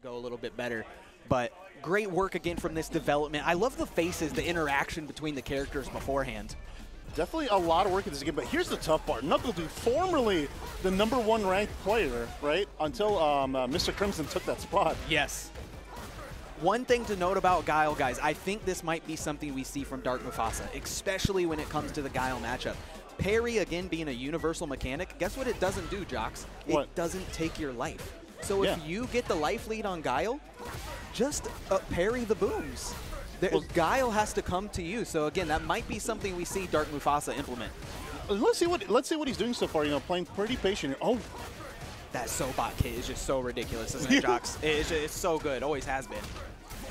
to go a little bit better. But great work again from this development. I love the faces, the interaction between the characters beforehand. Definitely a lot of work in this game, but here's the tough part. NuckleDu, formerly the number one ranked player, right? Until um, uh, Mr. Crimson took that spot. Yes. One thing to note about Guile, guys, I think this might be something we see from Dark Mufasa, especially when it comes to the Guile matchup. Parry, again, being a universal mechanic, guess what it doesn't do, Jox? It What? doesn't take your life. So if Yeah. you get the life lead on Guile, just uh, parry the booms. There, Well- Guile has to come to you. So again, that might be something we see Dark Mufasa implement. Let's see what let's see what he's doing so far. You know, playing pretty patient. Oh, That Sobot kit is just so ridiculous, isn't it, Jox? It's, it's so good, always has been.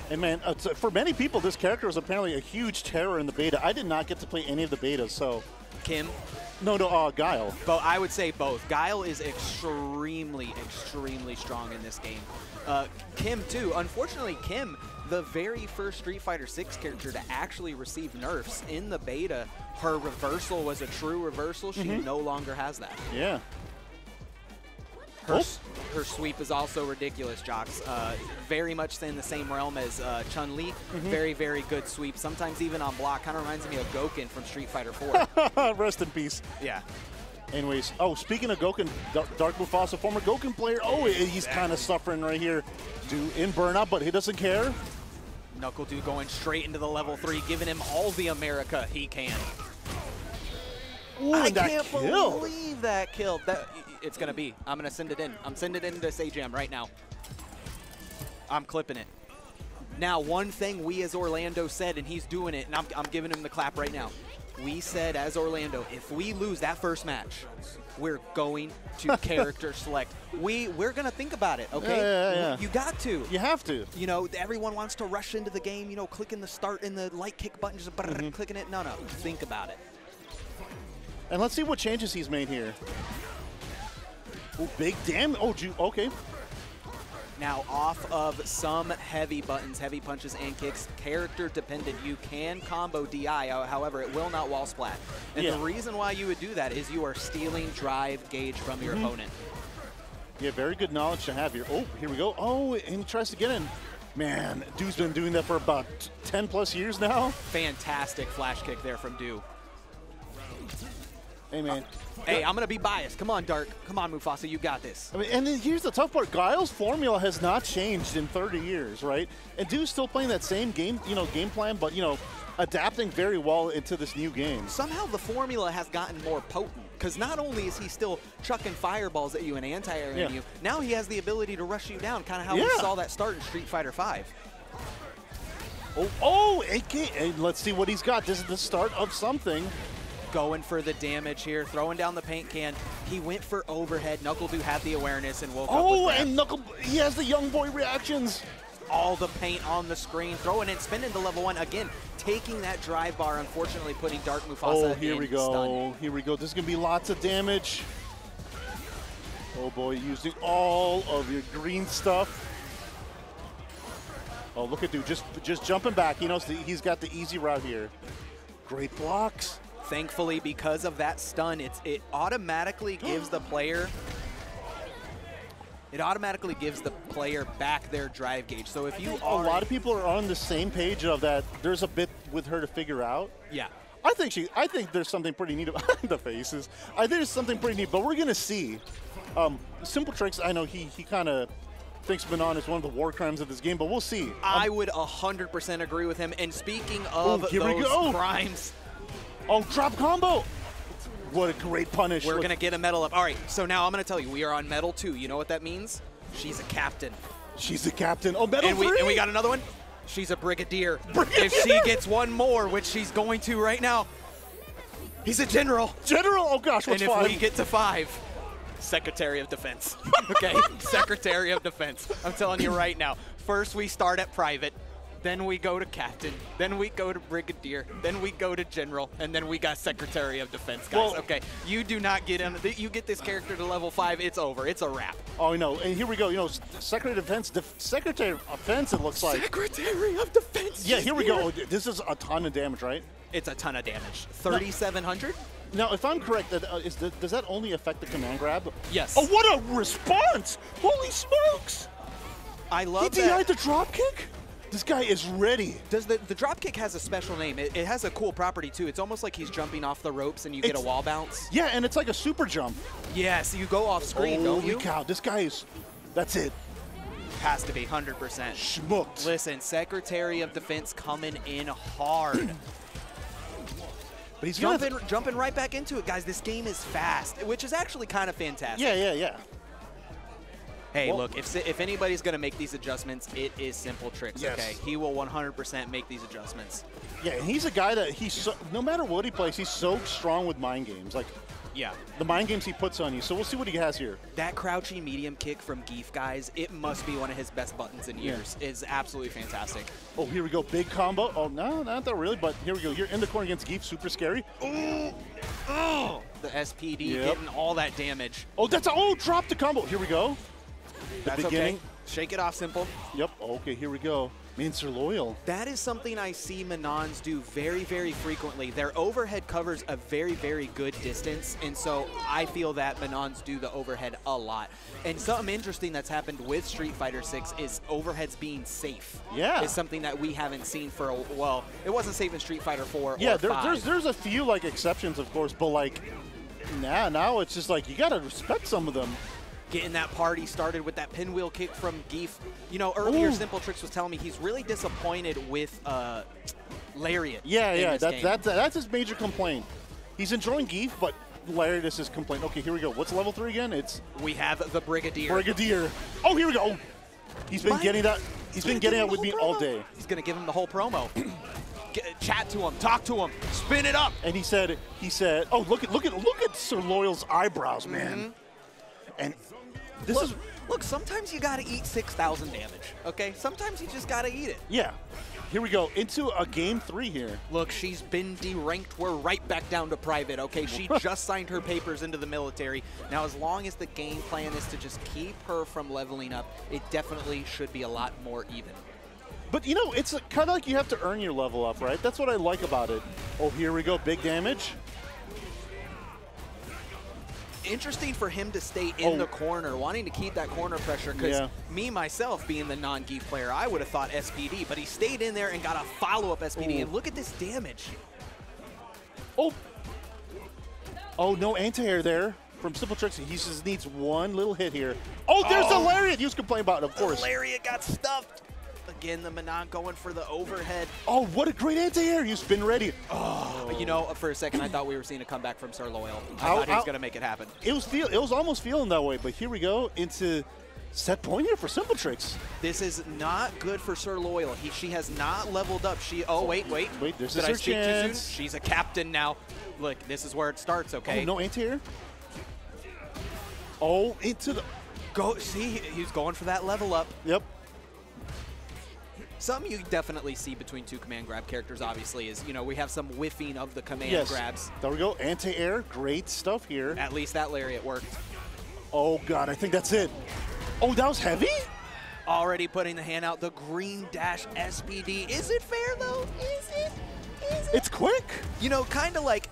and man, uh, for many people, this character was apparently a huge terror in the beta. I did not get to play any of the betas, so Kim, no, no, uh, Guile. But I would say both. Guile is extremely, extremely strong in this game. Uh, Kim too. Unfortunately, Kim, the very first Street Fighter 6 character to actually receive nerfs in the beta, her reversal was a true reversal. She no longer has that. Yeah. Her, Oh. her sweep is also ridiculous, Jox. Uh, very much in the same realm as uh, Chun Li. Very, very good sweep. Sometimes even on block. Kind of reminds me of Gouken from Street Fighter 4. Rest in peace. yeah. Anyways, oh, speaking of Gouken, Dar- Dark Mufasa, former Gouken player. Oh, he's kind of suffering right here, do in burnout, but he doesn't care. NuckleDu going straight into the level three, giving him all the America he can. Ooh, I can't kill. believe that kill. That it's gonna be. I'm gonna send it in. I'm sending it into Sajam right now. I'm clipping it. Now, one thing we as Orlando said, and he's doing it, and I'm, I'm giving him the clap right now. We said as Orlando, if we lose that first match, we're going to character select. We we're gonna think about it, okay? Yeah, yeah, yeah. You got to. You have to. you know, everyone wants to rush into the game, you know, clicking the start and the light kick button, just brrr, Mm-hmm. clicking it. No, no, think about it. And let's see what changes he's made here. Oh, big damn. Oh, Ju- okay. Now, off of some heavy buttons, heavy punches and kicks, character dependent, you can combo DI, uh, however, it will not wall splat. And Yeah. the reason why you would do that is you are stealing drive gauge from your opponent. Yeah, very good knowledge to have here. Oh, here we go. Oh, and he tries to get in. Man, dude's been doing that for about 10 plus years now. Fantastic flash kick there from Do. Hey, man. Hey, I'm going to be biased. Come on, Dark. Come on, Mufasa, you got this. I mean, and then here's the tough part. Guile's formula has not changed in 30 years, right? And dude's still playing that same game, you know, game plan, but you know, adapting very well into this new game. Somehow the formula has gotten more potent because not only is he still chucking fireballs at you and anti-airing Yeah. you, now he has the ability to rush you down, kind of how we saw that start in Street Fighter V. Oh, oh, AK. And let's see what he's got. This is the start of something. Going for the damage here, throwing down the paint can. He went for overhead. Knuckle had the awareness and woke up Oh, and Knuckle, he has the young boy reactions. all the paint on the screen, throwing it, spinning the level one. Again, taking that drive bar, unfortunately putting Dark Mufasa Oh, here we go. stun. Here we go. This is going to be lots of damage. Oh boy, using all of your green stuff. Oh, look at dude, just just jumping back. He knows so he's got the easy route here. Great blocks. Thankfully, because of that stun, it's it automatically gives the player it automatically gives the player back their drive gauge. So if you a lot of people are on the same page of that. There's a bit with her to figure out. yeah. I think she. I think there's something pretty neat about the faces. I think there's something pretty neat, but we're gonna see. Um, Simple tricks. I know he he kind of thinks Manon is one of the war crimes of this game, but we'll see. I would 100% agree with him. And speaking of here we those go. crimes, Oh, drop combo! What a great punish! We're gonna get a medal up. All right, so now I'm gonna tell you, we are on medal two. You know what that means? She's a captain. She's a captain. Oh, medal And we, three. and we got another one. She's a brigadier. Brigadier. If she gets one more, which she's going to right now, he's a general. general. Oh gosh, what's and if five? we get to five, Secretary of Defense. okay, Secretary of Defense. I'm telling you right now. First we start at private, then we go to captain, then we go to brigadier, then we go to general, and then we got Secretary of Defense, guys. Well- okay, you do not get in. You get this character to level five, it's over. It's a wrap. oh no! And here we go. You know, Secretary of Defense. Def- Secretary of Defense. It looks like. Secretary of Defense. yeah, here we go. Oh, This is a ton of damage, right? It's a ton of damage. 3,700. Now, if I'm correct, that uh, is the, does that only affect the command grab? Yes. Oh, what a response! Holy smokes! I He love DI'd that. the drop kick? This guy is ready. Does the the drop kick has a special name? It, it has a cool property too. It's almost like he's jumping off the ropes and you get a wall bounce. Yeah, and it's like a super jump. Yes, you go off screen, don't Holy you? cow, this guy is, that's it. Has to be 100%. Schmooked. Listen, Secretary of Defense coming in hard. But he's gonna jumping, jumping right back into it, guys. This game is fast, which is actually kind of fantastic. Yeah, yeah, yeah. Hey, Well- look, if if anybody's going to make these adjustments, it is Simple Tricks. Yes. Okay, he will 100% make these adjustments. Yeah, and he's a guy that he's so, no matter what he plays, he's so strong with mind games. Like Yeah. the mind games he puts on you. So we'll see what he has here. That crouchy medium kick from Gief, guys, it must be one of his best buttons in years. It's absolutely fantastic. Oh, here we go, big combo. Oh no, not that really, but here we go. You're in the corner against Gief, super scary. Oh, the SPD Yep. getting all that damage. Oh, that's a, oh, drop the combo. Here we go. That's beginning. okay. Shake it off, Simple. Yep. Okay, here we go. Means they're loyal. That is something I see Manons do very, very frequently. Their overhead covers a very, very good distance, and so I feel that Manons do the overhead a lot. And something interesting that's happened with Street Fighter 6 is overheads being safe. Yeah. Is something that we haven't seen for a well, it wasn't safe in Street Fighter 4 Yeah, or there, 5. there's there's a few like exceptions, of course, but like now now it's just like you gotta respect some of them. Getting that party started with that pinwheel kick from Gief. You know, earlier Ooh. Simple Tricks was telling me he's really disappointed with uh, Lariat. Yeah, yeah, that, game. that, that's his major complaint. He's enjoying Gief, but this is complaint. Okay, here we go. What's level three again? It's We have the Brigadier. Brigadier. Oh, here we go. He's been Mike, getting that. He's been getting that with me whole all day. He's gonna give him the whole promo. Get, chat to him, talk to him, spin it up. And he said, he said, oh, look at look at look at Sir Loyal's eyebrows, man. And this. Look, is look, sometimes you gotta eat 6,000 damage, okay? Sometimes you just gotta eat it. yeah. Here we go into a game three here. Look, she's been deranked. We're right back down to private, okay? She just signed her papers into the military. Now, as long as the game plan is to just keep her from leveling up, it definitely should be a lot more even. But you know, it's kind of like you have to earn your level up, right? That's what I like about it. Oh, here we go, big damage. Interesting for him to stay in Oh. the corner, wanting to keep that corner pressure. Because Yeah. me, myself, being the non-geek player, I would have thought SPD, but he stayed in there and got a follow-up SPD. Ooh. And look at this damage. Oh, oh no anti-air there from Simple Tricks. He just needs one little hit here. Oh, there's Oh. the lariat. He was complaining about, it, of course. Lariat got stuffed. Again, the Manon going for the overhead. Oh, what a great anti-air. He's been ready. You know, for a second, I thought we were seeing a comeback from Sir Loyal. I Ow, thought he was going to make it happen. It was feel. It was almost feeling that way, but here we go into set point here for Simple Tricks. This is not good for Sir Loyal. He, she has not leveled up. She. Oh wait, wait. Wait, this Did is I her chance. She's a captain now. Look, this is where it starts. Okay. Oh, no anti-air. Oh, into the. Go. See, he's going for that level up. Yep. Something you definitely see between two command grab characters, obviously, is you know we have some whiffing of the command Yes. grabs. There we go. Anti-air. Great stuff here. At least that lariat worked. Oh God, I think that's it. Oh, that was heavy. Already putting the hand out. The green dash SPD. Is it fair though? Is it? Is it? It's quick. You know, kind of like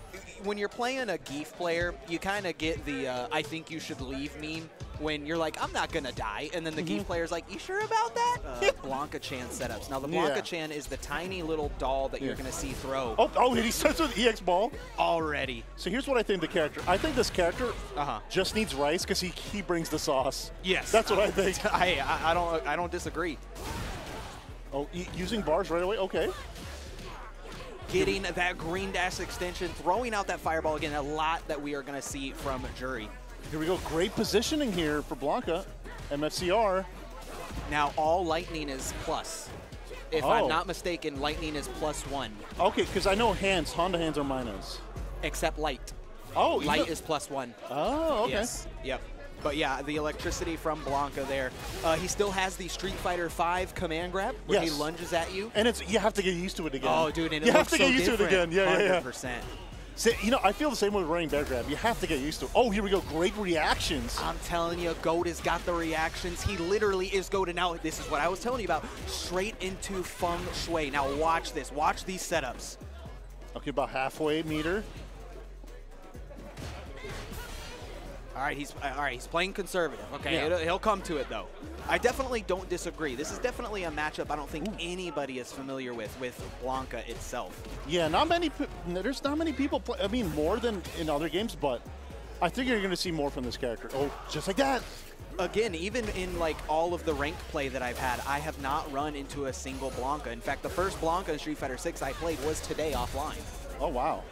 when you're playing a Gief player, you kind of get the uh, I think you should leave meme when you're like, I'm not going to die. And then the Gief player's like, You sure about that? Uh, Blanka Chan setups. Now, the Blanka Yeah. Chan is the tiny little doll that you're going to see throw Oh, oh, and he starts with EX ball. already. So here's what I think the character. I think this character Uh-huh. just needs rice because he he brings the sauce. Yes. That's what I think. I, I, I don't I don't disagree. Oh, e- using bars right away. Okay. Getting that green dash extension, throwing out that fireball again, a lot that we are going to see from Juri. Here we go. Great positioning here for Blanka. MFCR. Now, all lightning is plus. If Oh. I'm not mistaken, lightning is plus one, Okay, because I know hands, Honda hands are minus. except light. Oh, Light is plus one. Oh, okay. Yes. Yep. But yeah, the electricity from Blanka there. Uh, he still has the Street Fighter V command grab where Yes. he lunges at you. And it's you have to get used to it again. Oh, dude, and it you have to so get used different. to it again. Yeah, yeah, yeah. 100%. See, you know, I feel the same way with running bear grab. You have to get used to it. Oh, here we go. Great reactions. I'm telling you, Goat has got the reactions. He literally is Goat. And now, this is what I was telling you about. Straight into Feng Shui. Now, watch this. Watch these setups. Okay, about halfway meter. All right, he's all right. He's playing conservative. Okay, Yeah. He'll come to it though. I definitely don't disagree. This is definitely a matchup I don't think anybody is familiar with with Blanka itself. Yeah, not many. There's not many people play. I mean, more than in other games, but I think you're going to see more from this character. Oh, just like that. Again, even in like all of the ranked play that I've had, I have not run into a single Blanka. In fact, the first Blanka in Street Fighter 6 I played was today offline. Oh wow.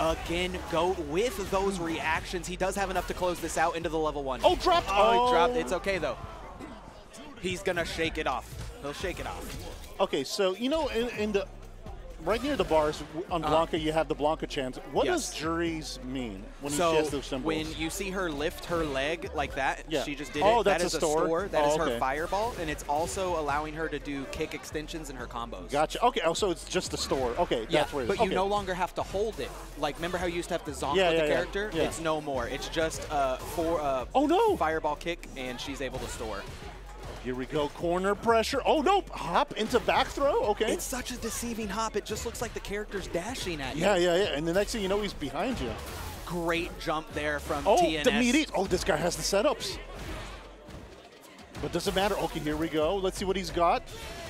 Again, Goat with those reactions. He does have enough to close this out into the level one. Oh, dropped. Oh, he oh. dropped. Oh. It's okay though. He's gonna shake it off. He'll shake it off. Okay, so you know, in, in the right near the bars on Uh-huh. Blanka, you have the Blanka chance. What Yes. does Juri's mean when So he has those symbols? when you see her lift her leg like that, Yeah. she just did Oh, it. that's that a is store? That is Oh, okay. her fireball, and it's also allowing her to do kick extensions in her combos. Gotcha. Okay, oh, so it's just the store. Okay, Yeah, that's where it is. but you no longer have to hold it. Like, remember how you used to have to zonk Yeah, with yeah, the yeah, character? yeah. It's no more. It's just uh, for uh, Oh, no. fireball kick, and she's able to store. Here we go. Corner pressure. Oh nope. Hop into back throw. Okay. It's such a deceiving hop. It just looks like the character's dashing at you. yeah, yeah, yeah. And the next thing you know, he's behind you. Great jump there from Oh, TNS. the meaty. Oh, this guy has the setups. But doesn't matter. Okay, here we go. Let's see what he's got.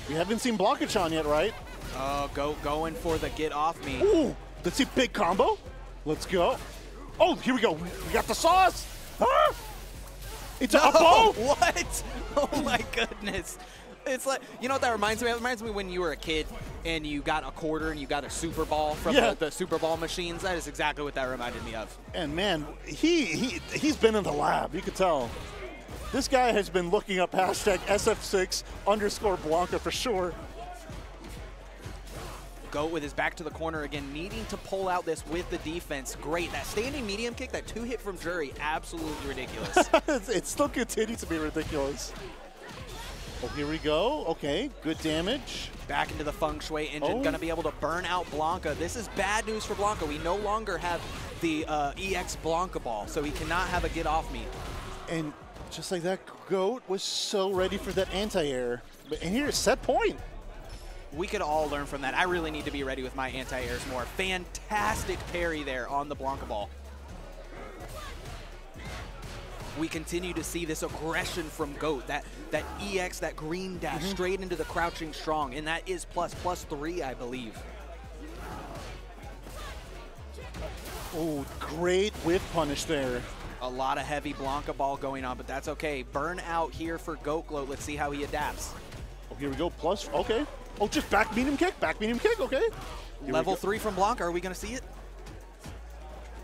We haven't seen Blankachan yet, right? Oh, go going for the get off me. Ooh, let's see big combo. Let's go. Oh, here we go. We got the sauce. Ah! It's a Oh, oh! what? Oh my goodness. It's like, you know what that reminds me of? It reminds me when you were a kid and you got a quarter and you got a Super Ball from Yeah. the, the Super Ball machines. That is exactly what that reminded me of. And man, he he he's been in the lab. You could tell. This guy has been looking up hashtag SF6 underscore Blanka for sure. Goat with his back to the corner again, needing to pull out this with the defense. Great. That standing medium kick, that two hit from Juri, absolutely ridiculous. it still continues to be ridiculous. Oh, here we go. Okay, good damage. back into the feng shui engine, Oh. going to be able to burn out Blanka. This is bad news for Blanka. We no longer have the uh, EX Blanka ball, so he cannot have a get off me. And just like that, Goat was so ready for that anti-air. But and here's set point. We could all learn from that. I really need to be ready with my anti-airs more. Fantastic parry there on the Blanka ball. We continue to see this aggression from Goat, that that EX, that green dash mm-hmm. straight into the crouching strong, and that is plus plus three, I believe. Oh, great whiff punish there. A lot of heavy Blanka ball going on, but that's okay. Burn out here for Goat Gloat. Let's see how he adapts. Oh, here we go. Plus, okay. Oh, just back medium kick. Back medium kick. Okay. Here Level three from Blanka. Are we going to see it?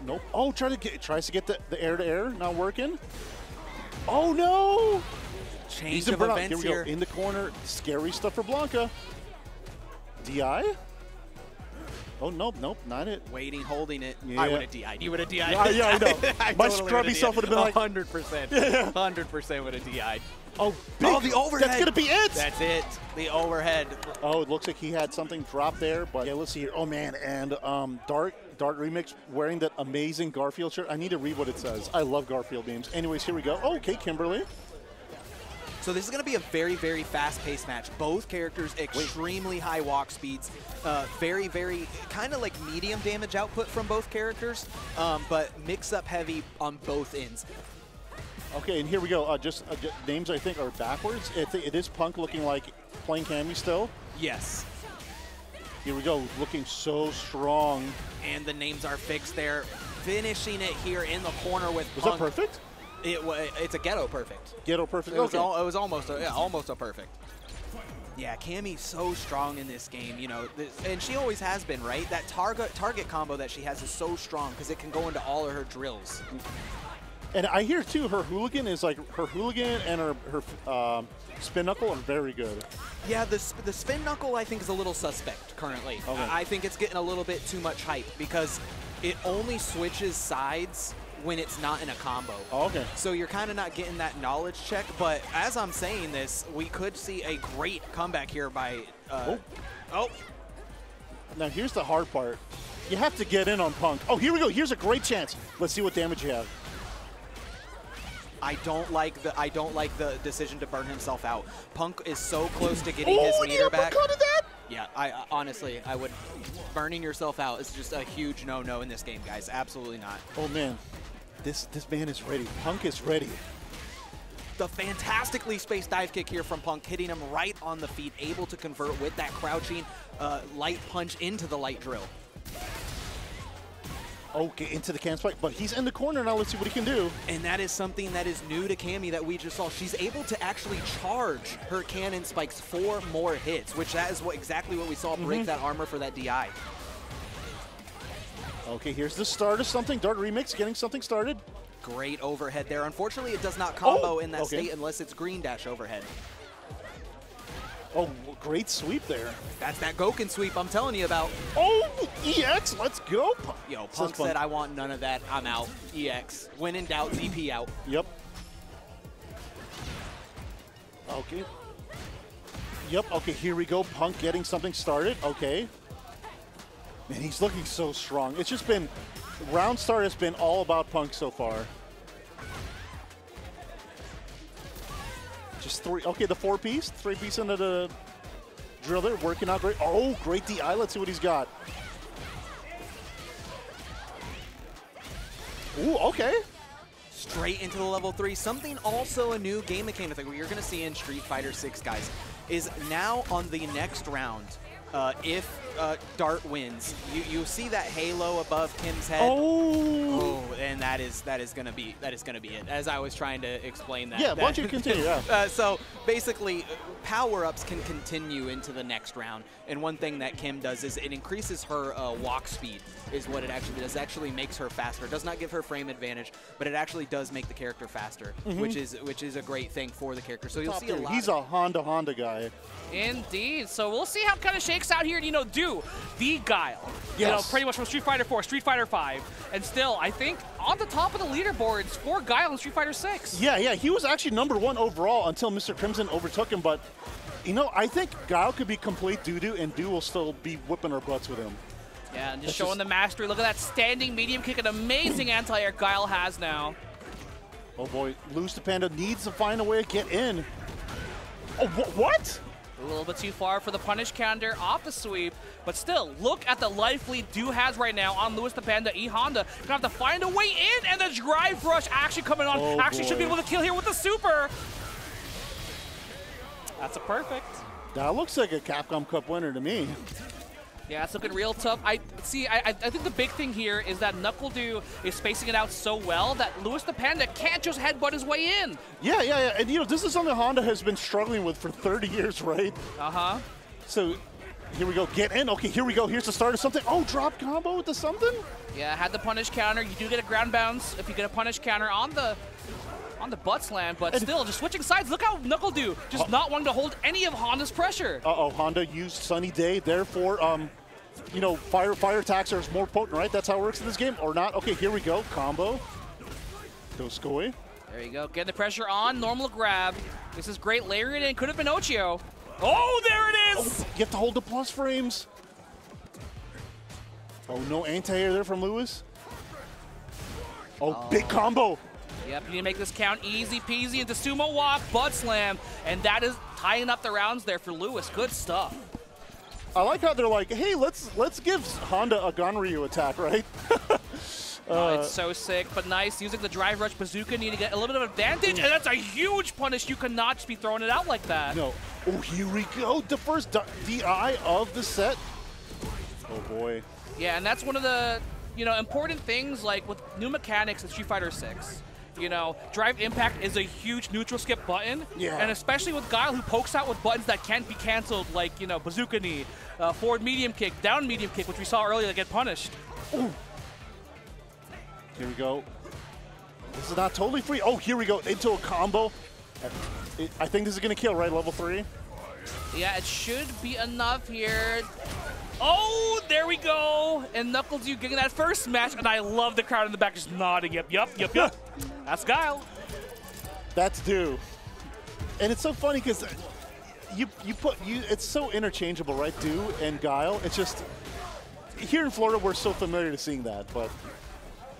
Nope. Oh, try to get tries to get the, the air to air. Not working. Oh no! Change He's of burnout. events Here we here. go. In the corner. Scary stuff for Blanka. Di. Oh nope, nope, not it. Waiting, holding it. I would have DI'd. You would have DI'd. Yeah, yeah, I know. My totally scrubby self DI'd. would've been like- 100%. 100% would have DI'd. Oh, Oh, the overhead. That's gonna be it. That's it. The overhead. Oh, it looks like he had something drop there, but yeah, let's see here. Oh man, and um, Dark Dart Remix wearing that amazing Garfield shirt. I need to read what it says. I love Garfield memes. Anyways, here we go. Oh, okay, Kimberly. So this is going to be a very, very fast-paced match. Both characters extremely high walk speeds, uh, very, very kind of like medium damage output from both characters, um, but mix-up heavy on both ends. Okay, and here we go. Uh, just uh, names I think are backwards. It, it is Punk looking like playing Cammy still. Yes. Here we go, looking so strong. And the names are fixed there. Finishing it here in the corner with Was Punk. that perfect? It it's a ghetto perfect. Ghetto perfect. It was, okay. al- it was almost a, yeah, almost a perfect. Yeah, Cammy's so strong in this game, you know, this, and she always has been, right? That target target combo that she has is so strong because it can go into all of her drills. And I hear too, her hooligan is like her hooligan and her her um, spin knuckle are very good. Yeah, the, sp- the spin knuckle I think is a little suspect currently. Okay. I I think it's getting a little bit too much hype because it only switches sides when it's not in a combo. Oh, okay. So you're kind of not getting that knowledge check. But as I'm saying this, we could see a great comeback here by. Uh, oh. Now here's the hard part. You have to get in on Punk. Oh, here we go. Here's a great chance. Let's see what damage you have. I don't like the I don't like the decision to burn himself out. Punk is so close to getting his Oh, and meter back. uppercutted that? Yeah, I I- honestly I would burning yourself out is just a huge no-no in this game, guys. Absolutely not. Oh man. This this man is ready. Punk is ready. The fantastically spaced dive kick here from Punk, hitting him right on the feet, able to convert with that crouching uh, light punch into the light drill. Okay, into the can spike, but he's in the corner now. Let's see what he can do. And that is something that is new to Cammy that we just saw. She's able to actually charge her cannon spikes for more hits, which that is what exactly what we saw break Mm-hmm. that armor for that DI. Okay, here's the start of something. Dart Remix getting something started. Great overhead there. Unfortunately, it does not combo Oh, in that okay. state unless it's green dash overhead. Oh, great sweep there. That's that Gouken sweep I'm telling you about. Oh, EX, let's go. Yo, Punk said, I want none of that. I'm out. EX. When in doubt, ZP out. Yep. Okay. Yep, okay, here we go. Punk getting something started. Okay. Man, he's looking so strong. It's just been, round start has been all about Punk so far. Just three, okay, the four piece, three piece into the drill there, working out great. Oh, great DI. Let's see what he's got. Ooh, okay. straight into the level three. Something also a new game mechanic that you're going to see in Street Fighter 6, guys, is now on the next round. Uh, if uh, Dart wins, you you see that halo above Kim's head. Oh. Oh, and that is that is gonna be that is gonna be it. As I was trying to explain that. Yeah, that- why don't you continue, yeah. uh, so basically, power ups can continue into the next round, and one thing that Kim does is it increases her uh, walk speed. Is what it actually does. It actually makes her faster. It does not give her frame advantage, but it actually does make the character faster, which is which is a great thing for the character. So you'll see a lot. He's of- a Honda Honda guy. Indeed. So we'll see how it kind of shakes out here. You know, do the Guile. You know, pretty much from Street Fighter 4, Street Fighter 5, and still, I think on the top of the leaderboards for Guile in Street Fighter 6. Yeah, yeah, he was actually number one overall until Mr. Crimson overtook him. But you know, I think Guile could be complete doo doo, and Doo will still be whipping our butts with him. Yeah, and just That's showing just- the mastery. Look at that standing medium kick, an amazing anti-air Guile has now. Oh boy, Luis the Panda needs to find a way to get in. Oh, wh- what? A little bit too far for the punish counter off the sweep, but still, look at the life lead Do has right now on Luis the Panda. E Honda gonna have to find a way in, and the drive rush actually coming on. Oh, actually should be able to kill here with the super. That's a perfect. That looks like a Capcom Cup winner to me. Yeah, it's looking real tough. I see. I, I I think the big thing here is that NuckleDu is spacing it out so well that Luis the Panda can't just headbutt his way in. Yeah, yeah, yeah. And you know, this is something Honda has been struggling with for 30 years, right? Uh huh. So here we go. Get in. Okay, here we go. Here's the start of something. Oh, drop combo with the something? Yeah, had the punish counter. You do get a ground bounce if you get a punish counter on the on the butt slam, but And- still, just switching sides. Look how NuckleDu, just not wanting to hold any of Honda's pressure. Uh-oh, Honda used Sunny Day, therefore, um, you know, fire fire attacks are more potent, right? That's how it works in this game, or not? Okay, here we go. Combo. Dosukoi. There you go. Getting the pressure on. Normal grab. This is great. Lariat in. Could have been Oicho. Oh, there it is. You have to hold the plus frames. Oh, no anti-air there from Luis. Oh, big combo. Yep, you need to make this count easy peasy into sumo walk, butt slam, and that is tying up the rounds there for Luis. Good stuff. I like how they're like, hey, let's let's give Honda a Gonryu attack, right? Oh, it's uh, so sick, but nice. Using the drive rush bazooka, need to get a little bit of advantage, and that's a huge punish. You cannot just be throwing it out like that. no. Oh, here we go. The first di- DI of the set. Oh boy. Yeah, and that's one of the you know important things like with new mechanics in Street Fighter 6. You know, drive impact is a huge neutral skip button, Yeah. and especially with Guile who pokes out with buttons that can't be canceled, like you know bazooka knee, uh, forward medium kick, down medium kick, which we saw earlier that get punished. Here we go. This is not totally free. Oh, here we go. Into a combo. I think this is going to kill, right? Level three. Yeah, it should be enough here. Oh, there we go. And Knuckles, you getting that first smash, and I love the crowd in the back just nodding. Yep, yep, yep, yep. That's Guile. That's due. And it's so funny because you you put you. It's so interchangeable, right? Do and Guile. It's just here in Florida we're so familiar to seeing that, but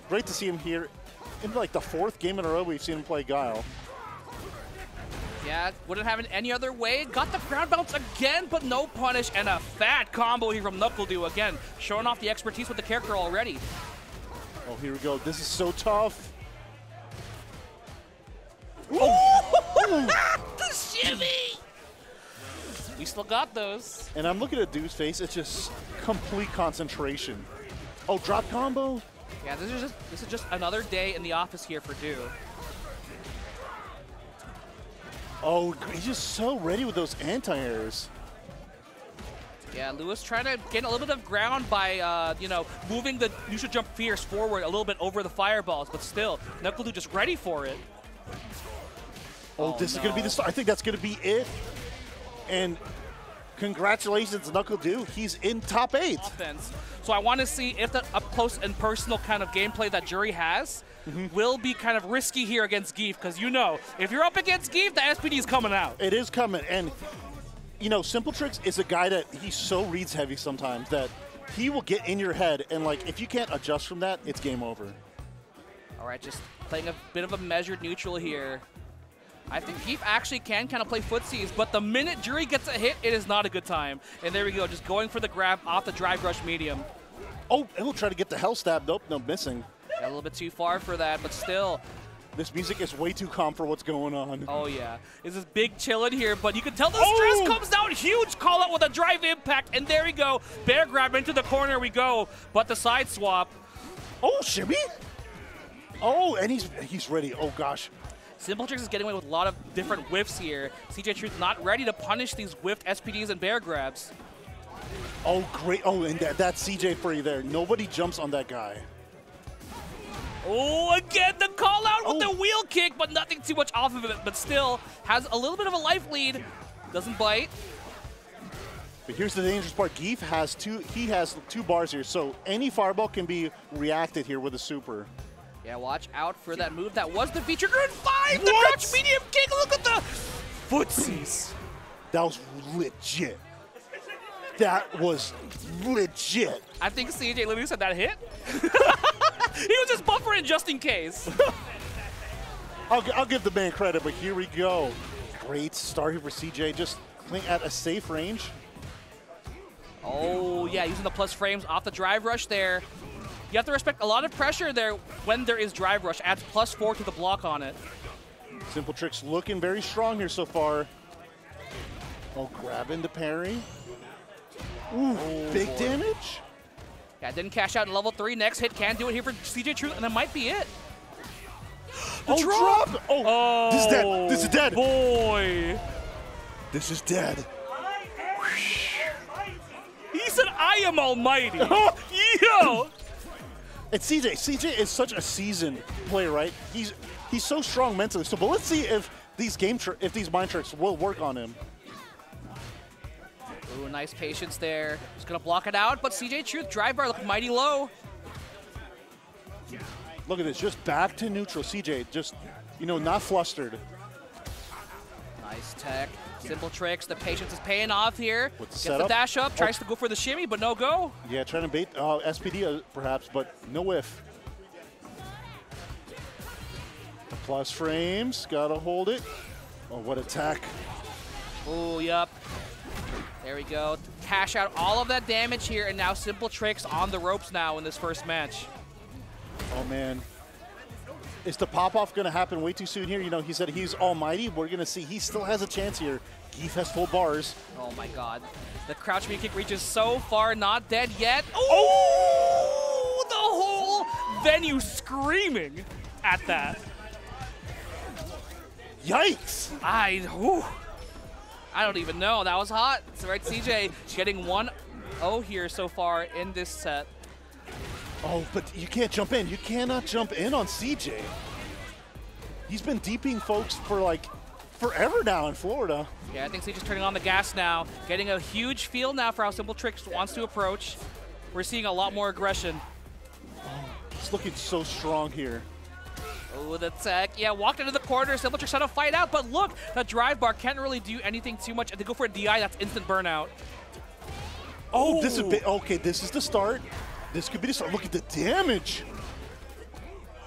great to see him here. In like the fourth game in a row, we've seen him play Guile. Yeah, wouldn't have it any other way. Got the ground bounce again, but no punish, and a fat combo here from NuckleDu again, showing off the expertise with the character already. Oh, here we go. This is so tough. The shimmy! We still got those. And I'm looking at Dude's face. It's just complete concentration. Oh, drop combo. Yeah, this is just this is just another day in the office here for Du. Oh, he's just so ready with those anti-airs. Yeah, Luis trying to gain a little bit of ground by, uh, you know, moving the neutral jump fierce forward a little bit over the fireballs, but still, NuckleDu just ready for it. Oh, Oh, this is going to be the start. I think that's going to be it. And congratulations, NuckleDu. He's in top eight. offense. So I want to see if the up close and personal kind of gameplay that Juri has mm-hmm. will be kind of risky here against Gief, because you know, if you're up against Gief, the SPD is coming out. It is coming. And, you know, Simple Tricks is a guy that he so reads heavy sometimes that he will get in your head. And, like, if you can't adjust from that, it's game over. All right, just playing a bit of a measured neutral here. I think Gief actually can kind of play footsies, but the minute Juri gets a hit, it is not a good time. And there we go, just going for the grab off the drive rush medium. Oh, he'll try to get the hell stab. Nope, no, missing. Got a little bit too far for that, but still. This music is way too calm for what's going on. Oh yeah, this is big chillin' here, but you can tell the Oh! stress comes down. Huge call out with a drive impact, and there we go. Bear grab into the corner we go, but the side swap. Oh, shimmy. Oh, and he's he's ready. Oh, gosh. Simple Tricks is getting away with a lot of different whiffs here. CJ Truth not ready to punish these whiffed SPDs and bear grabs. Oh, great. Oh, and that, that's CJ free there. Nobody jumps on that guy. Oh, again, the call out with Oh. the wheel kick, but nothing too much off of it, but still has a little bit of a life lead. Doesn't bite. But here's the dangerous part. Gief has two. He has two bars here, so any fireball can be reacted here with a super. Yeah, watch out for that move. That was the feature grid five. The What? crouch medium kick. Look at the footsies. That was legit. That was legit. I think CJ literally said that hit. he was just buffering just in case. I'll, I'll give the man credit, but here we go. Great start here for CJ. Just at a safe range. Oh, yeah, using the plus frames off the drive rush there. You have to respect a lot of pressure there when there is drive rush. Adds plus four to the block on it. Simple Tricks looking very strong here so far. Oh, grab into parry. Ooh, oh, big boy. damage. Yeah, didn't cash out in level three. Next hit can do it here for CJ Truth, and that might be it. oh, drop. Oh, Oh, this is dead. This is oh, dead. Boy. This is dead. He said, I am almighty. Yo. And CJ, CJ is such a seasoned player, right? He's he's so strong mentally. So, but let's see if these game if these mind tricks will work on him. Ooh, nice patience there. Just gonna block it out, but CJ Truth drive bar look mighty low. Look at this, just back to neutral. CJ, just you know, not flustered. Nice tech. Simple tricks. The patience is paying off here. With the Gets the dash up, tries Oh. to go for the shimmy, but no go. Yeah, trying to bait uh, SPD uh, perhaps, but no whiff. The plus frames, gotta hold it. Oh, what attack! Oh, yup. There we go. Cash out all of that damage here, and now Simple Tricks on the ropes now in this first match. Oh man. Is the pop off going to happen way too soon here? You know, he said he's almighty. We're going to see he still has a chance here. Gief has full bars. Oh my god. The crouch me kick reaches so far, not dead yet. Oh! The whole venue screaming at that. Yikes! I, whew. I don't even know. That was hot. So right, CJ getting one O here so far in this set. Oh, but you can't jump in. You cannot jump in on CJ. He's been deeping folks for like forever now in Florida. Yeah, I think CJ's turning on the gas now. Getting a huge feel now for how Simple Tricks wants to approach. We're seeing a lot more aggression. Oh, He's looking so strong here. Oh, the tech. Yeah, walked into the corner. Simple Tricks trying to fight out, but look, the drive bar can't really do anything too much. And they go for a DI, that's instant burnout. Oh, this is. Okay, this is the start. This could be the start. Look at the damage.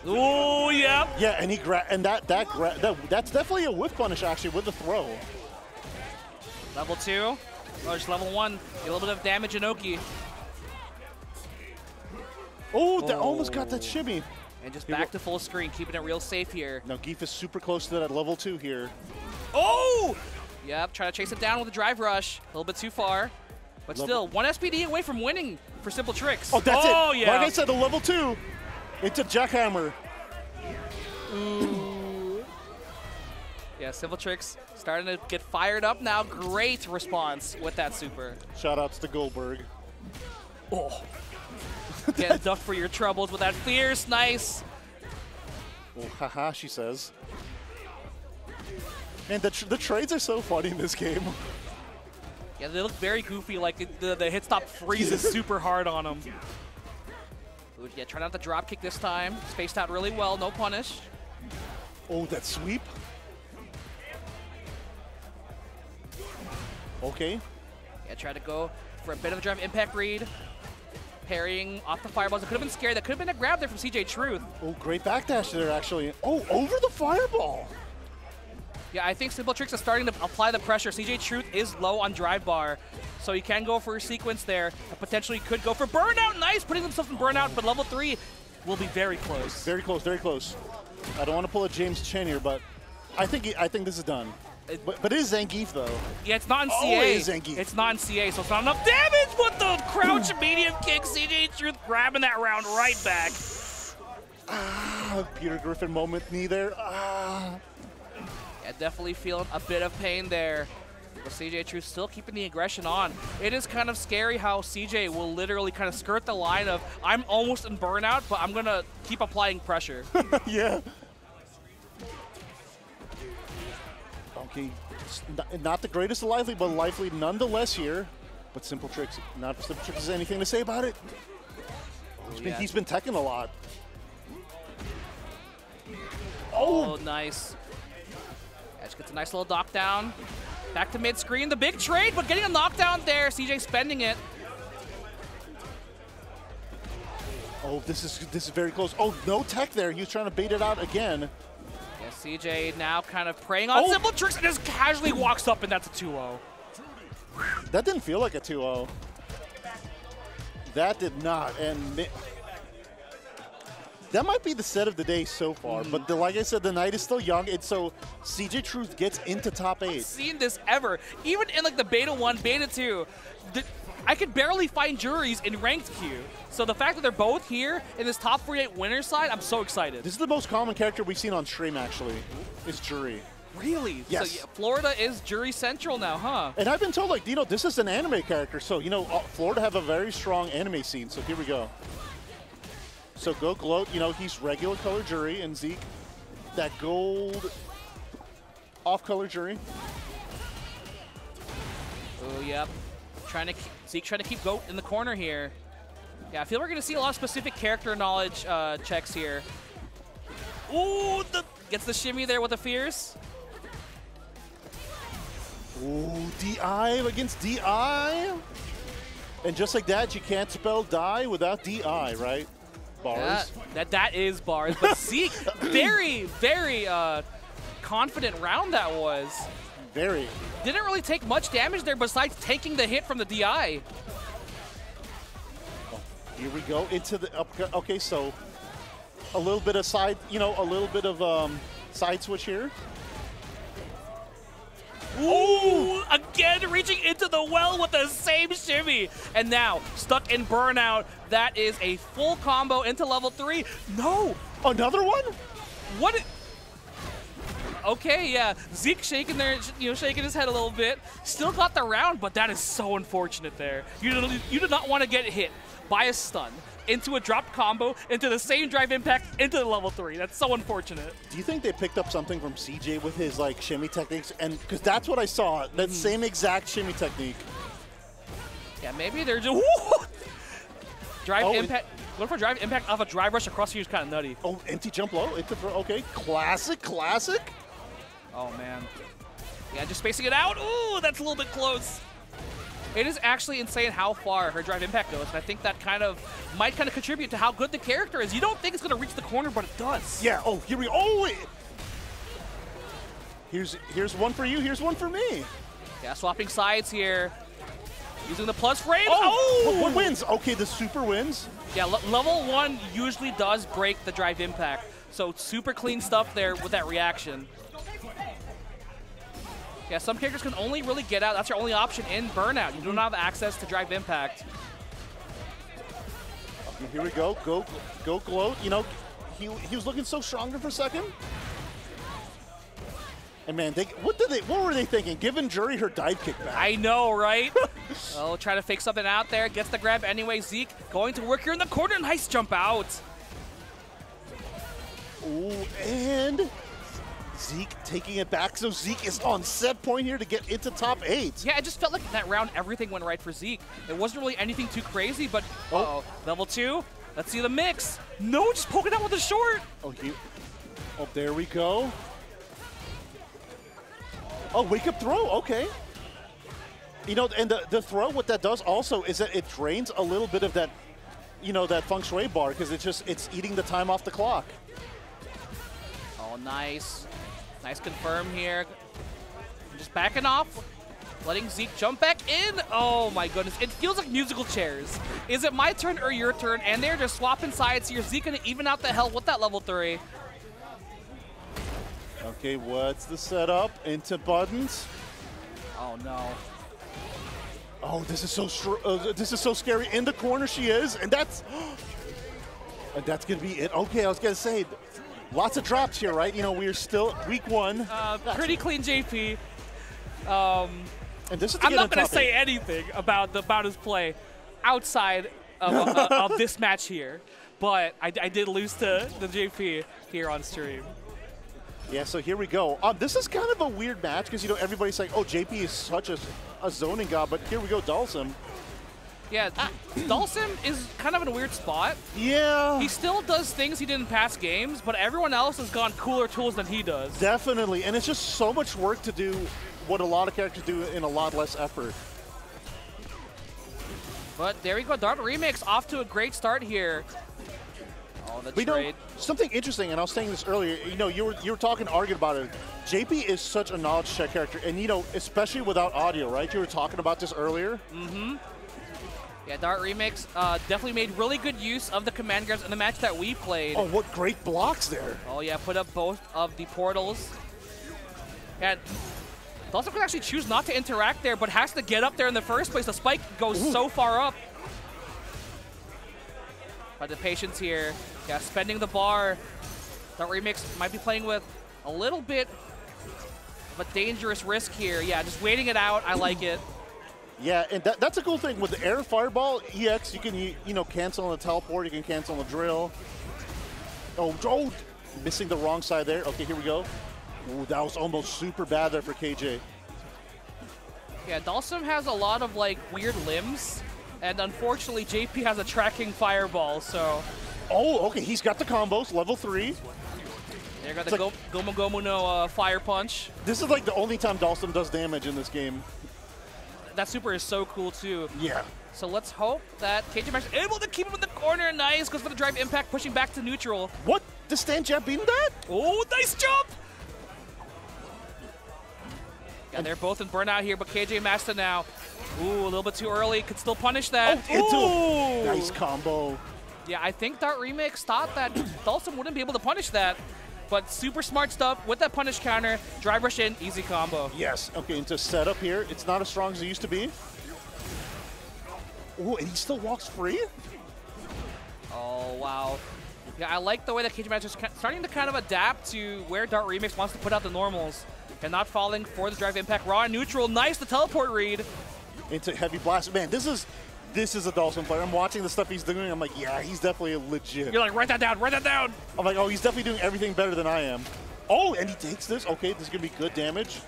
Oh, yeah. Yeah, and he gra- and that that, gra- that that's definitely a whiff punish actually with the throw. Level two. Oh, just level one. A little bit of damage in Oki. Oh, that almost got that shimmy. And just back to full screen, keeping it real safe here. Now Gief is super close to that level two here. Oh! Yep, trying to chase it down with a drive rush. A little bit too far. But Level- still, one SPD away from winning for Simple Tricks. Oh, that's oh, it. yeah. Like I said, the level two. It's a jackhammer. Yeah, Simple Tricks starting to get fired up now. Great response with that super. Shout outs to Goldberg. Oh. Getting ducked for your troubles with that fierce, nice. Oh, haha, she says. Man, the, tr- the trades are so funny in this game. Yeah, they look very goofy, like the, the hit stop freezes super hard on them. Ooh, yeah, try not to drop kick this time. Spaced out really well, no punish. Oh, that sweep. Okay. Yeah, try to go for a bit of a drive impact read. Parrying off the fireballs. It could have been scary. That could have been a grab there from CJ Truth. Oh, great backdash there, actually. Oh, over the fireball. Yeah, I think Simple Tricks is starting to apply the pressure. CJ Truth is low on drive bar, so he can go for a sequence there. And potentially could go for burnout. Nice, putting himself in burnout, but level three will be very close. Very close, very close. I don't want to pull a James Chen here, but I think he, I think this is done. It- But, but it is Zangief, though. Yeah, it's not in Oh, CA. it is Zangief. It's not in CA, so it's not enough damage. But the crouch medium kick, CJ Truth grabbing that round right back. Ah, Peter Griffin moment knee there. Ah. Yeah, definitely feeling a bit of pain there. But CJ Truth still keeping the aggression on. It is kind of scary how CJ will literally kind of skirt the line of, I'm almost in burnout, but I'm going to keep applying pressure. yeah. Okay, not, not the greatest of lively, but lively nonetheless here. But Simple Tricks, not Simple Tricks has anything to say about it. Oh, he's been, yeah. he's been teching a lot. Oh, oh. nice. Just gets a nice little dock down. Back to mid screen, the big trade, but getting a knockdown there. CJ spending it. Oh, this is this is very close. Oh, no tech there. He was trying to bait it out again. Yeah, CJ now kind of preying on Oh. simple tricks and just casually walks up, and that's a oh. 2 0. That didn't feel like a 2-0. That did not. And that might be the set of the day so far. But the, like I said, the night is still young. And so CJ Truth gets into top eight. Seen this ever. Even in like the beta 1, beta 2, the, I could barely find Juris in ranked queue. So the fact that they're both here in this top 48 winner side, I'm so excited. This is the most common character we've seen on stream, actually. Is Juri. really? Yes. So yeah, Florida is Juri central now, huh? And I've been told, like, you know, this is an anime character. So, you know, uh, Florida have a very strong anime scene. So here we go. So Goat Gloat. You know, he's regular color Juri and Zeke. That gold off-color Juri. Oh, yep. Trying to Zeke trying to keep Goat in the corner here. Yeah, I feel we're going to see a lot of specific character knowledge uh, checks here. Ooh, the, gets the shimmy there with the fierce. Ooh, DI against DI. And just like that, you can't spell die without DI, right? Bars. Yeah, that that is bars, but Zeke very very uh, confident round that was. Very. Didn't really take much damage there besides taking the hit from the DI. Here we go into the up. Okay, so a little bit of side, you know, a little bit of um, side switch here. Ooh, again reaching into the well with the same shimmy. And now stuck in burnout. That is a full combo into level three. No, Another one? what? Okay, yeah, Zeke shaking there, you know, shaking his head a little bit. Still got the round, but that is so unfortunate there. You did, you did not want to get hit by a stun into a drop combo, into the same drive impact, into the level three. That's so unfortunate. Do you think they picked up something from CJ with his like shimmy techniques? And because that's what I saw, that hmm. same exact shimmy technique. Yeah, maybe they're just drive Oh, it- impact. Going for drive impact off a drive rush across here is kind of nutty. Oh, empty jump low. Into throw. Okay, classic, classic. Oh man. Yeah, just spacing it out. Ooh, that's a little bit close. It is actually insane how far her drive impact goes, and I think that kind of might kind of contribute to how good the character is. You don't think it's going to reach the corner, but it does. Yeah. Oh, here we. Oh, wait. Here's here's one for you. Here's one for me. Yeah, swapping sides here. Using the plus frame. Oh, Oh! What, wins? Okay, the super wins. Yeah, le- level one usually does break the drive impact. So super clean stuff there with that reaction. Yeah, some characters can only really get out. That's your only option in Burnout. You don't have access to drive impact. Okay, here we go. Go, go, gloat. You know, he, he was looking so stronger for a second. And man, they what did they what were they thinking? Giving Juri her dive kick back. I know, right? oh, try to fake something out there. Gets the grab anyway. Zeke going to work here in the corner. Nice jump out. Ooh, and Zeke taking it back. So Zeke is on set point here to get into top eight. Yeah, it just felt like that round everything went right for Zeke. It wasn't really anything too crazy, but uh oh, level two. Let's see the mix. No, just poking out with a short. Oh, he, oh, there we go. Oh, wake up throw. Okay. You know, and the, the throw, what that does also is that it drains a little bit of that, you know, that feng shui bar because it's just it's eating the time off the clock. Oh, nice. Nice confirm here. Just backing off. Letting Zeke jump back in. Oh my goodness. It feels like musical chairs. Is it my turn or your turn? And they're just swapping sides here. Zeke gonna even out the hell with that level three. Okay, what's the setup? Into buttons. Oh no. Oh, this is so str- uh, this is so scary. In the corner she is, and that's and that's gonna be it. Okay, I was gonna say, lots of drops here, right? You know, we're still week one, Uh, pretty clean JP. Um, and this is. I'm not to say anything about the about his play outside of, uh, of this match here, but I, I did lose to the JP here on stream. Yeah, so here we go. Um, this is kind of a weird match because you know everybody's like, "Oh, JP is such a, a zoning god," but here we go, Dhalsim. Yeah, Dhalsim is kind of in a weird spot. Yeah, He still does things he did in past games, but everyone else has gone cooler tools than he does. definitely, and it's just so much work to do what a lot of characters do in a lot less effort. But there we go, Dart Remix off to a great start here. Oh, the But you know, something interesting, and I was saying this earlier. You know, you were you were talking, arguing about it. JP is such a knowledge check character, and you know, especially without audio, right? You were talking about this earlier. Mm-hmm. Yeah, Dart Remix uh, definitely made really good use of the command grabs in the match that we played. Oh, what great blocks there! Oh yeah, put up both of the portals. And Dhalsim could actually choose not to interact there, but has to get up there in the first place. The spike goes so far up. But the patience here, yeah, spending the bar. Dart Remix might be playing with a little bit of a dangerous risk here. Yeah, just waiting it out. I like it. Yeah, and that, that's a cool thing with the air fireball EX. You can you, you know cancel on the teleport. You can cancel on the drill. Oh, oh, missing the wrong side there. Okay, here we go. Ooh, that was almost super bad there for KJ. Yeah, Dhalsim has a lot of like weird limbs, and unfortunately JP has a tracking fireball, so Oh, okay, he's got the combos, level three. there got the like- Go- Gomu Gomu no uh, fire punch. This is like the only time Dhalsim does damage in this game. That super is so cool too. Yeah. So let's hope that KJMasta is able to keep him in the corner. Nice, goes for the drive impact, pushing back to neutral. What? The stand jab beating that? Oh, nice jump! Yeah, they're both in burnout here, but KJMasta now. Ooh, a little bit too early. Could still punish that. Oh, into Ooh! Nice combo. Yeah, I think Dart Remix thought that Dhalsim wouldn't be able to punish that. But super smart stuff with that punish counter. Dry brush in, easy combo. Yes. Okay, into setup here. It's not as strong as it used to be. Ooh, and he still walks free? Oh, wow. Yeah, I like the way that KJMasta is starting to kind of adapt to where Dart Remix wants to put out the normals and not falling for the drive impact. Raw and neutral. Nice, the teleport read. Into heavy blast. Man, this is this is a Dhalsim player. I'm watching the stuff he's doing. I'm like, yeah, he's definitely legit. You're like, write that down, write that down. I'm like, oh, he's definitely doing everything better than I am. Oh, and he takes this. Okay, this is gonna be good damage.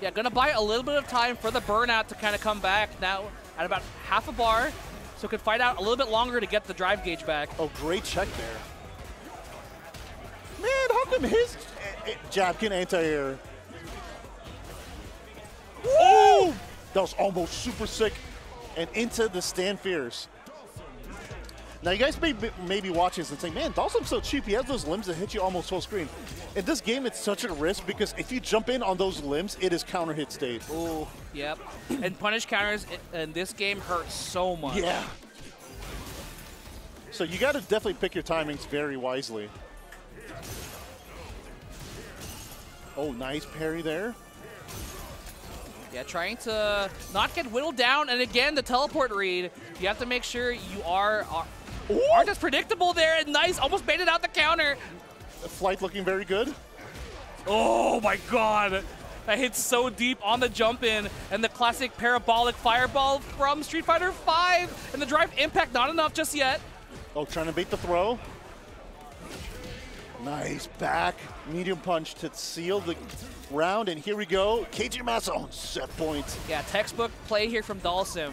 Yeah, gonna buy a little bit of time for the burnout to kind of come back now at about half a bar. So could fight out a little bit longer to get the drive gauge back. Oh, great check there. Man, how come his eh, eh, jab can anti-air? Oh! That was almost super sick. And into the stand fierce. Now you guys may, may be watching this and saying, man, Dhalsim's so cheap. He has those limbs that hit you almost full screen. In this game, it's such a risk because if you jump in on those limbs, it is counter hit state. Ooh, yep. and punish counters i- in this game hurt so much. Yeah. So you got to definitely pick your timings very wisely. Oh, nice parry there. Yeah, trying to not get whittled down, and again, the teleport read. You have to make sure you are, are aren't as predictable there. And nice, almost baited out the counter. The Flight looking very good. Oh my god. That hits so deep on the jump in, and the classic parabolic fireball from Street Fighter V. And the drive impact, not enough just yet. Oh, trying to bait the throw. Nice back medium punch to seal the round, and here we go. KJMasta on set point. Yeah, textbook play here from Dhalsim.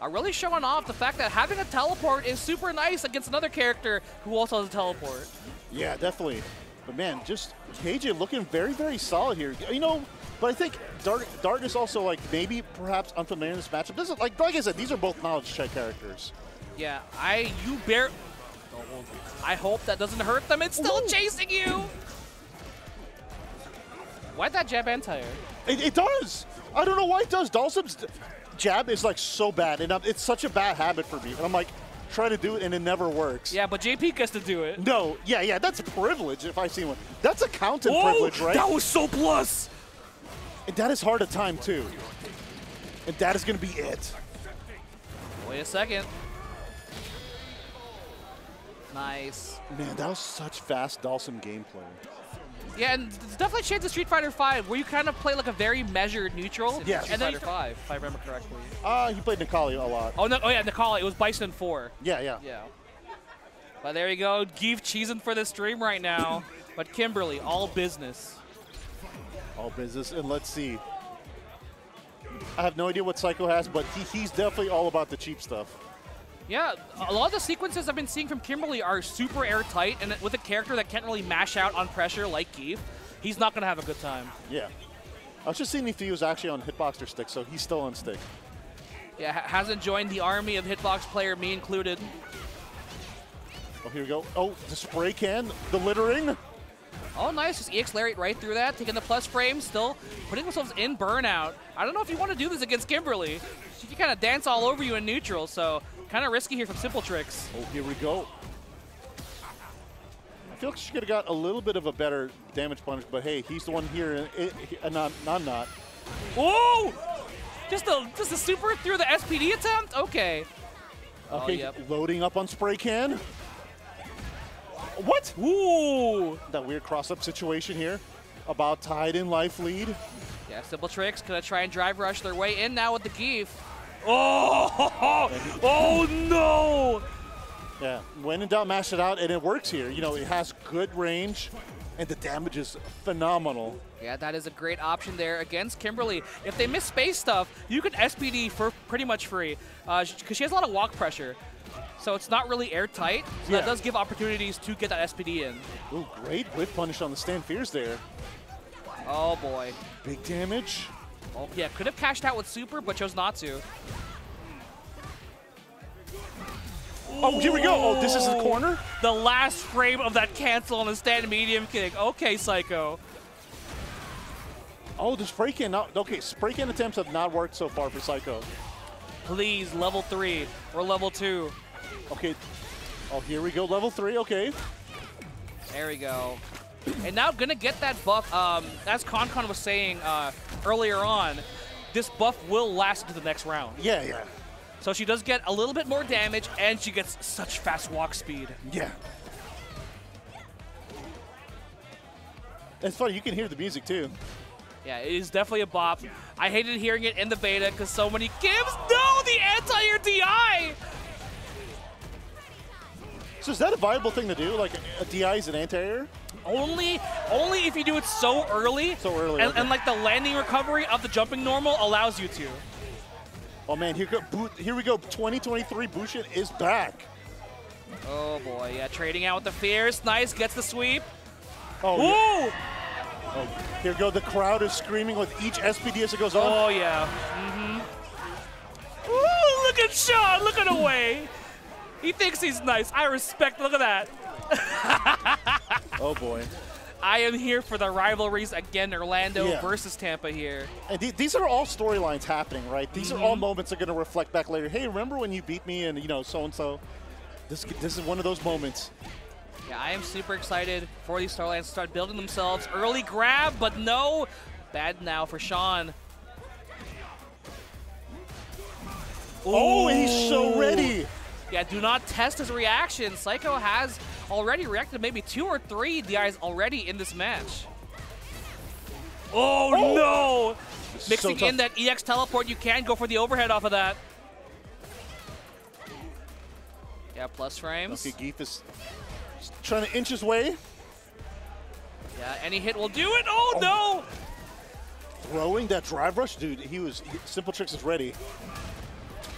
Uh, really showing off the fact that having a teleport is super nice against another character who also has a teleport. Yeah, definitely. But man, just KJ looking very, very solid here. You know, but I think Dark, Dart is also like maybe perhaps unfamiliar in this matchup. This is like like I said, these are both knowledge check characters. Yeah, I you bear. I hope that doesn't hurt them. It's still Ooh. chasing you. Why'd that jab anti-air? It, it does. I don't know why it does. Dhalsim's d- jab is like so bad, and it's such a bad habit for me. And I'm like trying to do it, and it never works. Yeah, but JP gets to do it. No, yeah, yeah, that's privilege if I see one. That's accountant Oh, privilege, right? that was so plus. and that is hard to time too. And that is going to be it. Wait a second. Nice. Man, that was such fast Dhalsim gameplay. Yeah, and it's definitely changed to Street Fighter V, where you kind of play like a very measured neutral. Yes. Street then you Fighter 5, if I remember correctly. Uh, he played Necalli a lot. Oh no! Oh yeah, Necalli. It was Bison Four. Yeah, yeah. Yeah. But there you go. Gief cheesing for the stream right now. but Kimberly, all business. All business. And let's see. I have no idea what Psycho has, but he, he's definitely all about the cheap stuff. Yeah, a lot of the sequences I've been seeing from Kimberly are super airtight, and with a character that can't really mash out on pressure like Gief, he's not gonna have a good time. Yeah. I was just seeing if he was actually on hitbox or stick, so he's still on stick. Yeah, ha- hasn't joined the army of hitbox player, me included. Oh, here we go. Oh, the spray can, the littering. Oh, nice. Just EX Lariat right through that, taking the plus frame, still putting themselves in burnout. I don't know if you want to do this against Kimberly. She can kind of dance all over you in neutral, so kind of risky here from Simple Tricks. Oh, here we go. I feel like she could have got a little bit of a better damage punish, but hey, he's the one here, and it, and uh, not, not, not. Ooh! Just a, just a super through the SPD attempt? Okay. Oh, Okay, yep. loading up on spray can. What? Ooh! That weird cross-up situation here. About tied in life lead. Yeah, Simple Tricks gonna try and drive rush their way in now with the Gief. Oh! Oh no! Yeah, when in doubt, mash it out, and it works here. You know, it has good range, and the damage is phenomenal. Yeah, that is a great option there against Kimberly. If they miss space stuff, you can SPD for pretty much free uh, because she has a lot of walk pressure. So it's not really airtight. So Yeah. that does give opportunities to get that SPD in. Ooh, great whip punish on the stand fears there. Oh boy. Big damage. Oh yeah, could have cashed out with super, but chose not to. Oh, here we go. Oh, this is the corner. The last frame of that cancel on the stand medium kick. Okay, Psycho. Oh, the spray can not. Okay, spray can attempts have not worked so far for Psycho. Please, level three or level two. Okay. Oh, here we go. Level three. Okay. There we go. And now gonna get that buff. Um, as ConCon was saying uh, earlier on, this buff will last into the next round. Yeah, yeah, So she does get a little bit more damage, and she gets such fast walk speed. yeah. It's funny. You can hear the music too. Yeah, it is definitely a bop. I hated hearing it in the beta because so many gives. No, the anti-air DI. So is that a viable thing to do? Like a DI is an anti-air? Only, only if you do it so early. So early, and, okay. and like the landing recovery of the jumping normal allows you to. Oh man, here go. Here we go. 2023 Bushin is back. Oh boy, yeah, trading out with the fierce. Nice, gets the sweep. Oh, yeah. Oh, here we go. The crowd is screaming with each SPD as it goes on. Oh yeah. Mm-hmm. Ooh, look at Sean looking away. He thinks he's nice. I respect. Look at that. Oh boy. I am here for the rivalries again. Orlando Yeah. versus Tampa here. And the- these are all storylines happening, right? These are all Mm-hmm. moments that are going to reflect back later. Hey, remember when you beat me and you know so and so? This this is one of those moments. Yeah, I am super excited for these Starlands to start building themselves. Early grab, but no. Bad now for Sean. Oh, he's so ready. Yeah, do not test his reaction. Psycho has already reacted maybe two or three DIs already in this match. Oh, oh! no! Mixing tough. in that EX teleport, you can go for the overhead off of that. Yeah, plus frames. Okay, Gief is trying to inch his way, Yeah, any hit will do it. Oh, oh, no! throwing that drive rush, dude. He was he, Simple Tricks is ready.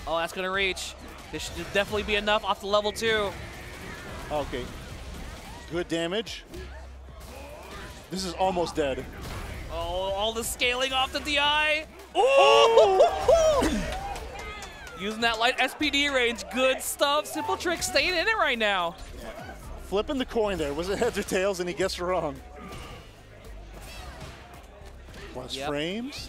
Oh, that's gonna reach. This should definitely be enough off the level two. Okay, good damage. This is almost dead. Oh, all the scaling off the DI. Oh! Using that light SPD range, good stuff. Simple Trick staying in it right now. Flipping the coin there. Was it heads or tails? And he gets it wrong. Plus Yep. frames.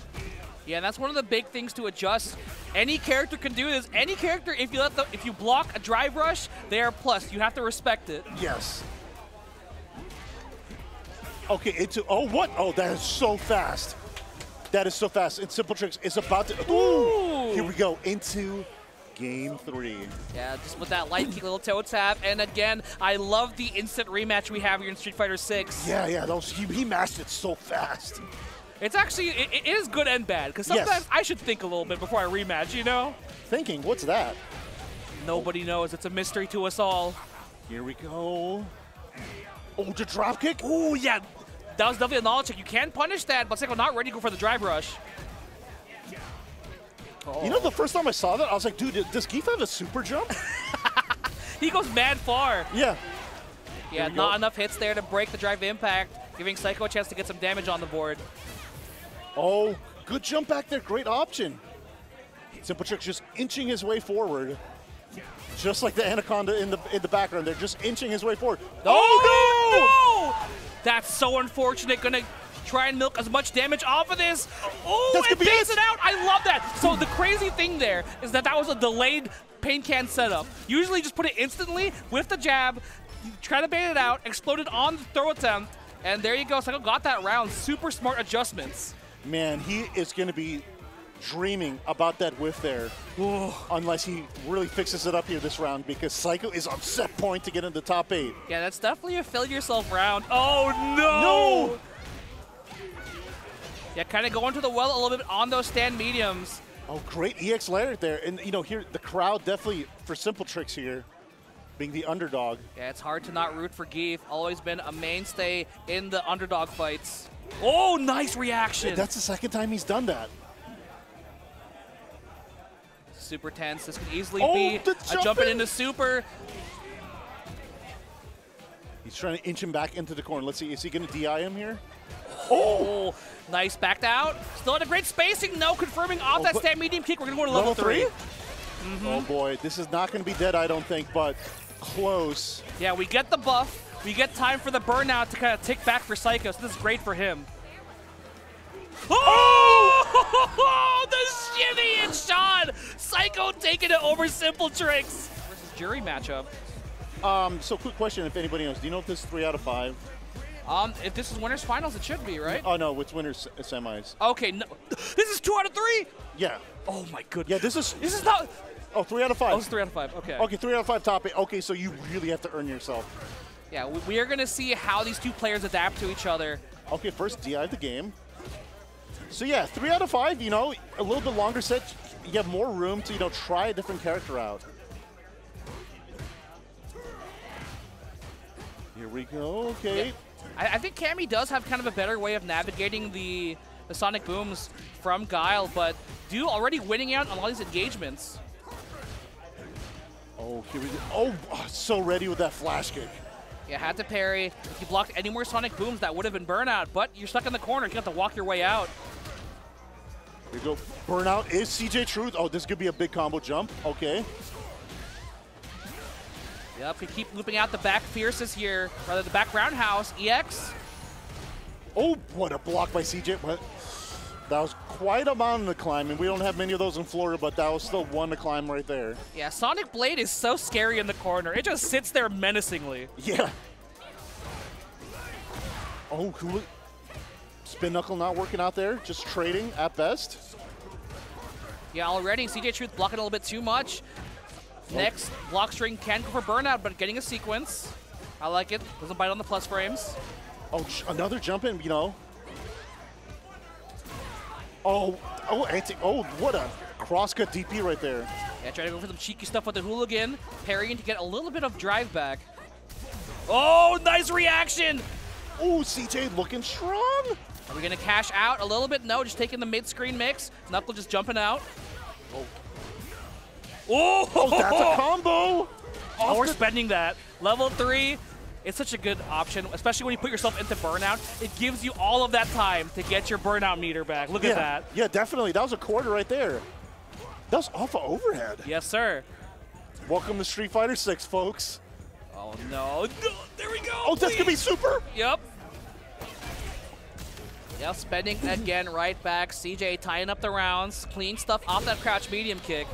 Yeah, and that's one of the big things to adjust. Any character can do this. Any character, if you let the, if you block a drive rush, they are plus. You have to respect it. Yes. Okay, into oh what? Oh, that is so fast. That is so fast. And Simple Tricks is about to. Ooh, here we go into game three. Yeah, just with that light kick, little toe tap, and again, I love the instant rematch we have here in Street Fighter 6. Yeah, yeah. Those he, he mastered so fast. It's actually it, it is good and bad because Yes. sometimes I should think a little bit before I rematch. You know, Thinking, what's that? nobody knows. It's a mystery to us all. Here we go. Oh, the drop kick. Oh yeah, that was definitely a knowledge check. You can punish that, but Psycho not ready to go for the drive rush. You know, the first time I saw that, I was like, dude, does Gief have a super jump? He goes mad far. yeah. Yeah, not go. enough hits there to break the drive impact, giving Psycho a chance to get some damage on the board. Oh, good jump back there. Great option. Simple Tricks just inching his way forward. Just like the Anaconda in the in the background. They're just inching his way forward. Oh, oh no! That's so unfortunate. Gonna try and milk as much damage off of this. Oh, That's and gonna be baits it. it out. I love that. So the crazy thing there is that that was a delayed pain can setup. Usually just put it instantly with the jab, try to bait it out, exploded on the throw attempt, and there you go. Psycho got that round. Super smart adjustments. Man, he is going to be dreaming about that whiff there. Unless he really fixes it up here this round because Psycho is on set point to get into the top eight. Yeah, that's definitely a fill yourself round. Oh no! No! Yeah, kind of going to the well a little bit on those stand mediums. Oh, great EX layer there. And, you know, here, the crowd definitely, for Simple Tricks here, being the underdog. Yeah, it's hard to not root for Gief. Always been a mainstay in the underdog fights. Oh, nice reaction. That's the second time he's done that. Super tense. This could easily Oh, be the a jump jumping in. into super. He's trying to inch him back into the corner. Let's see, is he going to DI him here? Oh, nice backed out. Still in a great spacing. No, confirming off Oh, that stand medium kick. We're going to go to level, three. Mm-hmm. Oh boy, this is not going to be dead, I don't think, but close. Yeah, we get the buff. We get time for the burnout to kind of tick back for Psycho, so this is great for him. Oh! the shimmy and Sean! Psycho taking it over Simple Tricks. Versus Juri matchup. Um, so quick question, if anybody knows, do you know if this is three out of five? Um, if this is winners finals, it should be, right? Oh no, it's winners semis. Okay, no. This is two out of three? Yeah, Oh my goodness. yeah. This is This is not. oh three out of Oh, five. it's three out of five. Okay. Okay, three out of five top eight. Okay, so you really have to earn yourself. Yeah, we, we are going to see how these two players adapt to each other. Okay, first DI the game. So yeah, three out of five. You know, a little bit longer set. You have more room to you know try a different character out. Here we go. Okay. I, I think Cammy does have kind of a better way of navigating the, the Sonic Booms from Guile, but Du already winning out on all these engagements. Oh, here we go. Oh, oh, so ready with that flash kick. Yeah, had to parry. If you blocked any more Sonic Booms, that would have been burnout, but you're stuck in the corner. You have to walk your way out. We go. Burnout is CJ Truth. Oh, this could be a big combo jump. Okay. Yep, can keep looping out the back fierces here, rather the back roundhouse. EX. Oh, what a block by CJ. What? That was quite a mountain to climb, and we don't have many of those in Florida, but that was still one to climb right there. Yeah, Sonic Blade is so scary in the corner. It just sits there menacingly. Yeah. Oh, Hula. Spin Knuckle not working out there, just trading at best. Yeah, already CJ Truth blocking a little bit too much. Next, block string can go for burnout, but getting a sequence. I like it. Doesn't bite on the plus frames. Oh, another jump in, you know. Oh, oh, anti, oh, what a crosscut DP right there. Yeah, trying to go for some cheeky stuff with the hooligan. Parrying to get a little bit of drive back. Oh, nice reaction! Oh, CJ looking strong. Are we gonna cash out a little bit? No, just taking the mid-screen mix. Knuckle just jumping out. Oh, Oh, oh that's a combo. Oh, we're spending that. Level three, it's such a good option, especially when you put yourself into burnout. It gives you all of that time to get your burnout meter back. Look yeah, at that. Yeah, definitely. That was a quarter right there. That was off of overhead. Yes, sir. Welcome to Street Fighter 6, folks. Oh no. no. There we go. Oh, that's gonna be super. Yep. Yep, spending again right back. CJ tying up the rounds. Clean stuff off that crouch medium kick.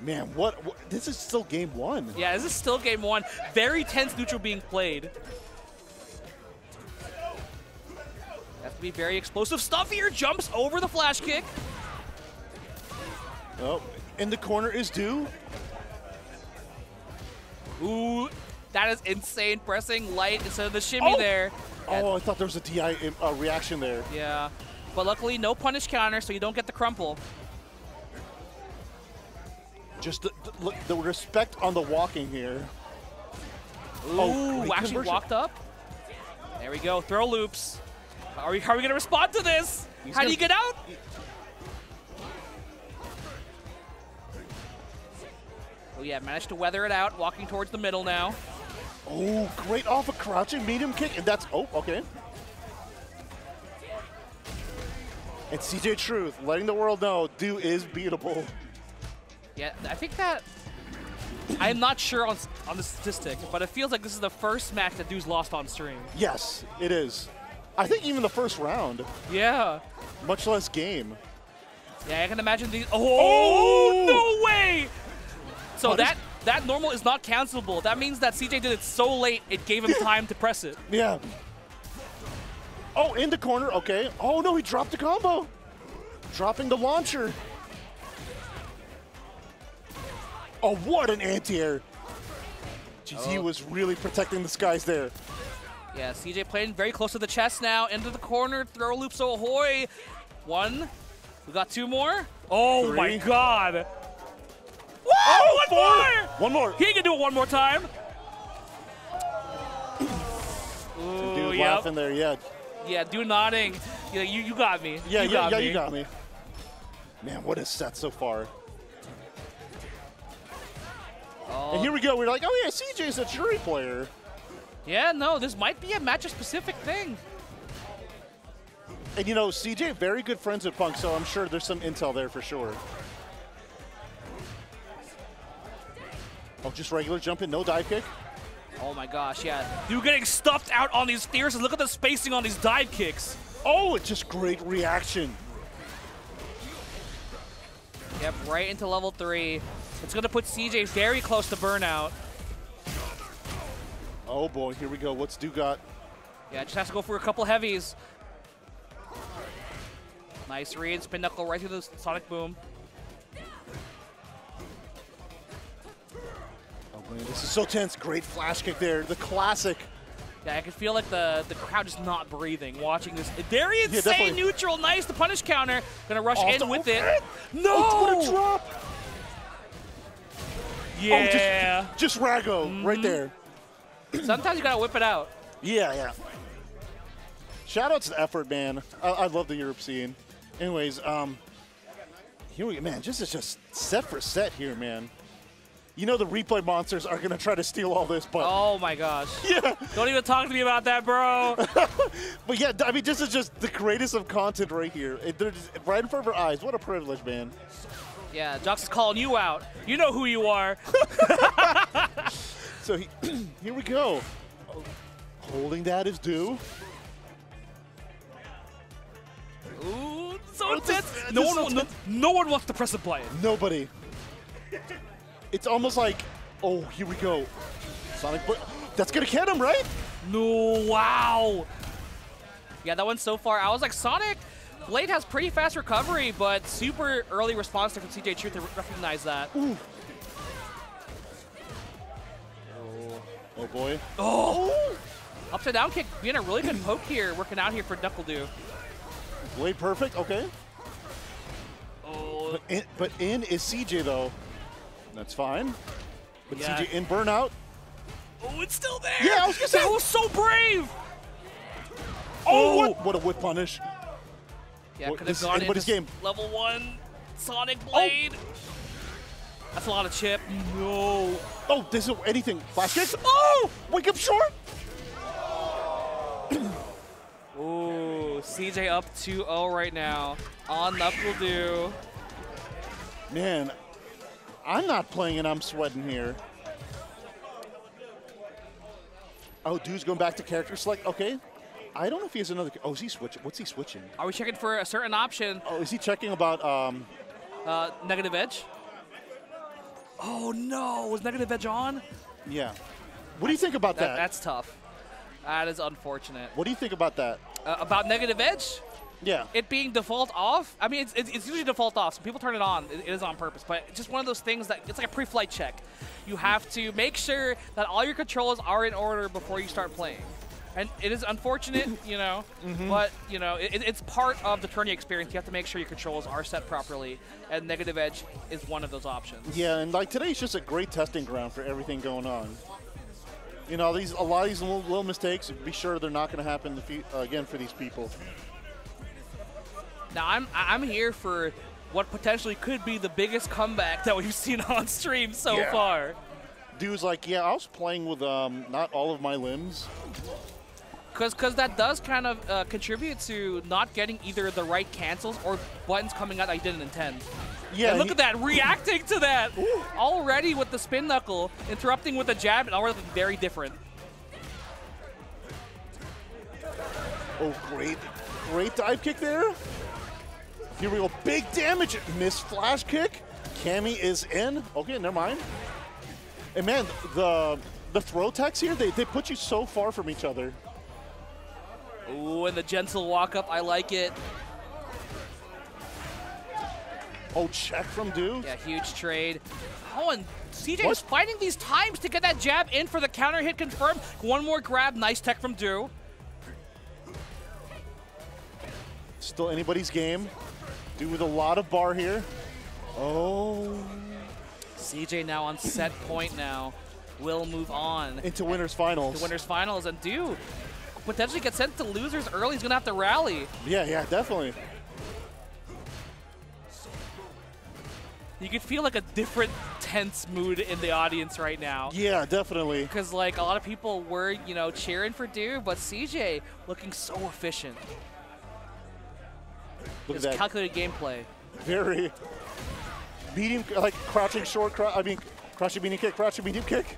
Man, what, what? This is still game one. Yeah, this is still game one. Very tense neutral being played. Has to be very explosive stuff here. Jumps over the flash kick. Oh, in the corner is Du. Ooh, that is insane. Pressing light instead of the shimmy Oh. there. Oh, I thought there was a DI uh, reaction there. Yeah. But luckily, no punish counter, so you don't get the crumple. Just the, the, look, the respect on the walking here. Ooh, Oh, great actually conversion. walked up. There we go. Throw loops. Are we, how are we going to respond to this? He's how do gonna- you get out? Oh, yeah, managed to weather it out. Walking towards the middle now. Oh, great off a crouching medium kick, and that's oh, okay. And CJ Truth letting the world know Du is beatable. Yeah, I think that. I'm not sure on, on the statistic, but it feels like this is the first match that Du's lost on stream. Yes, it is. I think even the first round, Yeah. much less game. Yeah, I can imagine these. Oh, Oh! no way! So that that normal is not cancelable. That means that CJ did it so late it gave him time to press it. Yeah. Oh, in the corner, okay. Oh no, he dropped the combo. Dropping the launcher. Oh, what an anti-air. Jeez, he Oh. was really protecting the skies there. Yeah, CJ playing very close to the chest now. Into the corner, throw loops ahoy. One. We got two more. Oh my god. Whoa, Oh, one four. more! One more. He can do it one more time. Ooh, Du yep. laughing there, yeah. Yeah, Du nodding. Yeah, you, you got me. Yeah, you yeah, got yeah, me. you got me. Man, what a set so far. Oh. And here we go. We're like, oh yeah, CJ's a Juri player. Yeah, no, this might be a match-specific thing. And you know, CJ, very good friends with Punk, so I'm sure there's some intel there for sure. Oh, just regular jumping, no dive kick. Oh my gosh, yeah. You getting stuffed out on these fierces. Look at the spacing on these dive kicks. Oh, it's just great reaction. Yep, right into level three. It's gonna put CJ very close to burnout. Oh boy, here we go. What's Du got? Yeah, just has to go for a couple heavies. Nice read, spin knuckle right through the sonic boom. This is so tense. Great flash kick there. The classic. Yeah, I can feel like the, the crowd is not breathing watching this. Very insane definitely. neutral, nice, the punish counter. Gonna rush Off in with it. overhead. No! Oh, what a drop. Yeah. Oh, just, just Rago right there. Sometimes you gotta whip it out. Yeah, yeah. Shout out to the effort, man. I, I love the Europe scene. Anyways, um, here we go, man, just is just set for set here, man. You know the replay monsters are gonna try to steal all this, but Oh my gosh. yeah, Don't even talk to me about that, bro. but yeah, I mean, this is just the greatest of content right here. It, they're just right in front of our eyes. What a privilege, man. yeah, Jox is calling you out. You know who you are. So he, here we go. Holding that is Du. Ooh, so intense. No one, no, no one wants to press a button. Nobody. It's almost like, oh, here we go. Sonic, but that's gonna get him, right? No, wow. Yeah, that one so far. I was like, Sonic Blade has pretty fast recovery, but super early response from CJ Truth to recognize that. Ooh. Oh. oh boy. Oh! Upside down kick being a really good poke here, working out here for NuckleDu. Blade perfect. Okay. Oh, But in, but in is CJ though. That's fine. But Yeah. CJ in burnout. oh, it's still there. Yeah, I was gonna say- that was so brave. Oh, Oh! what, what a whip punish. Yeah, could have is gone anybody's game. level one Sonic oh. Blade. That's a lot of chip. No. Oh, this is anything. Flash kick. Oh! oh wake up short. Ooh, CJ up 2-0 right now on NuckleDu. Man, I'm not playing and I'm sweating here. Oh, Du's going back to character select. Okay. I don't know if he has another. Oh, is he switching? What's he switching? Are we checking for a certain option? Oh, is he checking about? Um, Uh, negative edge? Oh no, was negative edge on? yeah. What do you think about That, that? that's tough. That is unfortunate. what do you think about that? Uh, about negative edge? Yeah. It being default off? I mean, it's, it's, it's usually default off. So people turn it on. It, it is on purpose. But it's just one of those things that it's like a pre-flight check. You have to make sure that all your controls are in order before you start playing. And it is unfortunate, you know, but you know it, it's part of the tourney experience. You have to make sure your controls are set properly, and negative edge is one of those options. Yeah, and like today's just a great testing ground for everything going on. You know, these a lot of these little, little mistakes. Be sure they're not going to happen the uh, again for these people. Now I'm I'm here for what potentially could be the biggest comeback that we've seen on stream so Yeah. far. Du's like, yeah, I was playing with um, not all of my limbs. Because cause that does kind of uh, contribute to not getting either the right cancels or buttons coming out that you didn't intend. Yeah, and look he- at that, reacting to that. Already with the spin knuckle, interrupting with a jab, and already very different. Oh, great, great dive kick there. Here we go, big damage. Miss flash kick. Cammy is in. Okay, never mind. And man, the the throw techs here, they, they put you so far from each other. Ooh, and the gentle walk up, I like it. Oh, check from Du. Yeah, huge trade. Oh, and CJ What? is fighting these times to get that jab in for the counter hit confirmed. One more grab, nice tech from Du. Still anybody's game. Du with a lot of bar here. Oh, CJ now on set point now. Will move on. into winners finals. the winners finals and Du potentially get sent to losers early. He's gonna have to rally. Yeah, yeah, definitely. You could feel like a different tense mood in the audience right now. Yeah, definitely. Because like a lot of people were, you know, cheering for Du, but CJ looking so efficient. Look that. calculated gameplay. Very medium, like crouching short. Cr- I mean, crouching medium kick, crouching medium kick.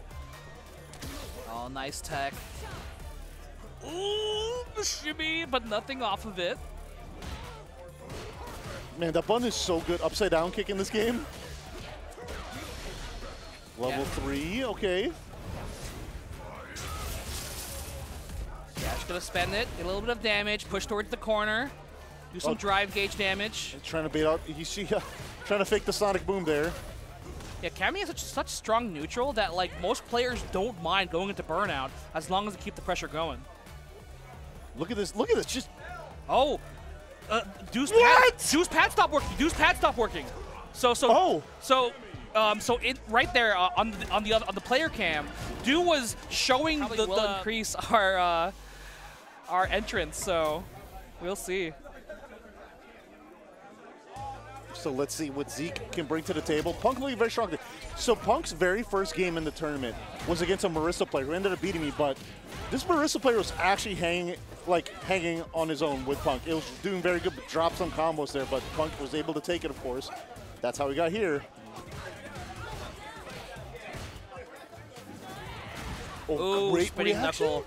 Oh, nice tech. Ooh, the shimmy, but nothing off of it. Man, that button is so good. Upside down kick in this game. Level Yeah. three, okay. Yeah, just gonna spend it. Get a little bit of damage. Push towards the corner. Do some Oh. drive gauge damage. Trying to bait out. You see, uh, trying to fake the sonic boom there. Yeah, Cammy is such, such strong neutral that like most players don't mind going into burnout as long as they keep the pressure going. Look at this. Look at this. Just Oh, uh, Du's What? pad. Du's pad stopped working. Du's pad stopped working. So so Oh. so. Um, so it right there uh, on the on the other, on the player cam, Du was showing Probably the, will, the uh, increase our uh, our entrance. So we'll see. So let's see what Zeke can bring to the table. Punk looking very strong. So Punk's very first game in the tournament was against a Marisa player who ended up beating me, but this Marisa player was actually hanging like hanging on his own with Punk. It was doing very good, but dropped some combos there, but Punk was able to take it, of course. That's how we got here. Oh, Ooh, great spinning reaction. knuckle.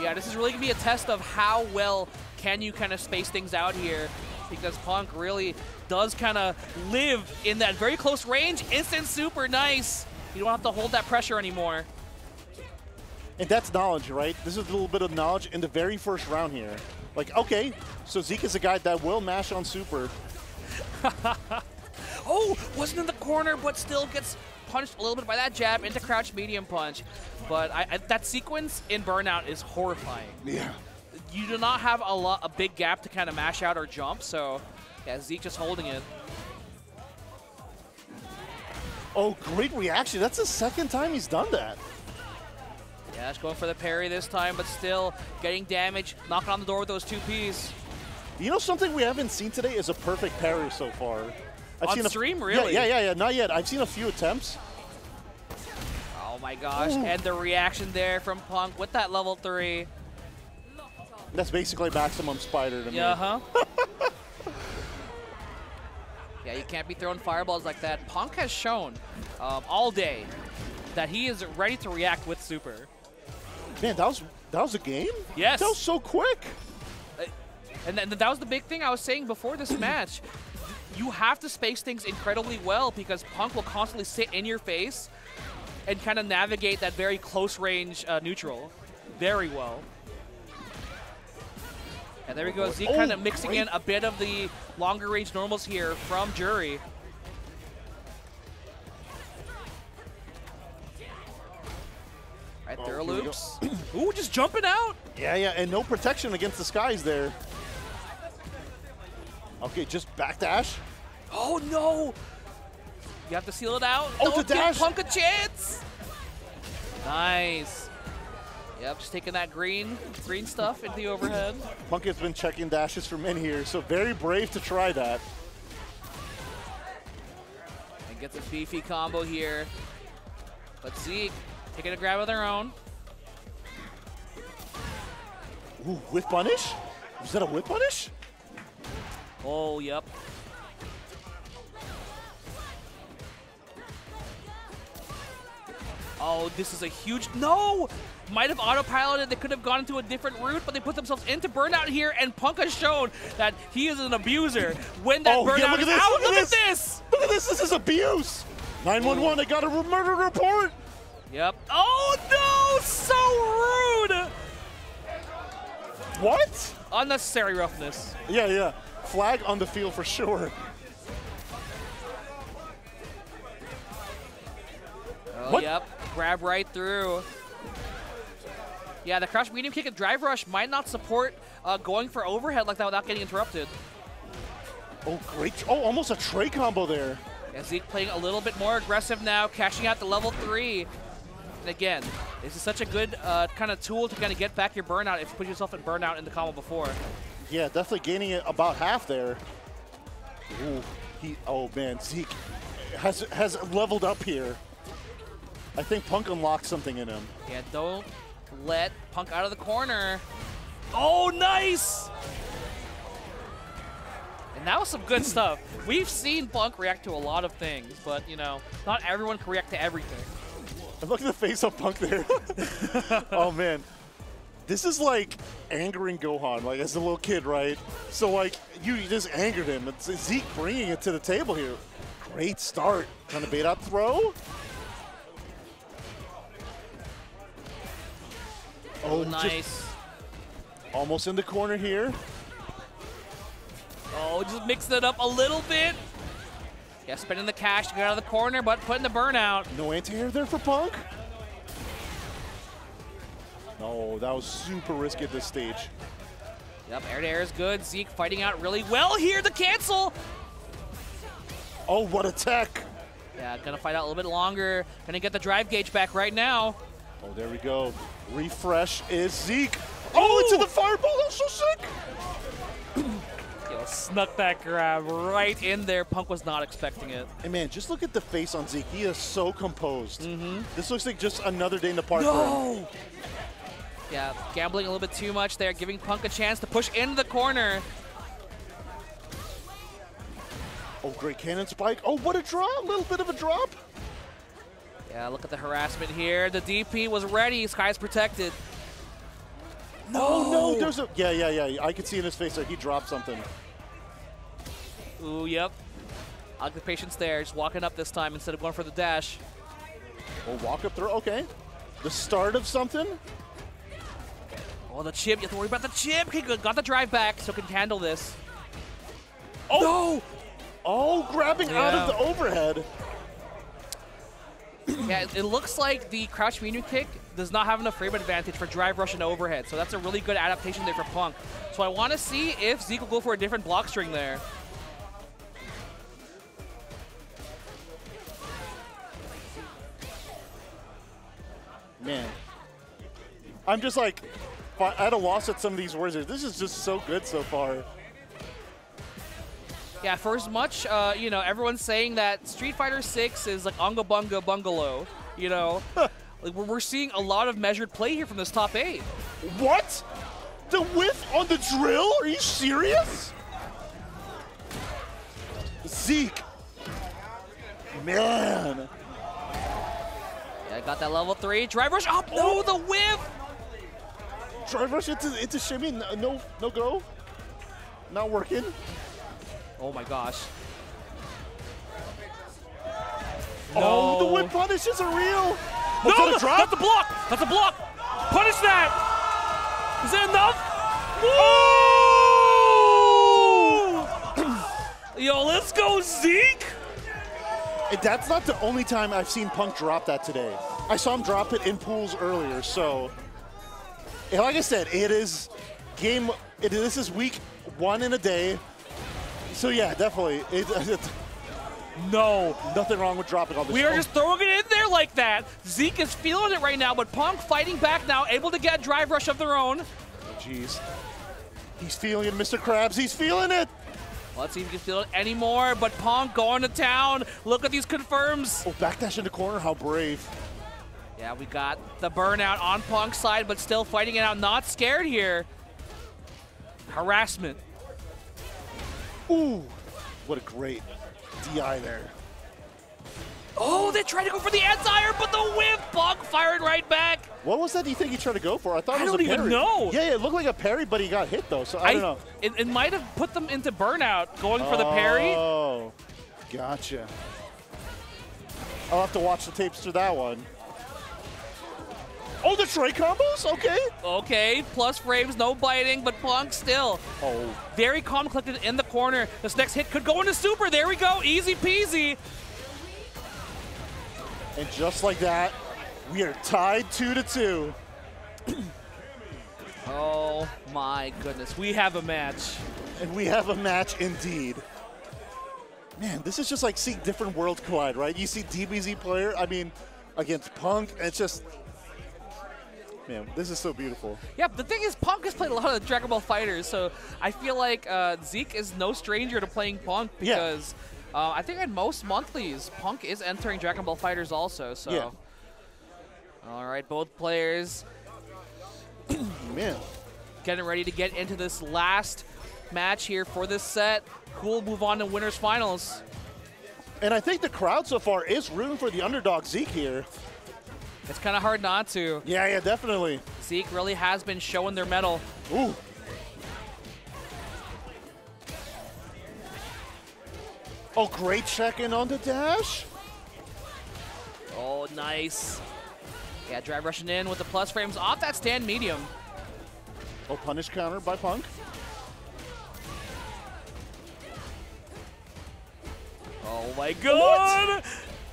Yeah, this is really gonna be a test of how well can you kind of space things out here, because Punk really does kind of live in that very close range. Instant super nice. You don't have to hold that pressure anymore. And that's knowledge, right? This is a little bit of knowledge in the very first round here. Like, okay, so Zeke is a guy that will mash on super. Oh, wasn't in the corner, but still gets punched a little bit by that jab into crouch medium punch. But I, I, that sequence in Burnout is horrifying. Yeah. You do not have a lot, a big gap to kind of mash out or jump, so yeah, Zeke just holding it. Oh, great reaction. That's the second time he's done that. Yeah, just going for the parry this time, but still getting damage, knocking on the door with those two Ps. You know something we haven't seen today is a perfect parry so far. I've On seen a- stream, Yeah, really? Yeah, yeah, yeah. Not yet. I've seen a few attempts. Oh my gosh, Ooh. and the reaction there from Punk with that level three. That's basically maximum spider to me. Yeah, huh? yeah, you can't be throwing fireballs like that. Punk has shown um, all day that he is ready to react with super. Man, that was that was a game. Yes. That was so quick. And then that was the big thing I was saying before this match. You have to space things incredibly well because Punk will constantly sit in your face and kind of navigate that very close range uh, neutral very well. And there we go, Zeke Oh, kind of mixing great. in a bit of the longer range normals here from Juri. Right, Oh, there here loops. Ooh, just jumping out. Yeah, yeah, and no protection against the skies there. Okay, just backdash. Oh no! You have to seal it out. Oh, Don't the give dash. Punk a chance. Nice. Yep, just taking that green, green stuff into the overhead. Punk has been checking dashes from in here, so very brave to try that. And gets a beefy combo here. But Zeke taking a grab of their own. Ooh, whip punish? Was that a whip punish? Oh, yep. Oh, this is a huge no. Might have autopiloted. They could have gone into a different route, but they put themselves into burnout here. And Punk has shown that he is an abuser when that Oh, yeah, burnout look at this, out. look at Look at this. this. Look at this, this is abuse! 911, I got a murder report! Yep. Oh no! So rude. What? Unnecessary roughness. Yeah, yeah. Flag on the field for sure. Oh, What? yep. Grab right through. Yeah, the crouch medium kick and drive rush might not support uh, going for overhead like that without getting interrupted. Oh, great. Oh, almost a tray combo there. Yeah, Zeke playing a little bit more aggressive now, cashing out the level three. And again, this is such a good uh, kind of tool to kind of get back your burnout if you put yourself in burnout in the combo before. Yeah, definitely gaining it about half there. Ooh, he. Oh man, Zeke has has leveled up here. I think Punk unlocked something in him. Yeah, don't let Punk out of the corner. Oh, nice! And that was some good stuff. We've seen Punk react to a lot of things, but, you know, not everyone can react to everything. And look at the face of Punk there. oh man, this is like angering Gohan, like as a little kid, right? So like you just angered him. It's Zeke bringing it to the table here. Great start. Trying to bait out throw. Oh, oh nice. almost in the corner here. Oh, just mixing it up a little bit. Yeah, spending the cash to get out of the corner, but putting the burnout. No anti-air there for Punk. No, that was super risky at this stage. Yep, air to air is good. Zeke fighting out really well here to cancel. Oh, what a tech. Yeah, gonna fight out a little bit longer. Gonna get the drive gauge back right now. Oh, there we go. Refresh is Zeke. Oh, into the fireball. That was so sick. snuck that grab right in there. Punk was not expecting it. And man, just look at the face on Zeke. He is so composed. Mm-hmm. This looks like just another day in the park for him. Yeah, gambling a little bit too much there, giving Punk a chance to push into the corner. Oh, great cannon spike. Oh, what a drop. A little bit of a drop. Yeah, look at the harassment here. The DP was ready. Sky's protected. No, Oh, no. There's a. Yeah, yeah, yeah. I could see in his face that he dropped something. Ooh, yep. I like the patience there. Just walking up this time instead of going for the dash. Oh, walk up throw. Okay. The start of something. Oh, the chip. You have to worry about the chip. He got the drive back, so can handle this. Oh! Oh, grabbing out of the overhead. Yeah, it- looks like the crouch medium kick does not have enough frame advantage for drive rush and overhead, so that's a really good adaptation there for Punk. So I want to see if Zeke will go for a different block string there. Man. I'm just like at a loss at some of these words. This is just so good so far. Yeah, for as much, uh, you know, everyone's saying that Street Fighter 6 is like Unga Bunga Bungalow, you know. like we're, seeing a lot of measured play here from this top eight. What? The whiff on the drill? Are you serious? Zeke. Man. Yeah, I got that level three. Drive rush up. Oh, the whiff. Drive rush into, into shimmy. No, no, no go. Not working. Oh my gosh. Oh, the No. whiff punishes are real. Was no, that a drop? that's a block. That's a block. Punish that. Is that enough? Woo! Yo, let's go, Zeke. And that's not the only time I've seen Punk drop that today. I saw him drop it in pools earlier. So, and like I said, it is game. It, this is week one in a day. So yeah, definitely. It, it's No. nothing wrong with dropping all this. We are Oh, just throwing it in there like that. Zeke is feeling it right now, but Punk fighting back now, able to get a drive rush of their own. Oh, jeez. He's feeling it, Mr. Krabs. He's feeling it. Let's see if he can feel it anymore, but Punk going to town. Look at these confirms. Oh, backdash in the corner. How brave. Yeah, we got the burnout on Punk's side, but still fighting it out. Not scared here. Harassment. Ooh, what a great DI there. Oh, they tried to go for the anti-air, but the whiff. Punk fired right back. What was that do you think he tried to go for? I thought I it was don't a even parry. know. Yeah, yeah, it looked like a parry, but he got hit though. So I, don't know. It, it might have put them into burnout, going for the parry. Oh, gotcha. I'll have to watch the tapes to that one. Oh, the tray combos? Okay. Okay, plus frames, no biting, but Punk still Oh, very calm, collected in the corner. This next hit could go into super. There we go, easy peasy. and just like that, we are tied two to two. Oh my goodness, we have a match. And we have a match indeed. Man, this is just like seeing different worlds collide, right? You see DBZ player, I mean, against Punk, and it's just, man, this is so beautiful. Yeah, the thing is, Punk has played a lot of Dragon Ball Fighters, so I feel like uh, Zeke is no stranger to playing Punk Yeah. because uh, I think in most monthlies, Punk is entering Dragon Ball Fighters also. So, Yeah. all right, both players Man, getting ready to get into this last match here for this set. Who will move on to winners finals? and I think the crowd so far is rooting for the underdog Zeke here. It's kind of hard not to. Yeah, yeah, definitely. Zeke really has been showing their mettle. Ooh. Oh, great check in on the dash. Oh, nice. Yeah, drive rushing in with the plus frames off that stand medium. Oh, punish counter by Punk. Oh my god!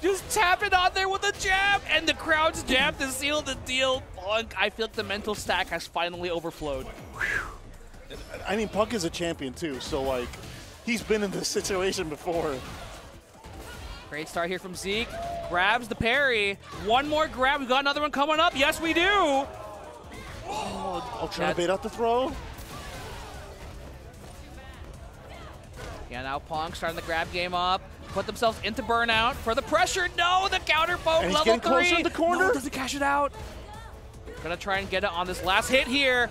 Just tapping on there with a jab, and the crowd's jab to seal the deal. Punk, I feel like the mental stack has finally overflowed. I mean, Punk is a champion too, so like, he's been in this situation before. Great start here from Zeke. Grabs the parry. One more grab. We got another one coming up. Yes, we do. Oh, I'll try to bait out the throw. Yeah, now Punk starting the grab game up. Put themselves into burnout for the pressure. No, the counter poke And he's level getting closer three. to the corner. No, doesn't cash it out. Gonna try and get it on this last hit here.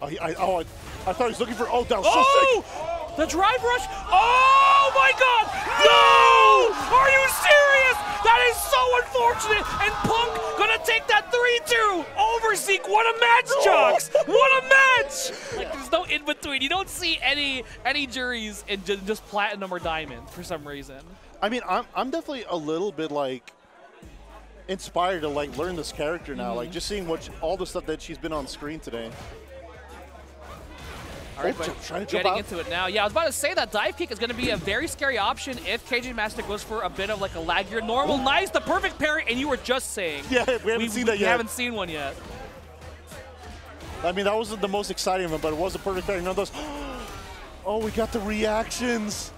Oh, he- I, oh, I, I thought he was looking for. Oh, that was so oh! sick. The drive rush. Oh my god! No! Are you serious? That is so unfortunate. And Punk gonna take that 3-2 over Zeke. What a match, Jox! What a match! Like there's no in between. You don't see any any Juris in just platinum or diamond for some reason. I mean, I'm, I'm definitely a little bit like inspired to like learn this character now. Mm-hmm. Like just seeing what all the stuff that she's been on screen today. Oh, but trying to jump getting into it now. Yeah, I was about to say that dive kick is going to be a very scary option if KJMasta goes for a bit of like a laggier normal. Nice, the perfect parry, and you were just saying. Yeah, we haven't seen that we yet. haven't seen one yet. I mean, that wasn't the most exciting one, but it was a perfect pair. None of those. Oh, we got the reactions.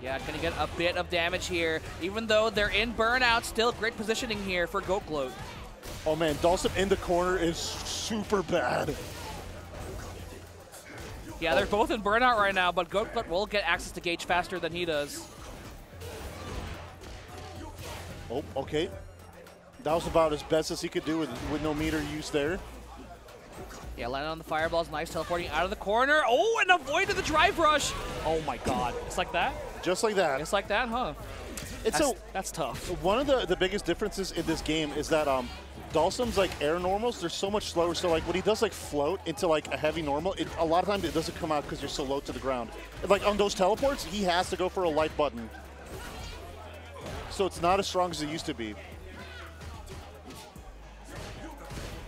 Yeah, gonna get a bit of damage here. Even though they're in burnout, still great positioning here for Goat Gloat. Oh man, Dhalsim in the corner is super bad. Yeah, they're both in burnout right now, but Goat Gloat will get access to gauge faster than he does. Oh, okay. That was about as best as he could do with, with no meter use there. Yeah, landing on the fireballs, nice teleporting out of the corner. Oh, and avoided the drive rush. Oh my god. It's like that? Just like that. It's like that, huh? It's That's, so that's tough. one of the, the biggest differences in this game is that um, Dhalsim's like air normals, they're so much slower. So like when he does like float into like a heavy normal, it, a lot of times it doesn't come out because you're so low to the ground. Like on those teleports, he has to go for a light button. So it's not as strong as it used to be.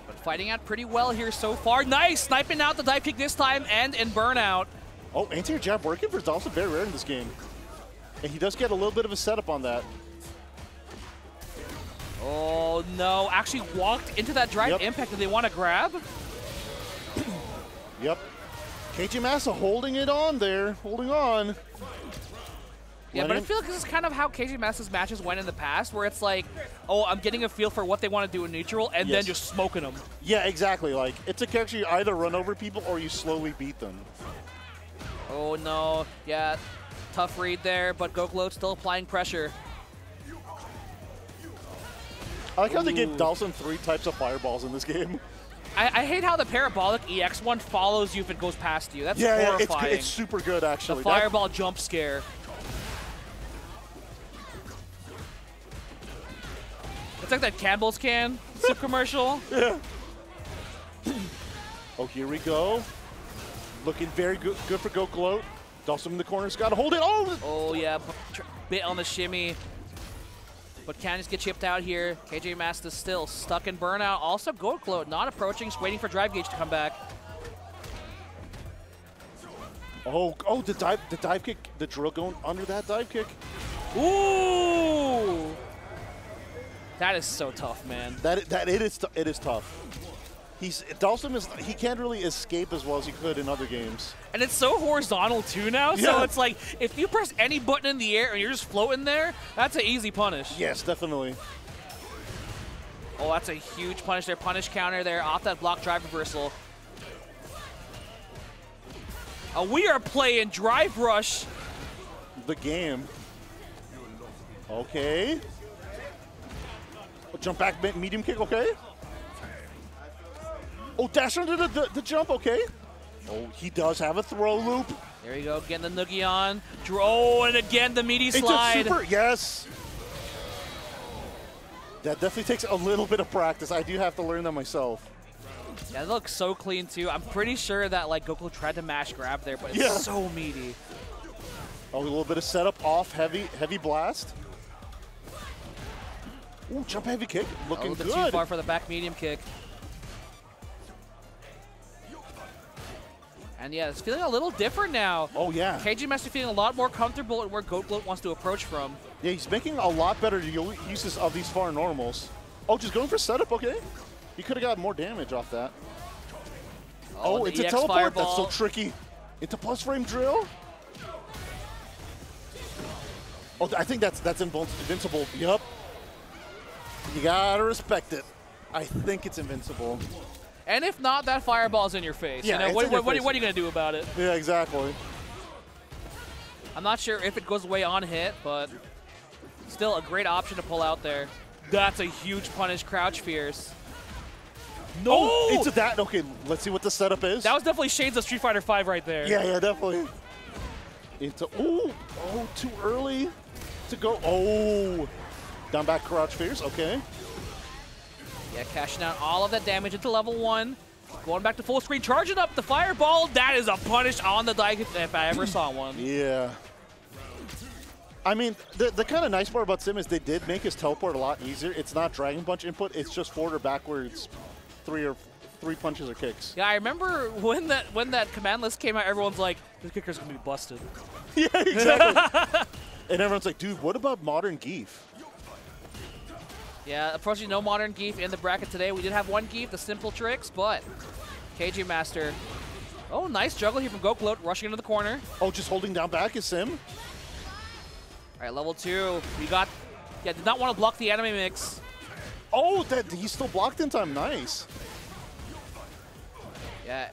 But fighting out pretty well here so far. Nice! Sniping out the dive kick this time and in burnout. Oh, anti-air jab working for Dhalsim very rare in this game. And he does get a little bit of a setup on that. Oh no, actually walked into that drive Yep. impact. Do they want to grab? Yep. KJMasta holding it on there, holding on. Yeah, but I feel like this is kind of how KJMasta's matches went in the past, where it's like, oh, I'm getting a feel for what they want to do in neutral, and then just smoking them. Yeah, exactly. Like it's a character you either run over people or you slowly beat them. Oh no, yeah, tough read there, but Goat Gloat still applying pressure. I like how they gave Ooh. Dhalsim three types of fireballs in this game. I, I hate how the parabolic EX one follows you if it goes past you. That's Yeah, yeah, it's, horrifying. it's super good the actually. That- fireball jump scare. It's like that Campbell's can commercial. oh, here we go. Looking very good, good for Goat Gloat. Dhalsim in the corner's got to hold it. Oh, Oh yeah, bit on the shimmy. But can just get chipped out here. KJMasta's still stuck in burnout. Also, Goat Gloat not approaching, just waiting for Drive Gauge to come back. oh, oh! The dive, the dive kick, the drill going under that dive kick. Ooh! That is so tough, man. That that it is it is tough. He's Dhalsim is he can't really escape as well as he could in other games. And it's so horizontal too now, so it's like if you press any button in the air and you're just floating there, that's an easy punish. Yes, definitely. Oh, that's a huge punish there. Punish counter there off that block drive reversal. Uh, we are playing drive rush. The game. Okay. Jump back medium kick. Okay. Oh, dash under the, the, the jump. Okay. Oh, he does have a throw loop. There you go, getting the noogie on. Oh, and again the meaty slide. It's a super. Yes. That definitely takes a little bit of practice. I do have to learn that myself. Yeah, that looks so clean too. I'm pretty sure that like Goku tried to mash grab there, but it's Yeah. so meaty. Oh, a little bit of setup off heavy heavy blast. Ooh, jump heavy kick. Looking bit good. too far for the back medium kick. And yeah, it's feeling a little different now. Oh yeah. KJMasta feeling a lot more comfortable at where Goat Gloat wants to approach from. Yeah, he's making a lot better uses of these far normals. Oh, just going for setup, okay. He could have got more damage off that. Oh, oh the it's a teleport. That's so fireball. tricky. Into plus frame drill. Oh, I think that's that's invincible. Yup. You gotta respect it. I think it's invincible. And if not, that fireball's in your face. Yeah, you know, what, what, what, face. what are you going to do about it? Yeah, exactly. I'm not sure if it goes away on hit, but still a great option to pull out there. That's a huge punish, Crouch Fierce. No! Oh, into that. Okay, let's see what the setup is. that was definitely shades of Street Fighter 5 right there. yeah, yeah, definitely. Into oh, oh, too early to go. Oh, down back crouch fierce. Okay. Yeah, cashing out all of that damage into level one. Going back to full screen, charging up the fireball. That is a punish on the die if I ever saw one. Yeah. I mean, the, the kind of nice part about Sim is they did make his teleport a lot easier. It's not Dragon Punch input. It's just forward or backwards, three or three punches or kicks. Yeah, I remember when that when that command list came out, everyone's like, "This kicker's gonna be busted." yeah, exactly. and everyone's like, dude, what about modern Gief? Yeah, unfortunately, no modern Gief in the bracket today. We did have one Gief, the SimpleTricks, but KJMasta. Oh, nice juggle here from Goat Gloat, rushing into the corner. Oh, just holding down back is Sim. All right, level two. We got. Yeah, did not want to block the enemy mix. Oh, that he's still blocked in time. Nice. Yeah.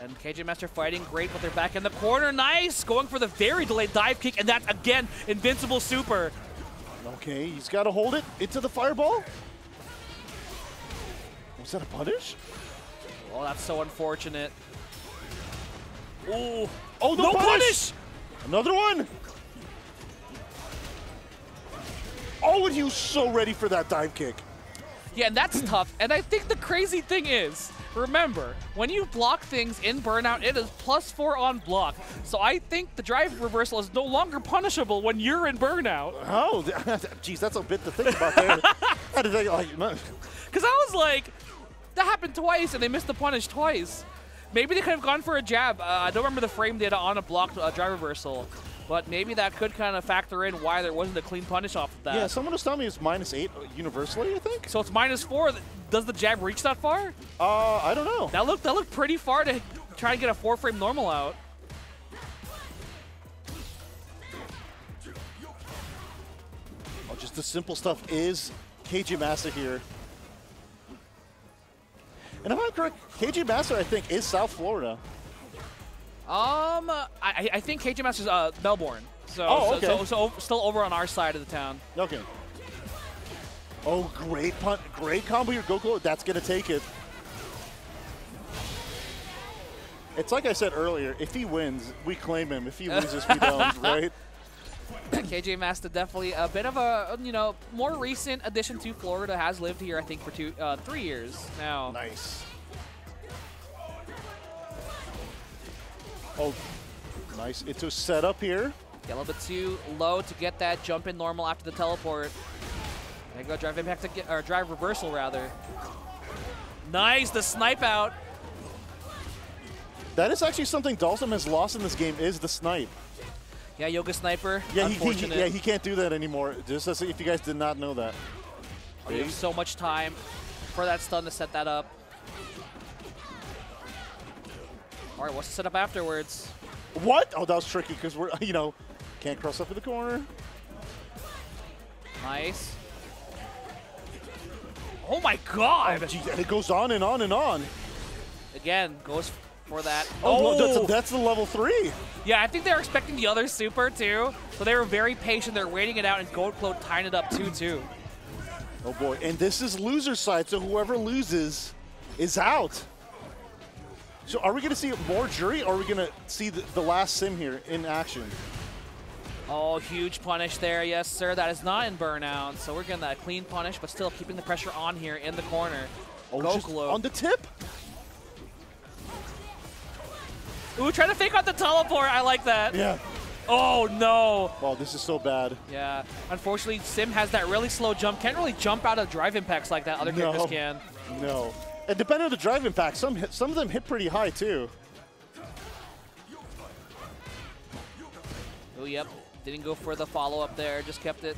And KJMasta fighting great, but they're back in the corner. Nice! Going for the very delayed dive kick, and that's, again, Invincible Super. Okay, he's got to hold it into the fireball. Was that a punish? Oh, that's so unfortunate. Ooh. Oh, the no punish! punish! Another one. Oh, and he was so ready for that dive kick. Yeah, and that's tough. And I think the crazy thing is, remember, when you block things in Burnout, it is plus four on block. So I think the drive reversal is no longer punishable when you're in Burnout. Oh, geez, that's a bit to think about there. How did they like? Because I was like, that happened twice, and they missed the punish twice. Maybe they could have gone for a jab. Uh, I don't remember the frame data on a blocked uh, drive reversal, but maybe that could kind of factor in why there wasn't a clean punish off of that. Yeah, someone was telling me it's minus eight universally. I think. so it's minus four. Does the jab reach that far? Uh, I don't know. That looked that looked pretty far to try to get a four frame normal out. Oh, just the simple stuff is KJMasta here. And if I'm correct, KJMasta, I think, is South Florida. Um, I, I think KJMasta's uh Melbourne. So, Oh, so- so, so, still over on our side of the town. Okay. Oh, great punt, great combo here, Goku. That's gonna take it. It's like I said earlier. If he wins, we claim him. If he loses, we don't. Right? KJMasta definitely a bit of a you know more recent addition to Florida. Has lived here I think for two uh, three years now. Nice. Oh, nice. It's a setup here. Yeah, a little bit too low to get that jump in normal after the teleport. There go, drive impact to get, or drive reversal rather. Nice, the snipe out. That is actually something Dhalsim has lost in this game is the snipe. Yeah, Yoga Sniper. Yeah, he, he, yeah, he can't do that anymore. Just as if you guys did not know that. Oh, you have so much time for that stun to set that up. All right, what's the setup afterwards? What? Oh, that was tricky because we're, you know, can't cross up in the corner. Nice. Oh my god! Oh, Gee, and it goes on and on and on. Again, goes for that. Oh, oh! that's, that's the level three. yeah, I think they're expecting the other super too. So they were very patient. They're waiting it out, and Goat Gloat tying it up 2-2. Oh boy, and this is loser side, so whoever loses is out. So are we going to see more Juri, or are we going to see the, the last sim here in action? Oh, huge punish there. Yes, sir. That is not in burnout. So we're getting that clean punish, but still keeping the pressure on here in the corner. Oh, on the tip. Ooh, trying to fake out the teleport. I like that. Yeah. Oh, no. Oh, this is so bad. Yeah. Unfortunately, Sim has that really slow jump. Can't really jump out of drive impacts like that other characters No. can. No. And depending on the drive impact, some hit, some of them hit pretty high too. Oh, yep. Didn't go for the follow-up there. Just kept it.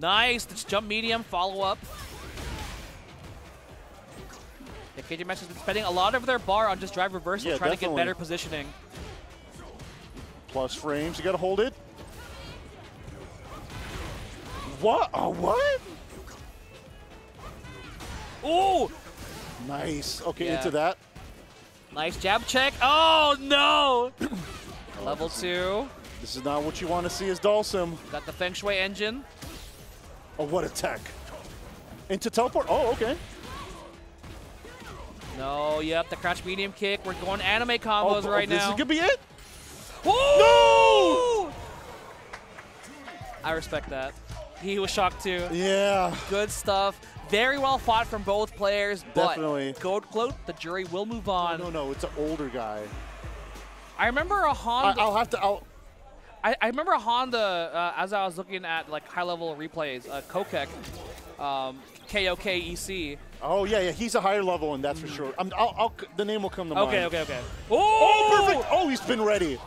Nice. Just jump medium, follow-up. Yeah, KJMasta has been spending a lot of their bar on just drive reversal, Yeah, trying to get better positioning. Plus frames, you got to hold it. What? Oh, what? Ooh! Nice. Okay, Yeah. into that. Nice jab check. Oh, no! Level two. This is not what you want to see as Dhalsim. Got the Feng Shui engine. Oh, what a tech. Into teleport. Oh, okay. No, yep, the crouch medium kick. We're going anime Oh, combos oh, right this now. is gonna be it. no! I respect that. He was shocked too. Yeah. Good stuff. Very well fought from both players, but Definitely. Goat Gloat, the Juri will move on. No, no, it's an older guy. I remember a Honda. I'll have to. I'll, I, I remember a Honda uh, as I was looking at like high level replays. Uh, Kokek, um, K O K E C. oh yeah, yeah. He's a higher level, one, that's for sure. I'm, I'll, I'll, the name will come to Okay, mind. Okay, okay, okay. Oh, perfect. Oh, he's been ready.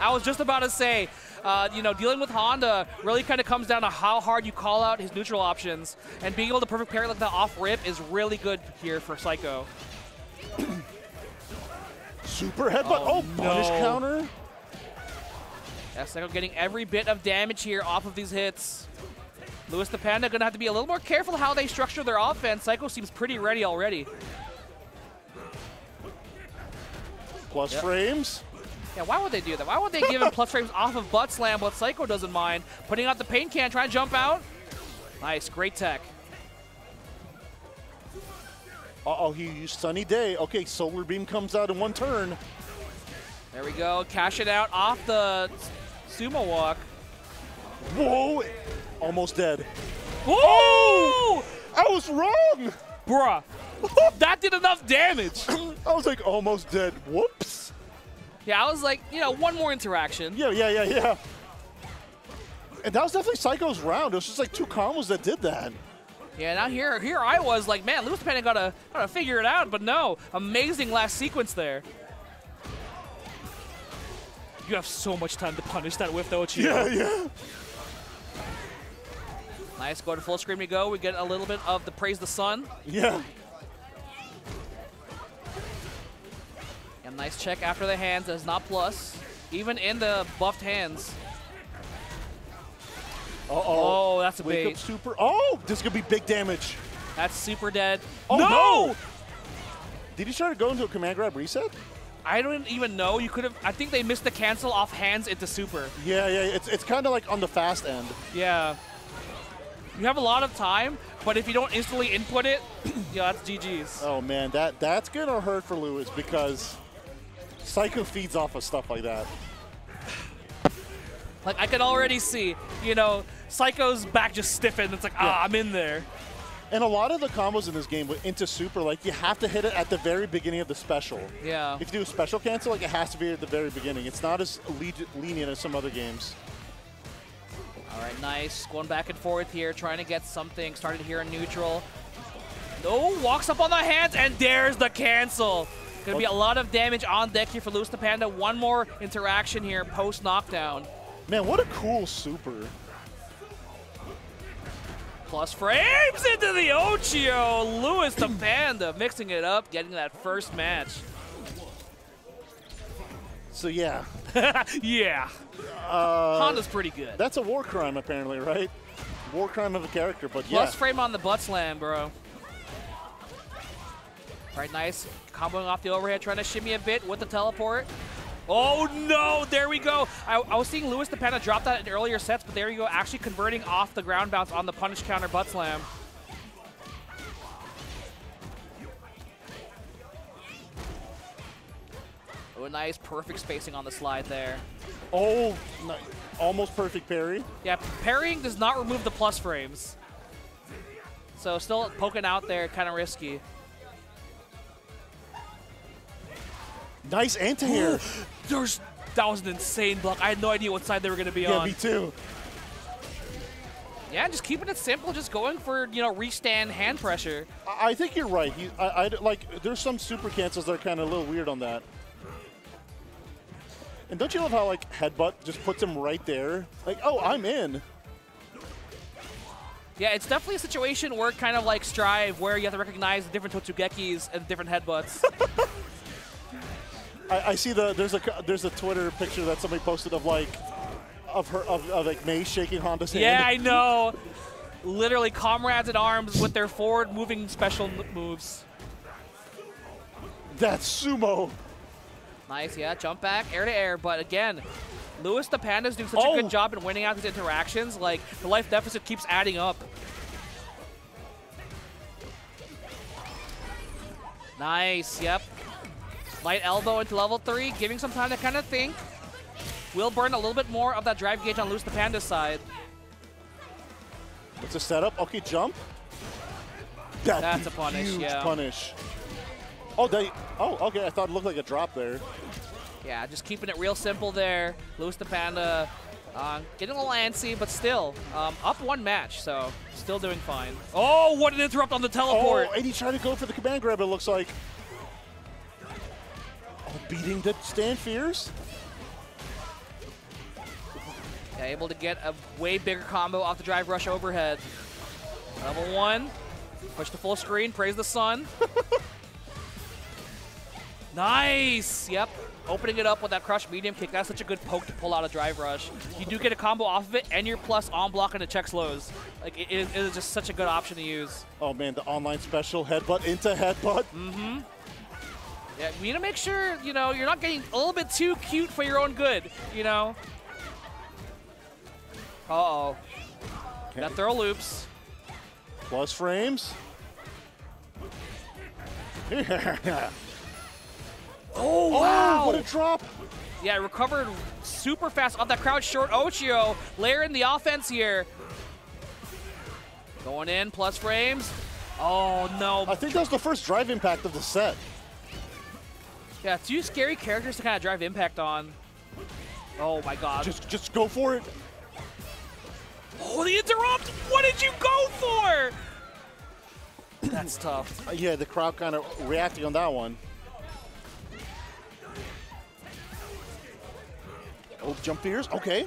I was just about to say, uh, you know, dealing with Honda really kind of comes down to how hard you call out his neutral options, and being able to perfect parry like that off rip is really good here for Psycho. Super headbutt. Oh, Oh, punish no. counter. Yeah, Psycho getting every bit of damage here off of these hits. Luis the Panda gonna have to be a little more careful how they structure their offense. Psycho seems pretty ready already. Plus Yep. frames. Yeah, why would they do that? Why would they give him plus frames off of butt slam, but Psycho doesn't mind? Putting out the paint can, trying to jump out. Nice, great tech. Uh oh, he used sunny day. Okay, solar beam comes out in one turn. There we go, cash it out off the sumo walk. Whoa! Almost dead. Whoa! I was wrong. Bruh, that did enough damage. I was like almost dead. Whoops. Yeah, I was like, you know, one more interaction. Yeah, yeah, yeah, yeah. And that was definitely Psycho's round. It was just like two combos that did that. Yeah, now here, here I was like, man, Luis Panda gotta, gotta figure it out, but no, amazing last sequence there. You have so much time to punish that whiff, don't you? Yeah, yeah. Nice, go to full screen we go. We get a little bit of the praise the sun. Yeah. Nice check after the hands. That's not plus. Even in the buffed hands. Uh-oh. Oh, that's a Wake bait. up super. Oh, this could be big damage. That's super dead. Oh, no! no! Did he try to go into a command grab reset? I don't even know. You could have. I think they missed the cancel off hands into super. Yeah, yeah. It's, it's kind of like on the fast end. Yeah. You have a lot of time, but if you don't instantly input it, yeah, that's GG's. Oh, man. that That's going to hurt for Luis because Psycho feeds off of stuff like that. Like I could already see, you know, Psycho's back just stiffened. It's like, ah, I'm in there. And a lot of the combos in this game with into super, like you have to hit it at the very beginning of the special. Yeah. If you do a special cancel, like it has to be at the very beginning. It's not as le- lenient as some other games. All right, nice. Going back and forth here, trying to get something started here in neutral. No, walks up on the hands, and there's the cancel. Gonna be a lot of damage on deck here for Luis the Panda. One more interaction here post knockdown. Man, what a cool super. Plus frames into the Oicho. Luis the Panda mixing it up, getting that first match. So yeah, yeah. uh, Honda's pretty good. that's a war crime apparently, right? War crime of a character, but Plus yeah. Plus frame on the butt slam, bro. All right, nice. Comboing off the overhead, trying to shimmy a bit with the teleport. Oh no, there we go. I, I was seeing Luis the Panda drop that in earlier sets, but there you go, actually converting off the ground bounce on the punish counter butt slam. Oh, nice, perfect spacing on the slide there. Oh, almost perfect parry. Yeah, parrying does not remove the plus frames. So still poking out there, kind of risky. Nice anti-air. There's that was an insane block. I had no idea what side they were going to be yeah, on. me too. Yeah, just keeping it simple, just going for you know restand hand pressure. I, I think you're right. You, I, I like. There's some super cancels that are kind of a little weird on that. And don't you love how like headbutt just puts him right there? Like, oh, I'm in. Yeah, it's definitely a situation where kind of like Strive, where you have to recognize the different Totsugekis and different headbutts. I, I see the there's a there's a Twitter picture that somebody posted of like of her of, of like May shaking Honda's hand. yeah, I know. Literally, comrades at arms with their forward moving special moves. That's sumo. Nice, yeah, jump back, air to air, but again, Luis the Panda's doing such a Oh. good job in winning out these interactions. Like, the life deficit keeps adding up. Nice, yep. Light elbow into level three, giving some time to kind of think. Will burn a little bit more of that drive gauge on Luis the Panda's side. It's a setup. Okay, jump. That'd That's a punish, huge yeah. punish. Oh, they. Oh, okay. I thought it looked like a drop there. Yeah, just keeping it real simple there. Luis the Panda uh, getting a little antsy, but still um, up one match, so still doing fine. Oh, what an interrupt on the teleport! Oh, and he tried to go for the command grab. It looks like. Beating the stand fears. Yeah, able to get a way bigger combo off the drive rush overhead. Level one, push the full screen, praise the sun. nice, yep. Opening it up with that crush medium kick. That's such a good poke to pull out a drive rush. You do get a combo off of it, and you're plus on block and it checks lows. Like it is, it is just such a good option to use. Oh man, the online special headbutt into headbutt. Mm. Yeah, you need to make sure you know you're not getting a little bit too cute for your own good. You know. Uh oh. Okay. Got throw loops. Plus frames. Oh, wow! What a drop! Yeah, recovered super fast off that crouch short Oicho. Layering the offense here. Going in, plus frames. Oh, no. I think that was the first drive impact of the set. Yeah, two scary characters to kind of drive impact on. Oh, my God. Just, just go for it. oh, the interrupt! What did you go for? That's tough. Uh, yeah, the crowd kind of reacting on that one. Oh, jump fears. Okay.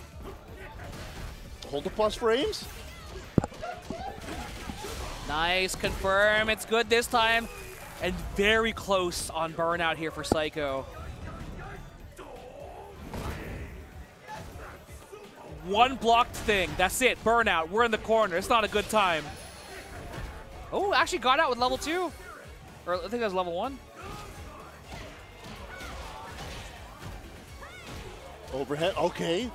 Hold the plus frames. Nice, confirm. It's good this time. And very close on burnout here for Psycho. One blocked thing. That's it. Burnout. We're in the corner. It's not a good time. Oh, actually got out with level two. Or I think that was level one. Overhead. Okay.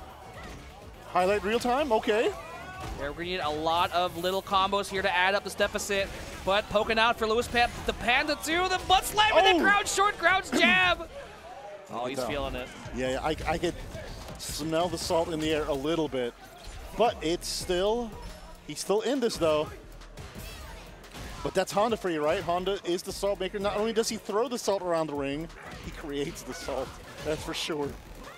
Highlight reel time. Okay. Yeah, we're gonna need a lot of little combos here to add up this deficit. But poking out for Luis Pan the Panda too. The butt slam and Oh. the ground short crouch jab. Oh, he's No. feeling it. Yeah, yeah, I, I could smell the salt in the air a little bit. But it's still, he's still in this though. But that's Honda for you, right? Honda is the salt maker. Not only does he throw the salt around the ring, he creates the salt. That's for sure.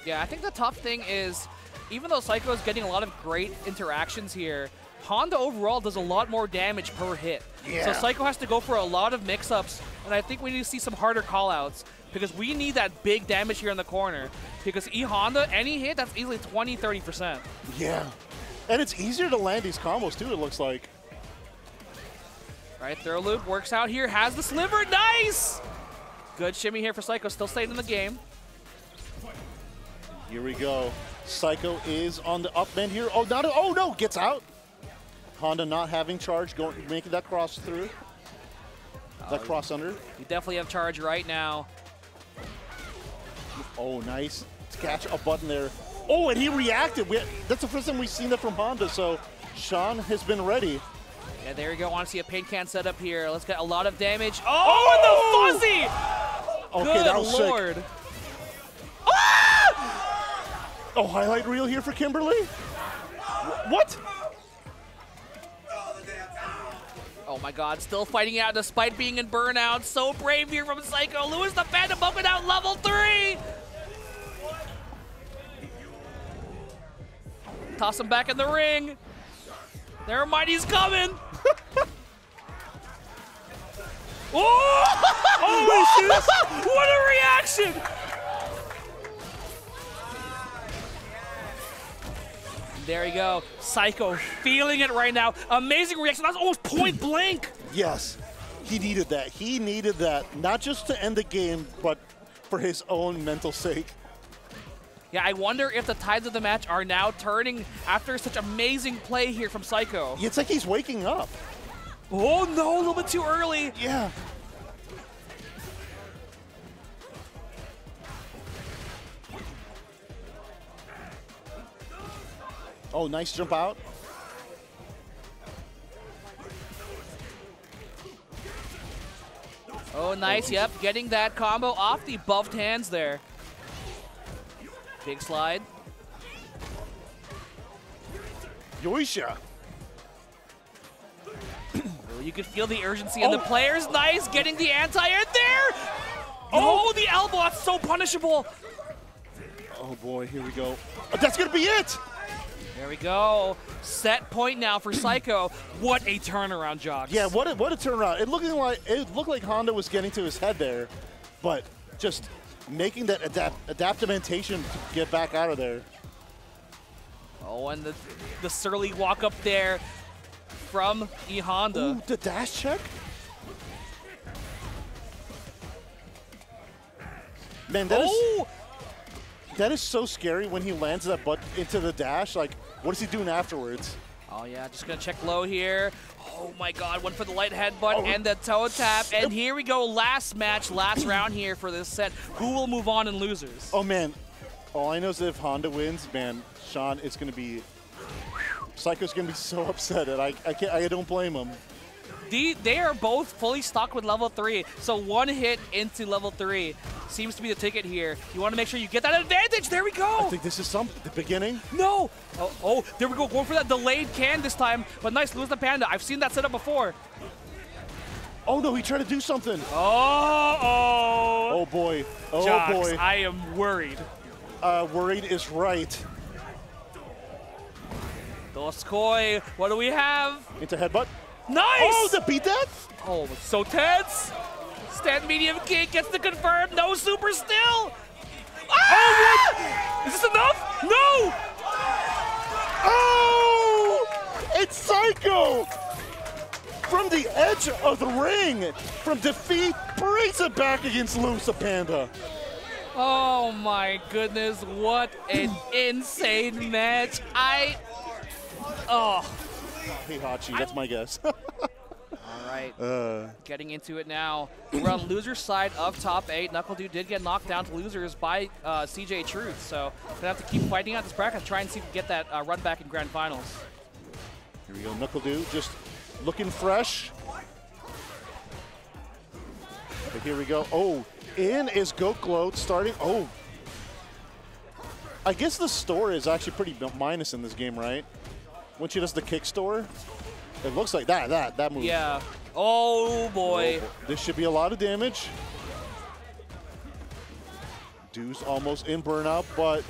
Yeah, I think the tough thing is, even though Psycho is getting a lot of great interactions here, Honda overall does a lot more damage per hit. So Yeah. Psycho has to go for a lot of mix-ups, and I think we need to see some harder call-outs because we need that big damage here in the corner. Because E Honda, any hit, that's easily 20, 30%. Yeah. And it's easier to land these combos too, it looks like. Right, throw loop works out here, has the sliver, nice! Good shimmy here for Psycho, still staying in the game. Here we go. Psycho is on the up bend here. Oh, not, oh no, gets out. Honda not having charge, going making that cross through. That uh, cross under. You definitely have charge right now. Oh, nice. To catch a button there. Oh, and he reacted. We, that's the first time we've seen that from Honda, so Sean has been ready. Yeah, there you go. Want to see a paint can setup here. Let's get a lot of damage. Oh, oh, and the fuzzy! Okay, Good that was sick. lord. Oh, highlight reel here for Kimberly? Wh- What? Oh my god, still fighting out despite being in burnout. So brave here from Psycho. Luis the Panda bumping out level three. Toss him back in the ring. Mind, he's coming. oh! what a reaction! There you go. Psycho feeling it right now. Amazing reaction. That's almost point blank. Yes, he needed that. He needed that, not just to end the game, but for his own mental sake. Yeah, I wonder if the tides of the match are now turning after such amazing play here from Psycho. It's like he's waking up. Oh no, a little bit too early. Yeah. Oh, nice jump out. Oh, nice. Yep, getting that combo off the buffed hands there. Big slide. Yoisha. Oh, you could feel the urgency in the Oh. players. Nice, getting the anti-air there. Oh, oh the elbow. That's so punishable. Oh boy, here we go. Oh, that's gonna be it. There we go. Set point now for Psycho. What a turnaround, Jock. Yeah, what a, what a turnaround! It looking like it looked like Honda was getting to his head there, but just making that adapt adaptamentation to get back out of there. Oh, and the the surly walk up there from E Honda. Ooh, the dash check. Man, that is Oh, that is so scary when he lands that butt into the dash. Like, what is he doing afterwards? oh yeah, just gonna check low here. Oh my God, one for the light headbutt Oh. and the toe tap. And here we go, last match, last round here for this set. Who will move on in losers? Oh man, all I know is that if Honda wins, man, Sean, it's gonna be. Psycho's gonna be so upset, and I I can't I don't blame him. The, they are both fully stocked with level 3, so one hit into level 3 seems to be the ticket here. You want to make sure you get that advantage. There we go. I think this is some the beginning. No. Oh, oh, there we go. Going for that delayed can this time. But nice, Luis the Panda. I've seen that setup before. Oh no, he tried to do something. Oh, oh. Oh boy. Oh Jox, boy. I am worried. Uh, worried is right. Dosukoi, what do we have? Into headbutt. Nice! Oh, the beat that? Oh, it's so tense. Stand medium kick gets the confirm. No super still. Ah! Is this enough? No! Oh! It's Psycho! From the edge of the ring, from defeat, brings it back against Lusa Panda. Oh my goodness, what an insane match. I. Oh. Heihachi, that's my guess. All right. uh, Getting into it now. We're on loser's side of top eight. NuckleDu did get knocked down to losers by uh, CJ Truth, so gonna have to keep fighting out this bracket, try and see if we can get that uh, run back in grand finals. here we go, NuckleDu, just looking fresh. But here we go. Oh, in is Goat Gloat starting. Oh. I guess the store is actually pretty minus in this game, right? When she does the kick store, it looks like that, that, that move. Yeah. Oh boy. Oh, this should be a lot of damage. Du's almost in burnout, but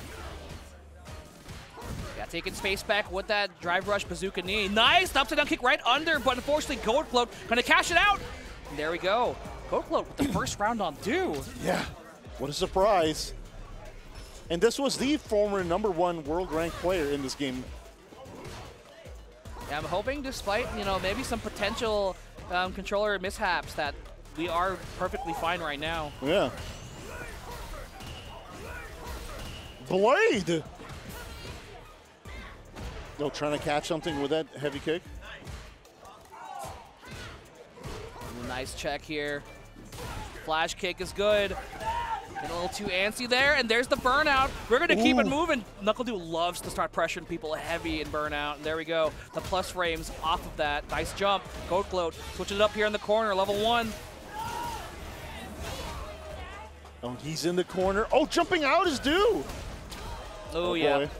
Yeah, taking space back with that drive rush bazooka knee. Nice, the upside down kick right under, but unfortunately Goat Gloat gonna cash it out. And there we go. Goat Gloat with the first round on Du. yeah, what a surprise. And this was the former number one world ranked player in this game. Yeah, I'm hoping despite, you know, maybe some potential um, controller mishaps that we are perfectly fine right now. Yeah. Blade! No, trying to catch something with that heavy kick. Nice check here. Flash kick is good. Getting a little too antsy there, and there's the burnout. We're gonna keep it moving. NuckleDu loves to start pressuring people heavy in burnout. And there we go. The plus frames off of that. Nice jump. Goat Gloat Switching it up here in the corner, level one. Oh, he's in the corner. Oh, jumping out is Du. Oh, yeah. boy.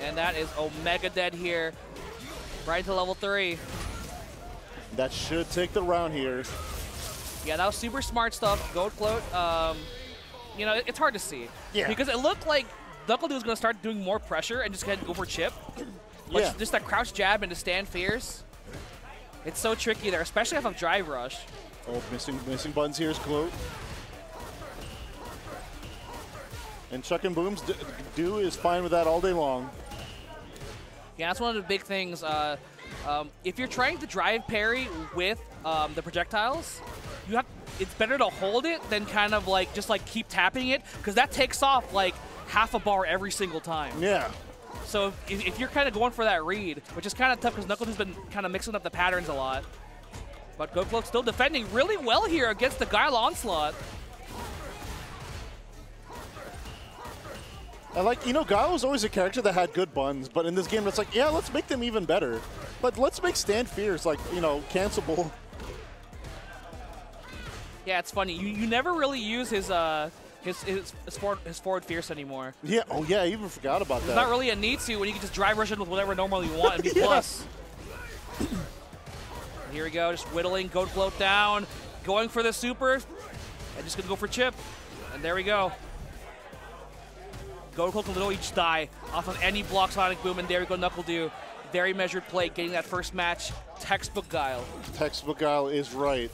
And that is Omega dead here. Right to level three. That should take the round here. Yeah, that was super smart stuff. Goat Gloat, Um, you know, it's hard to see. Yeah. Because it looked like NuckleDu was going to start doing more pressure and just go ahead and go for chip. Like Yeah. Just that crouch jab and into stand fierce. It's so tricky there, especially off of drive rush. Oh, missing missing buttons here is Gloat. And Chuck and Boom's do is fine with that all day long. Yeah, that's one of the big things. Uh, um, if you're trying to drive parry with um, the projectiles, you have. It's better to hold it than kind of like just like keep tapping it because that takes off like half a bar every single time. Yeah. So if, if you're kind of going for that read, which is kind of tough because Knuckles has been kind of mixing up the patterns a lot. But Goat still defending really well here against the Guile Onslaught. I like, you know, Guile was always a character that had good buns, but in this game, it's like, yeah, let's make them even better. But let's make stand fears like, you know, cancelable. Yeah, it's funny. You, you never really use his uh his his his forward, his forward fierce anymore. Yeah. Oh yeah, I even forgot about that. It's not really a need to when you can just drive rush in with whatever normal you want and be Yeah. plus. Here we go, just whittling, Goat Gloat down, going for the super, and just gonna go for chip. And there we go. Goat Gloat Little each die off of any block Sonic Boom, and there we go, NuckleDu. Very measured play, getting that first match. Textbook Guile. Textbook Guile is right.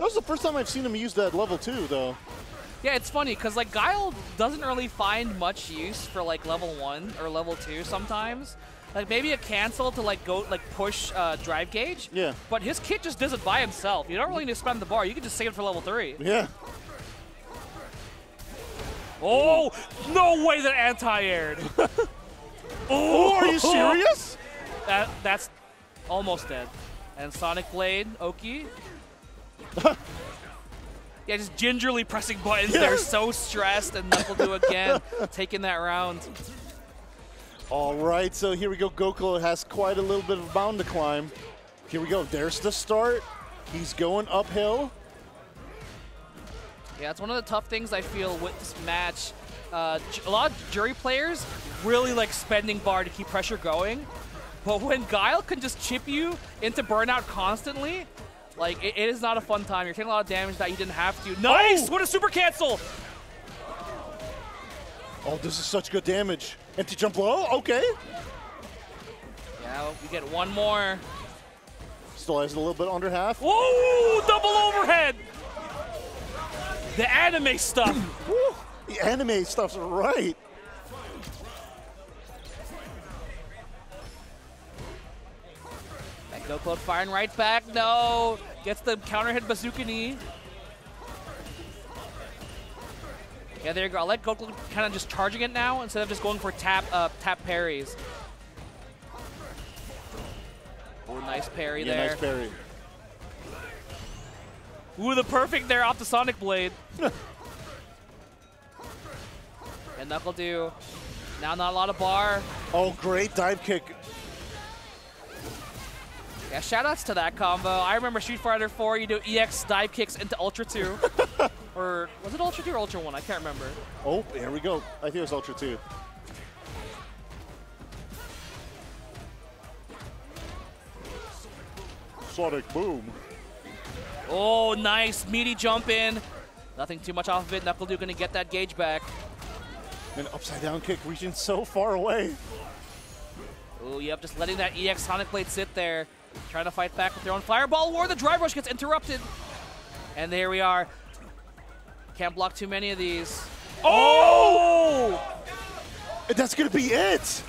That was the first time I've seen him use that level two, though. Yeah, it's funny because like Guile doesn't really find much use for like level one or level two sometimes. Like maybe a cancel to like go like push uh, drive gauge. Yeah. But his kit just does it by himself. You don't really need to spend the bar. You can just save it for level three. Yeah. Oh no way that anti-aired. Oh, are you serious? That that's almost dead. And Sonic Blade, Oki. yeah, just gingerly pressing buttons. They're so stressed, and NuckleDu again, taking that round. All right, so here we go. Goku has quite a little bit of a bound to climb. Here we go. There's the start. He's going uphill. Yeah, it's one of the tough things I feel with this match. Uh, a lot of Juri players really like spending bar to keep pressure going, but when Guile can just chip you into burnout constantly, like it, it is not a fun time. You're taking a lot of damage that you didn't have to. Oh! Nice! Oh! What a super cancel! Oh, this is such good damage. Empty jump low. Oh, okay. Yeah, we get one more. Still has a little bit under half. Whoa! Double overhead! The anime stuff. The anime stuff's right. And Goku firing right back. No. Gets the counter hit bazooka knee. Yeah, there you go. I'll let Goku kind of just charging it now instead of just going for tap uh, tap parries. Oh, nice parry Yeah, there. nice parry. Ooh, the perfect there off the Sonic Blade. and NuckleDu. Now not a lot of bar. Oh, great dive kick. Yeah, shoutouts to that combo. I remember Street Fighter 4, you do EX dive kicks into Ultra 2. or was it Ultra 2 or Ultra 1? I can't remember. Oh, here we go. I think it was Ultra 2. Sonic boom. Oh, nice. Meaty jump in. Nothing too much off of it. Knuckle Duke gonna get that gauge back. An upside down kick reaching so far away. Oh, yep, just letting that EX Sonic Blade sit there. Trying to fight back with their own Fireball War. The Drive Rush gets interrupted. And there we are. Can't block too many of these. Oh! And that's gonna be it.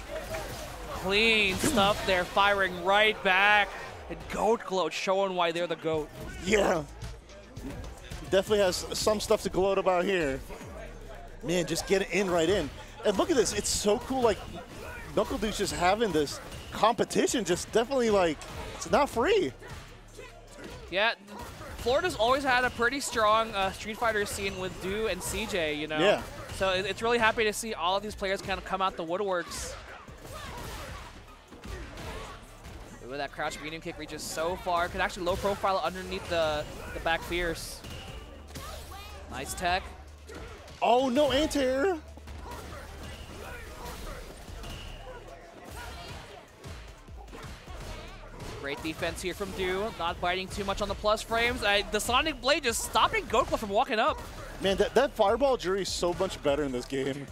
Clean stuff there, firing right back. And Goat Gloat showing why they're the GOAT. Yeah. Definitely has some stuff to gloat about here. Man, just get it in right in. And look at this. It's so cool. Like, NuckleDu's just having this competition. Just definitely like, it's not free. Yeah, Florida's always had a pretty strong uh, Street Fighter scene with Du and CJ, you know? Yeah. So it's really happy to see all of these players kind of come out the woodworks. Ooh, that crouch medium kick reaches so far. Could actually low profile underneath the, the back fierce. Nice tech. Oh, no anti-air. Great defense here from Du. Not biting too much on the plus frames. I, the Sonic Blade just stopping Goku from walking up. Man, that, that fireball Juri is so much better in this game.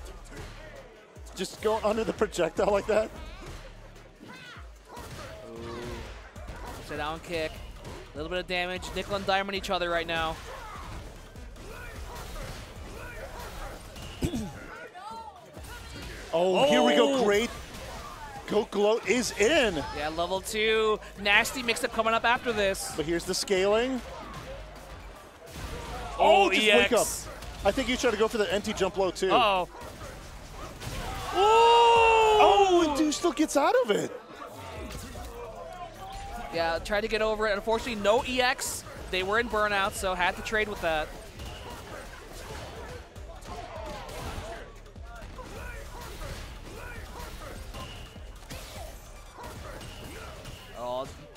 Just going under the projectile like that. Sit down kick. A little bit of damage. Nickel and Diamond each other right now. Oh, here we go. Oh. Great. Goat Gloat is in. Yeah, level two. Nasty mix-up coming up after this. But here's the scaling. Oh, oh just EX. wake up. I think you try to go for the empty jump low too. Uh-oh. Oh, and dude still gets out of it. Yeah, tried to get over it. Unfortunately, no EX. They were in burnout, so had to trade with that.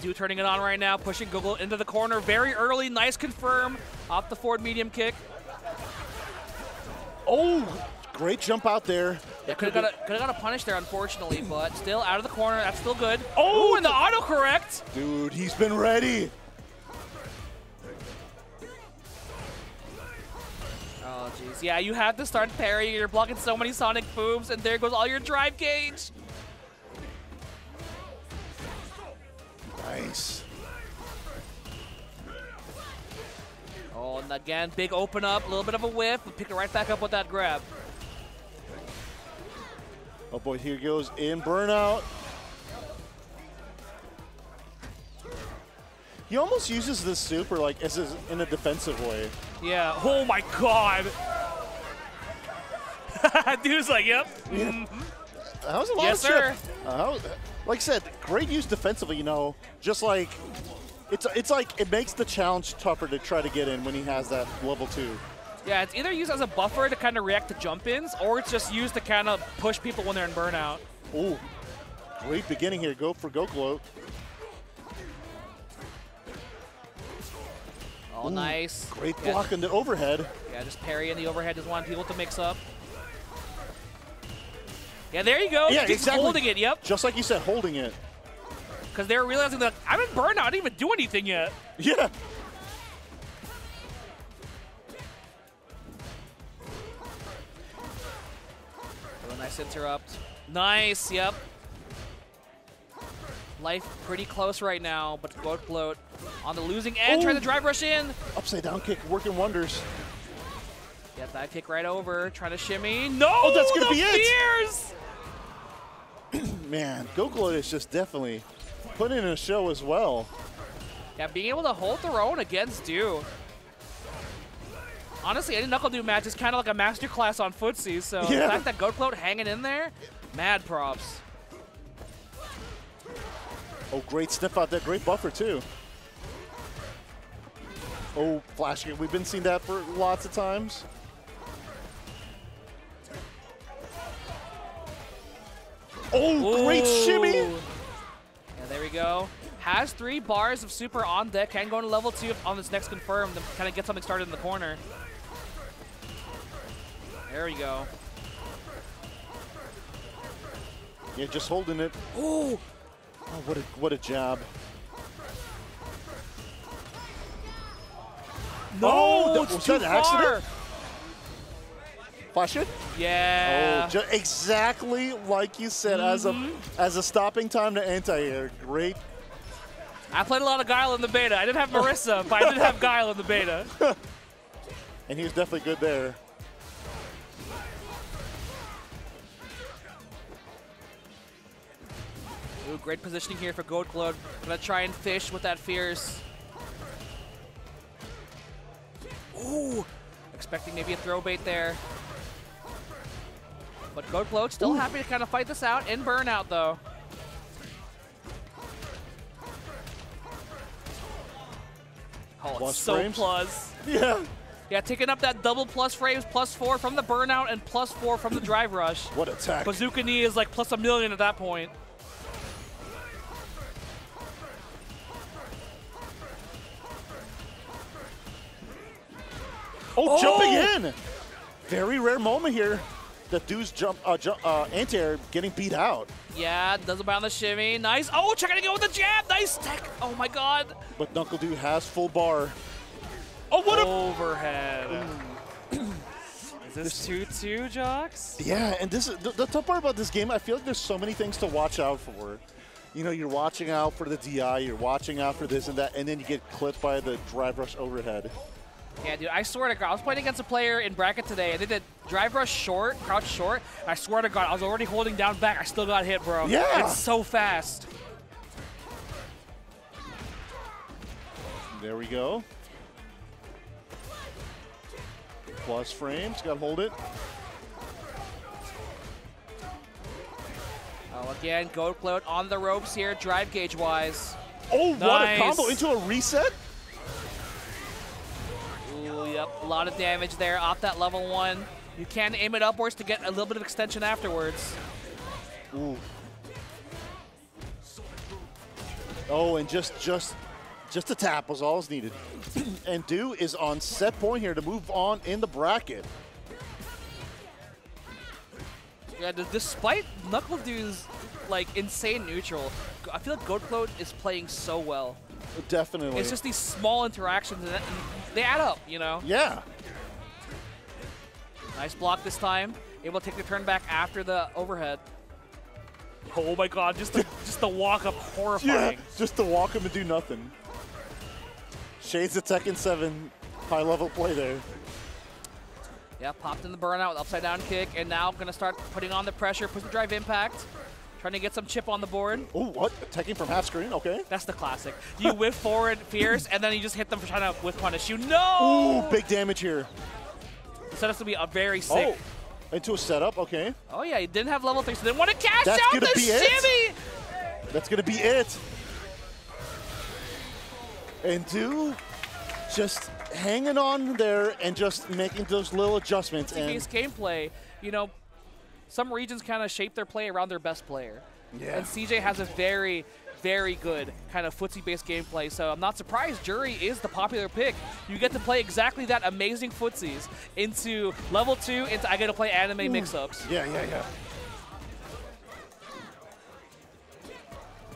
Du turning it on right now, pushing Google into the corner very early. Nice confirm off the forward medium kick. Oh, great jump out there. Yeah, could have got got a punish there, unfortunately, but still out of the corner. That's still good. Oh, and the autocorrect. Dude, he's been ready. Oh, jeez. Yeah, you have to start parry. You're blocking so many Sonic booms, and there goes all your drive gauge. Nice. Oh, and again, big open up, a little bit of a whiff, but pick it right back up with that grab. Oh boy, here goes in burnout. He almost uses this super like as a, in a defensive way. Yeah. Oh my God. Dude's like, yep. That was a lot Yes, of sir. Uh, was- like I said, great use defensively. You know, just like it's it's like it makes the challenge tougher to try to get in when he has that level two. Yeah, it's either used as a buffer to kind of react to jump-ins, or it's just used to kind of push people when they're in burnout. Ooh, great beginning here. Go for Goklo. Oh, nice. Great Yeah, block on the overhead. Yeah, just parry in the overhead. Just want people to mix up. Yeah, there you go. Yeah, Just exactly. holding it, yep. Just like you said, holding it. Because they're realizing that I'm in burnout. I didn't even do anything yet. Yeah. Oh, nice interrupt. Nice, yep. Life pretty close right now, but Goat Gloat on the losing end, trying to oh! drive rush in. Upside down kick working wonders. Get that kick right over, trying to shimmy. No! Oh, that's gonna the be it. fears! Man, Goklo is just definitely putting in a show as well. Yeah, being able to hold their own against Du. Honestly, any NuckleDu match is kind of like a masterclass on footsie, so the fact that Goat Gloat hanging in there, mad props. Oh, great sniff out there. Great buffer, too. Oh, flashing. We've been seeing that for lots of times. Oh, great shimmy. There we go. Has three bars of super on deck. Can go to level two on this next confirm to kind of get something started in the corner. There we go. Yeah, just holding it. Ooh. Oh, what a what a jab. No, Oh, that- was that an accident? Flash it. Yeah. Oh, exactly like you said, as a mm-hmm. as a stopping time to anti-air. Great. I played a lot of Guile in the beta. I didn't have Marisa, but I did have Guile in the beta. And he was definitely good there. Ooh, great positioning here for Goat Gloat. Gonna try and fish with that fierce. Ooh, expecting maybe a throw bait there. But Goat Gloat still happy to kind of fight this out in burnout though. Oh, Plus it's so frames? plus. Yeah. Yeah, taking up that double plus frames, plus four from the burnout and plus four from the drive rush. What attack. Bazooka knee is like plus a million at that point. Oh, Oh! jumping in. Very rare moment here. The dude's jump, uh, jump, uh, anti-air getting beat out. Yeah, does a bound the shimmy. Nice. Oh, checking to go with the jab. Nice tech. Oh my god. But Knuckle Dude has full bar. Oh, what a Overhead. Is this 2-2, Jox? Yeah, and this is the, the tough part about this game. I feel like there's so many things to watch out for. You know, you're watching out for the DI, you're watching out for this and that, and then you get clipped by the drive rush overhead. Yeah, dude, I swear to God, I was playing against a player in bracket today. I did the drive rush short, crouch short, and I swear to God, I was already holding down back. I still got hit, bro. Yeah. It's so fast. There we go. Plus frames, got to hold it. Oh, again, Goat Gloat on the ropes here, drive gauge wise. Oh, what a combo into a reset. Yep, a lot of damage there off that level one. You can aim it upwards to get a little bit of extension afterwards. Ooh. Oh, and just just just a tap was all needed. and Du is on set point here to move on in the bracket. Yeah, despite NuckleDu's like insane neutral, I feel like Goat Gloat is playing so well. Definitely. It's just these small interactions and they add up, you know? yeah. Nice block this time. Able to take the turn back after the overhead. Oh my god, just the, just the walk up Yeah, horrifying. just to walk him and do nothing. Shades of Tekken 7 high level play there. Yeah, popped in the burnout with upside down kick, and now gonna start putting on the pressure, push the drive impact, trying to get some chip on the board. Oh, what? Taking from half screen? Okay. That's the classic. You whiff forward fierce, and then you just hit them for trying to whiff punish you. No! Ooh, big damage here. So that's gonna be a very sick. Oh, into a setup. Okay. Oh, yeah, he didn't have level three, so didn't want to cash That's out gonna the be it? That's going to be it. And Du just hanging on there and just making those little adjustments. And Base gameplay, you know, some regions kind of shape their play around their best player. Yeah. And CJ has a very, very good kind of footsie-based gameplay, so I'm not surprised Juri is the popular pick. You get to play exactly that amazing footsies into level two, into I get to play anime mix-ups. yeah, yeah, yeah.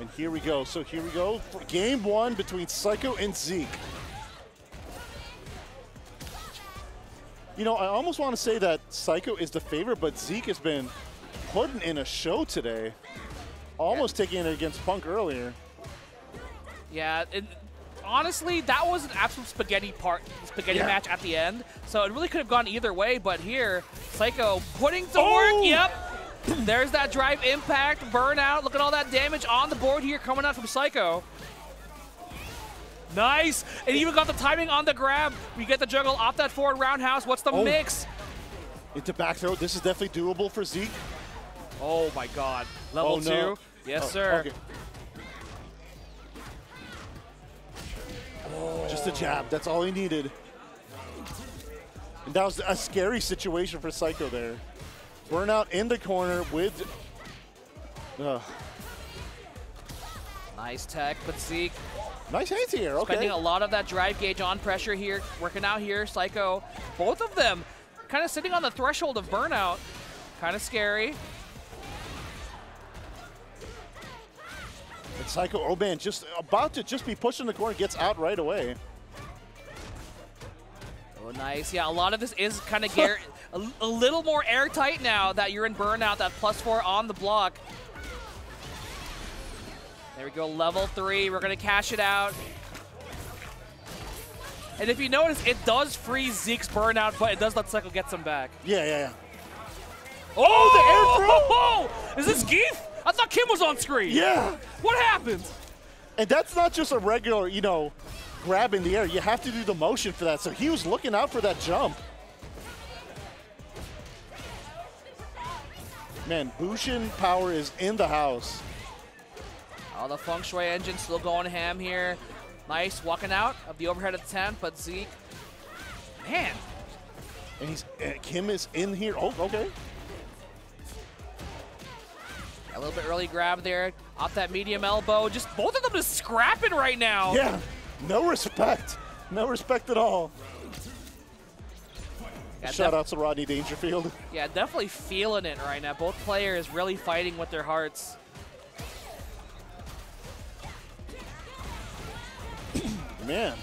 And here we go. So here we go for game one between Psycho and Zeke. You know, I almost want to say that Psycho is the favorite, but Zeke has been putting in a show today. Almost taking it against Punk earlier. Yeah, and honestly, that was an absolute spaghetti part, spaghetti Yeah. match at the end. So it really could have gone either way. But here, Psycho putting to Oh! work. Yep. There's that drive impact, burnout. Look at all that damage on the board here coming out from Psycho. Nice. And even got the timing on the grab. We get the juggle off that forward roundhouse. What's the Oh. mix? Into back throw. This is definitely doable for Zeke. Oh my God. Level Oh, no. two. Yes, Oh, sir. okay. Just a jab. That's all he needed. And that was a scary situation for Psycho there. Burnout in the corner with. Uh, Nice tech, but Zeke nice hands here. Okay. Spending a lot of that drive gauge on pressure here, working out here. Psycho, both of them kind of sitting on the threshold of burnout. Kind of scary. And Psycho oh man, just about to just be pushing the corner, gets out right away. Oh, nice. Yeah, a lot of this is kind of a, a little more airtight now that you're in burnout, that plus four on the block. There we go, level three. We're going to cash it out. And if you notice, it does freeze Zeke's burnout, but it does let Psycho get some back. Yeah, yeah, yeah. Oh, the air oh! throw! Is this Gief? I thought Kim was on screen. Yeah. What happened? And that's not just a regular, you know, grab in the air. You have to do the motion for that. So he was looking out for that jump. Man, Bushin power is in the house. Oh, the Feng Shui engine still going ham here. Nice walking out of the overhead attempt, but Zeke, man, And he's uh, Kim is in here. Oh, okay. a little bit early grab there, off that medium elbow. Just both of them just scrapping right now. Yeah. No respect. No respect at all. Yeah, Shout out to Rodney Dangerfield. yeah, definitely feeling it right now. Both players really fighting with their hearts. Man.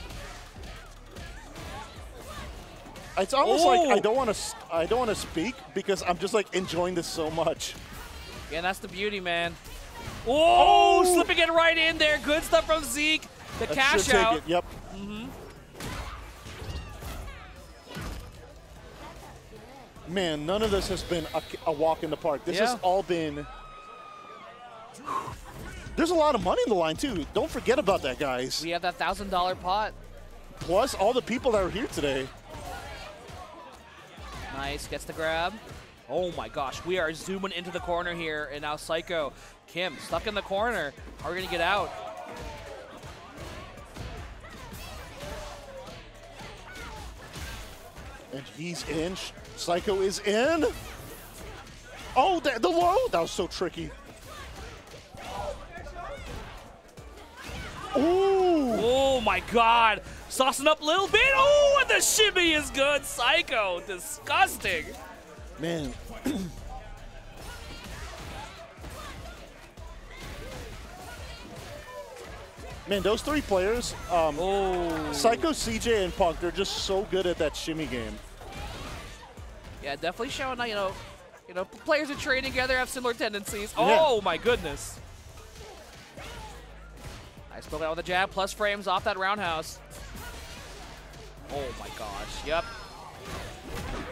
It's almost like I don't want to. I don't want to speak because I'm just like enjoying this so much. Yeah, that's the beauty, man. Oh, slipping it right in there. Good stuff from Zeke. The That cash out. it. Yep. Mm-hmm. Man, none of this has been a, a walk in the park. This has all been. There's a lot of money in the line too. Don't forget about that, guys. We have that thousand dollar pot. Plus all the people that are here today. Nice, gets the grab. Oh my gosh, we are zooming into the corner here, and now Psycho, Kim, stuck in the corner. How are we gonna get out? And he's in. Psycho is in. Oh, the, the low. That was so tricky. Ooh! Oh my god. Saucing up a little bit. Oh, and the shimmy is good. Psycho. Disgusting. Man. Man, those three players, um, Oh. Psycho, CJ, and Punk, they're just so good at that shimmy game. Yeah, definitely showing that, you know, you know, players who train together have similar tendencies. Yeah. Oh my goodness. Nice out with a jab, plus frames off that roundhouse. Oh my gosh, yep.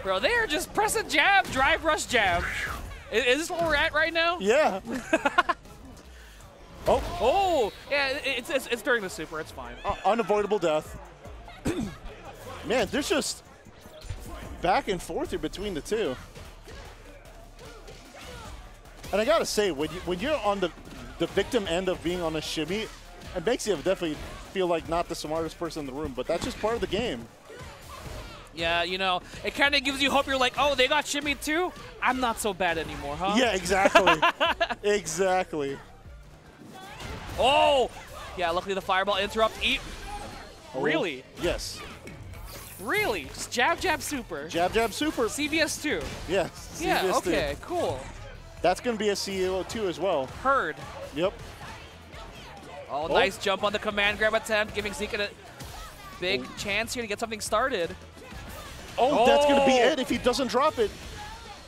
Bro, they are just pressing jab, drive rush jab. Is, is this where we're at right now? Yeah. oh, Oh, yeah, it's, it's, it's during the super, it's fine. uh, unavoidable death. Man, there's just back and forth here between the two. And I gotta say, when you when you're on the the victim end of being on a shimmy, it makes you definitely feel like not the smartest person in the room, but that's just part of the game. Yeah, you know, it kind of gives you hope. You're like, oh, they got shimmy too? I'm not so bad anymore, huh? Yeah, exactly. exactly. Oh! Yeah, luckily the fireball interrupt. E Oh, Really? Yes. Really? Just jab, jab, super. Jab, jab, super. CVS 2. Yes. Yeah, too. okay, cool. That's going to be a CEO too as well. Heard. Yep. Oh, Oh. nice jump on the command grab attempt, giving Zeke a big oh. chance here to get something started. Oh, that's going to be Oh. it if he doesn't drop it.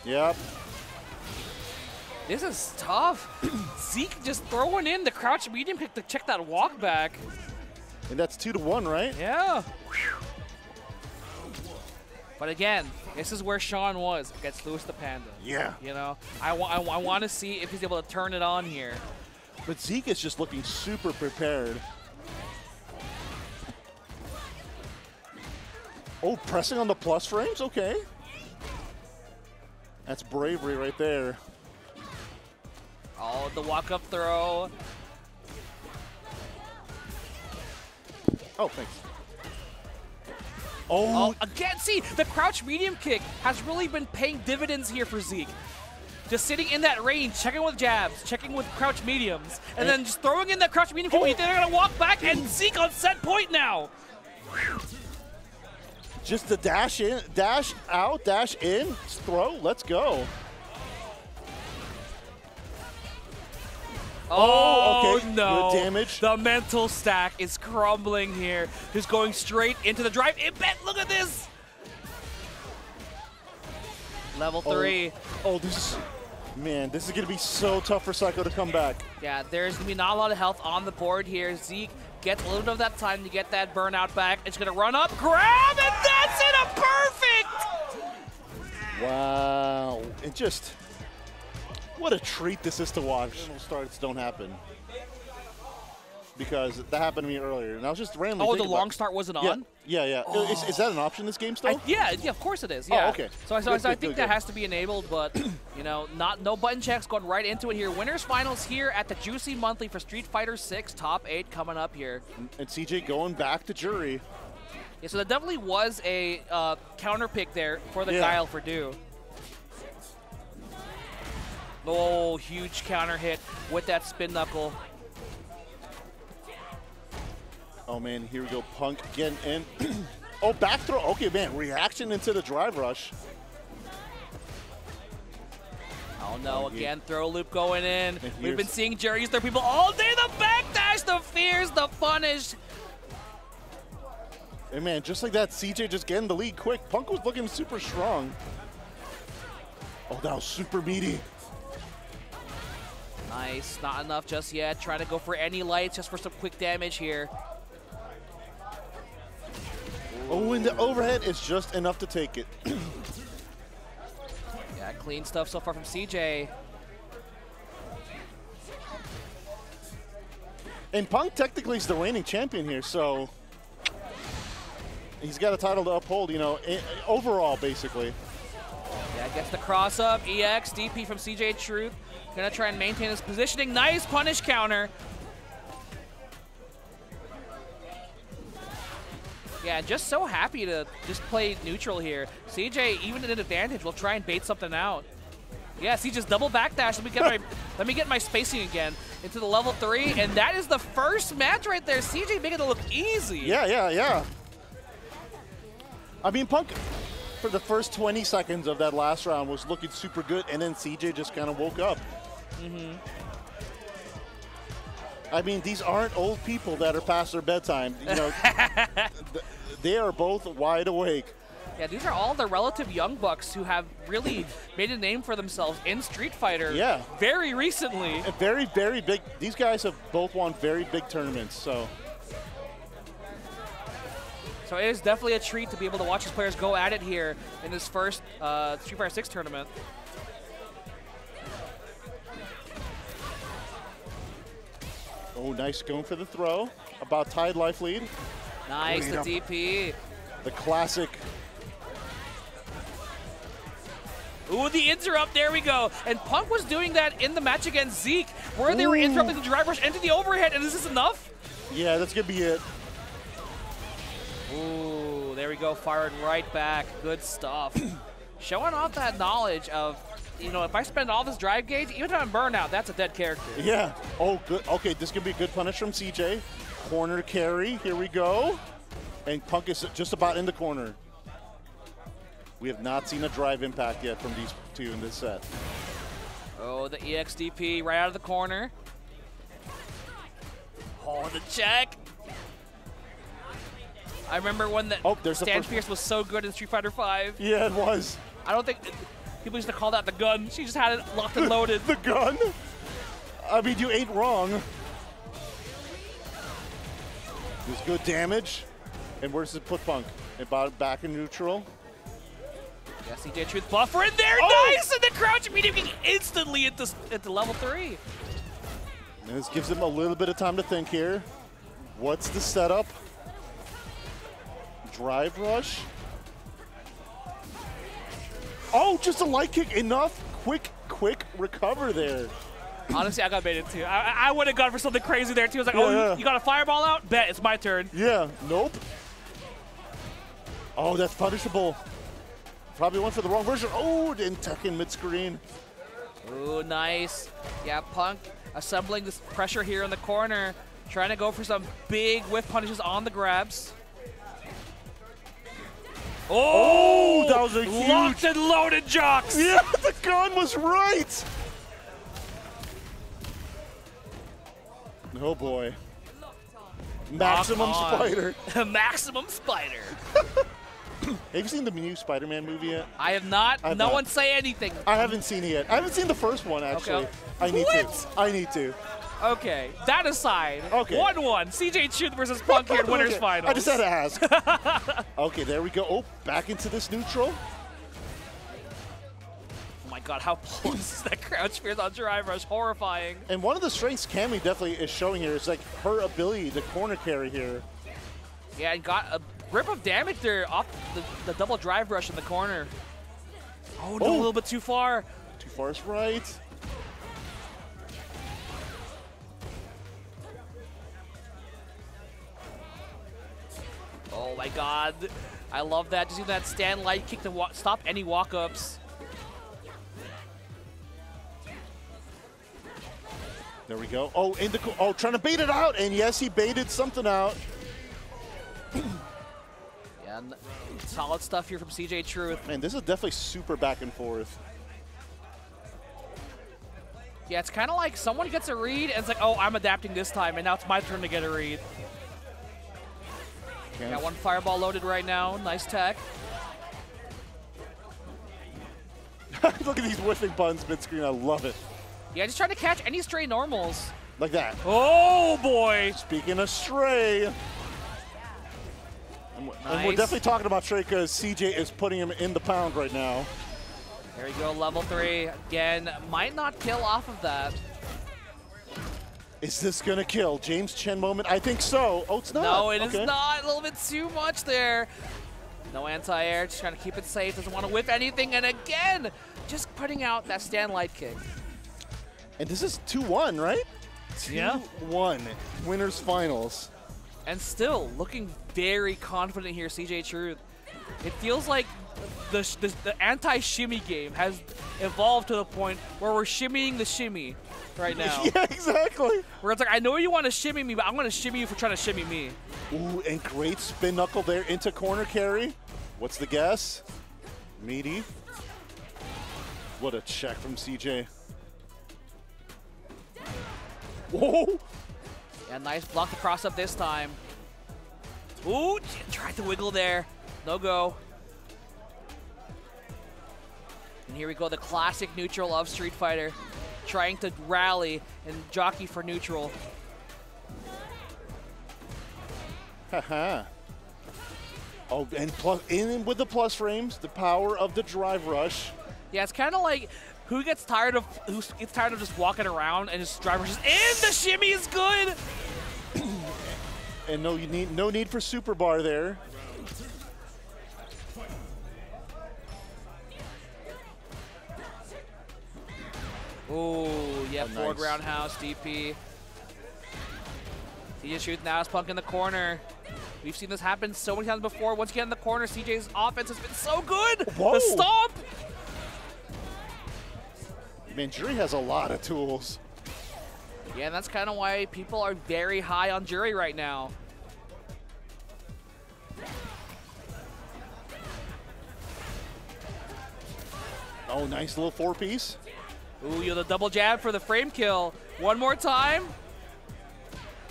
Yep. This is tough. Zeke just throwing in the crouch medium kick to check that walk back. And that's two to one, right? Yeah. But again, this is where Sean was against Luis the Panda. Yeah. You know, I, wa- I, I want to see if he's able to turn it on here. But Zeke is just looking super prepared. Oh, pressing on the plus frames? Okay. That's bravery right there. Oh, the walk-up throw. Oh, thanks. Oh, Oh, again, see, the crouch medium kick has really been paying dividends here for Zeke. Just sitting in that range, checking with jabs, checking with crouch mediums, and then just throwing in that crouch medium. Oh. They're gonna walk back, and Zeke on set point now. just the dash in, dash out, dash in, throw. Let's go. Oh, oh, okay, no. good damage. The mental stack is crumbling here. He's going straight into the drive. Imbet, look at this. Level Oh. three. Oh, this is, man, this is going to be so tough for Psycho to come back. Yeah, there's gonna be not a lot of health on the board here. Zeke gets a little bit of that time to get that burnout back. It's gonna run up, grab, and that's it, a perfect! Wow. It just, what a treat this is to watch. Normal starts don't happen. Because that happened to me earlier. And I was just randomly Oh, the about- long start wasn't Yeah, on? yeah, yeah. Is, is that an option this game still? I, yeah, yeah, of course it is. Yeah. Oh, okay. So, I- so, Good, so I think good, that good. has to be enabled, but you know, not no button checks going right into it here. Winners finals here at the Juicy Monthly for Street Fighter 6 top eight coming up here. And CJ going back to Juri. Yeah, so there definitely was a uh, counter pick there for the Yeah. Guile for Du. Oh, huge counter hit with that spin knuckle. Oh man, here we go. Punk again. in. oh, back throw. Okay, man. Reaction into the drive rush. Oh no, Oh, again, throw loop going in. We've been seeing Jerry use their people all day. The backdash, the fears, the punish. Hey, man, just like that, CJ just getting the lead quick. Punk was looking super strong. Oh, that was super meaty. Nice, not enough just yet. Trying to go for any lights just for some quick damage here. Oh, and the overhead is just enough to take it. Yeah, clean stuff so far from CJ. and Punk technically is the reigning champion here, so he's got a title to uphold, you know, overall, basically. Yeah, gets the cross up. EX, DP from CJ Truth. Gonna try and maintain his positioning. Nice punish counter. Yeah, just so happy to just play neutral here. CJ, even at an advantage, will try and bait something out. Yes, he just double backdash. Let me get my let me get my spacing again into the level three, and that is the first match right there. CJ making it look easy. Yeah, yeah, yeah. I mean, Punk, for the first 20 seconds of that last round, was looking super good, and then CJ just kind of woke up. Mm-hmm. I mean, these aren't old people that are past their bedtime. You know, they are both wide awake. Yeah, these are all the relative young bucks who have really made a name for themselves in Street Fighter. Yeah. Very recently. And very, very big. These guys have both won very big tournaments. So So it is definitely a treat to be able to watch these players go at it here in this first uh, Street Fighter 6 tournament. Oh, nice going for the throw. About tied life lead. Nice, the DP. The classic. Ooh, the interrupt, there we go. And Punk was doing that in the match against Zeke, where they were interrupting the drive rush into the overhead, and is this enough? Yeah, that's going to be it. Ooh, there we go, firing right back. Good stuff. Showing off that knowledge of, you know, if I spend all this drive gauge, even if I'm burnout, that's a dead character. Yeah. Oh, good. Okay, this could be a good punish from CJ. Corner carry. Here we go. And Punk is just about in the corner. We have not seen a drive impact yet from these two in this set. Oh, the EXDP right out of the corner. Oh, the check. I remember when the Oh, there's the Stan first Pierce was so good in Street Fighter V. Yeah, it was. I don't think people used to call that the gun. She just had it locked and loaded. the gun. I mean, you ain't wrong. There's good damage. And where's it put Punk? About back in neutral. yeah, CJ Truth buffer in there, Oh! nice, and the crouch immediately instantly at the, at the level three. And this gives him a little bit of time to think here. What's the setup? Drive rush. Oh, just a light kick. Enough. Quick, quick recover there. Honestly, I got baited too. I, I would have gone for something crazy there too. I was like, Yeah, oh, you- yeah. you got a fireball out? Bet it's my turn. Yeah, nope. Oh, that's punishable. Probably went for the wrong version. Oh, didn't tuck in mid-screen. Ooh, nice. Yeah, Punk assembling this pressure here in the corner, trying to go for some big whiff punishes on the grabs. Oh, oh, that was a huge- locked and loaded Jox. Yeah, the gun was right. Oh boy. Maximum Spider. Maximum Spider. Have you seen the new Spider-Man movie yet? I have not. I've no not. one say anything. I haven't seen it yet. I haven't seen the first one actually. Okay. I need What? to. I need to. Okay, that aside. Okay. One one. CJ Truth versus Punk here in winners Okay, finals. I just had to ask. okay, there we go. Oh, back into this neutral. Oh my god, how close is that crouch fears on drive rush? Horrifying. And one of the strengths Cammy definitely is showing here is like her ability to corner carry here. Yeah, and got a grip of damage there off the, the double drive rush in the corner. Oh, no, Oh. a little bit too far. Too far is right. Oh my god. I love that. Just do that stand light kick to stop any walk-ups. There we go. Oh, in the oh, trying to bait it out, and yes, he baited something out. Yeah, and solid stuff here from CJ Truth. Man, this is definitely super back and forth. Yeah, it's kind of like someone gets a read and it's like, oh, I'm adapting this time, and now it's my turn to get a read. Can't- Got one fireball loaded right now. Nice tech. Look at these whiffing buns mid-screen. I love it. Yeah, just trying to catch any stray normals. Like that. Oh boy! Speaking of Stray, and, w- and we're definitely talking about Stray because CJ is putting him in the pound right now. There you go, level three. Again, might not kill off of that. Is this gonna kill James Chen moment? I think so. Oh, it's not. No, it is Okay. not. A little bit too much there. No anti-air, just trying to keep it safe. Doesn't want to whip anything. And again, just putting out that stand light kick. And this is 2-1, right? 2-1. Winners finals. And still looking very confident here, CJ Truth. It feels like the, the, the anti-shimmy game has evolved to the point where we're shimmying the shimmy right now. Yeah, exactly. Where it's like, I know you want to shimmy me, but I'm going to shimmy you for trying to shimmy me. Ooh, and great spin knuckle there into corner carry. What's the guess? Meaty. What a check from CJ. Whoa! Yeah, nice block the cross up this time. Ooh, tried to wiggle there. No go. And here we go, the classic neutral of Street Fighter. Trying to rally and jockey for neutral. Haha. oh, and plus in with the plus frames, the power of the drive rush. Yeah, it's kind of like who gets tired of who gets tired of just walking around and just driver just and the shimmy is good. And no, you need no need for super bar there. Ooh, yeah, Oh, foreground nice. house, DP. CJ shooting now, is Punk in the corner. We've seen this happen so many times before. Once get in the corner, CJ's offense has been so good. Whoa. The stomp. Man, Juri has a lot of tools. Yeah, and that's kind of why people are very high on Juri right now. Oh, nice little four piece. Ooh, you the double jab for the frame kill. One more time.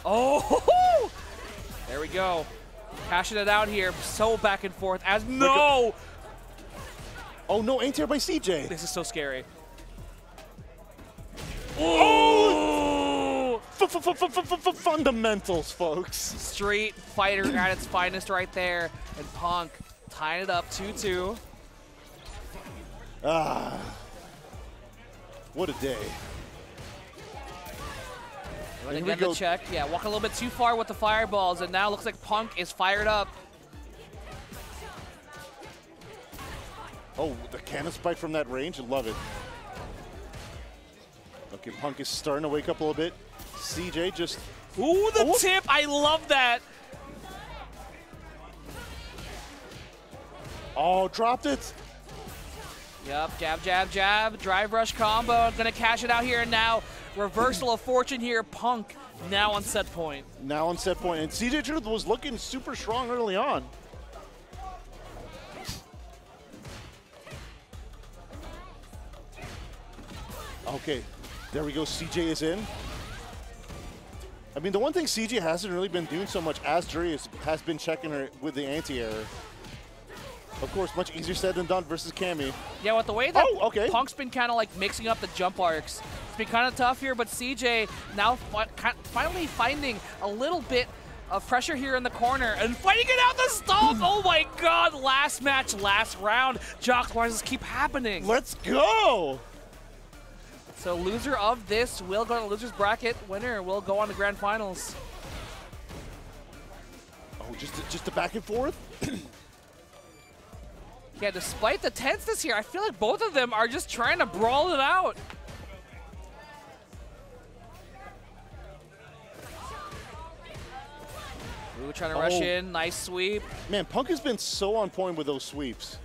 Oh, there we go. Cashing it out here. So back and forth. As no, Oh no, anti by CJ. this is so scary. Oh, F- f- f- f- f- f- Fundamentals, folks. Street Fighter at its finest right there, and Punk tying it up 2-2. What a day. But Here again, the check. Yeah, walk a little bit too far with the fireballs, and now looks like Punk is fired up. Oh, the cannon spike from that range. I love it. Okay, Punk is starting to wake up a little bit. CJ just. Ooh, the Oh. tip! I love that. Oh, dropped it. Yep, jab, jab, jab, drive rush combo. Gonna cash it out here and now. Reversal of fortune here. Punk now on set point. Now on set point. And CJ Truth was looking super strong early on. Okay, there we go. CJ is in. I mean, the one thing CJ hasn't really been doing so much as Juri is, has been checking her with the anti-error. Of course, much easier said than done versus Cammy. Yeah, with the way that Oh, okay. Punk's been kind of like mixing up the jump arcs, it's been kind of tough here. But CJ now fi- finally finding a little bit of pressure here in the corner and fighting it out the stomp. oh my God! Last match, last round. Jock wars keep happening. Let's go! So loser of this will go to the losers bracket. Winner will go on to grand finals. Oh, just just a back and forth. Yeah, despite the tenseness here, I feel like both of them are just trying to brawl it out. Ooh, trying to rush Oh. in. Nice sweep. Man, Punk has been so on point with those sweeps.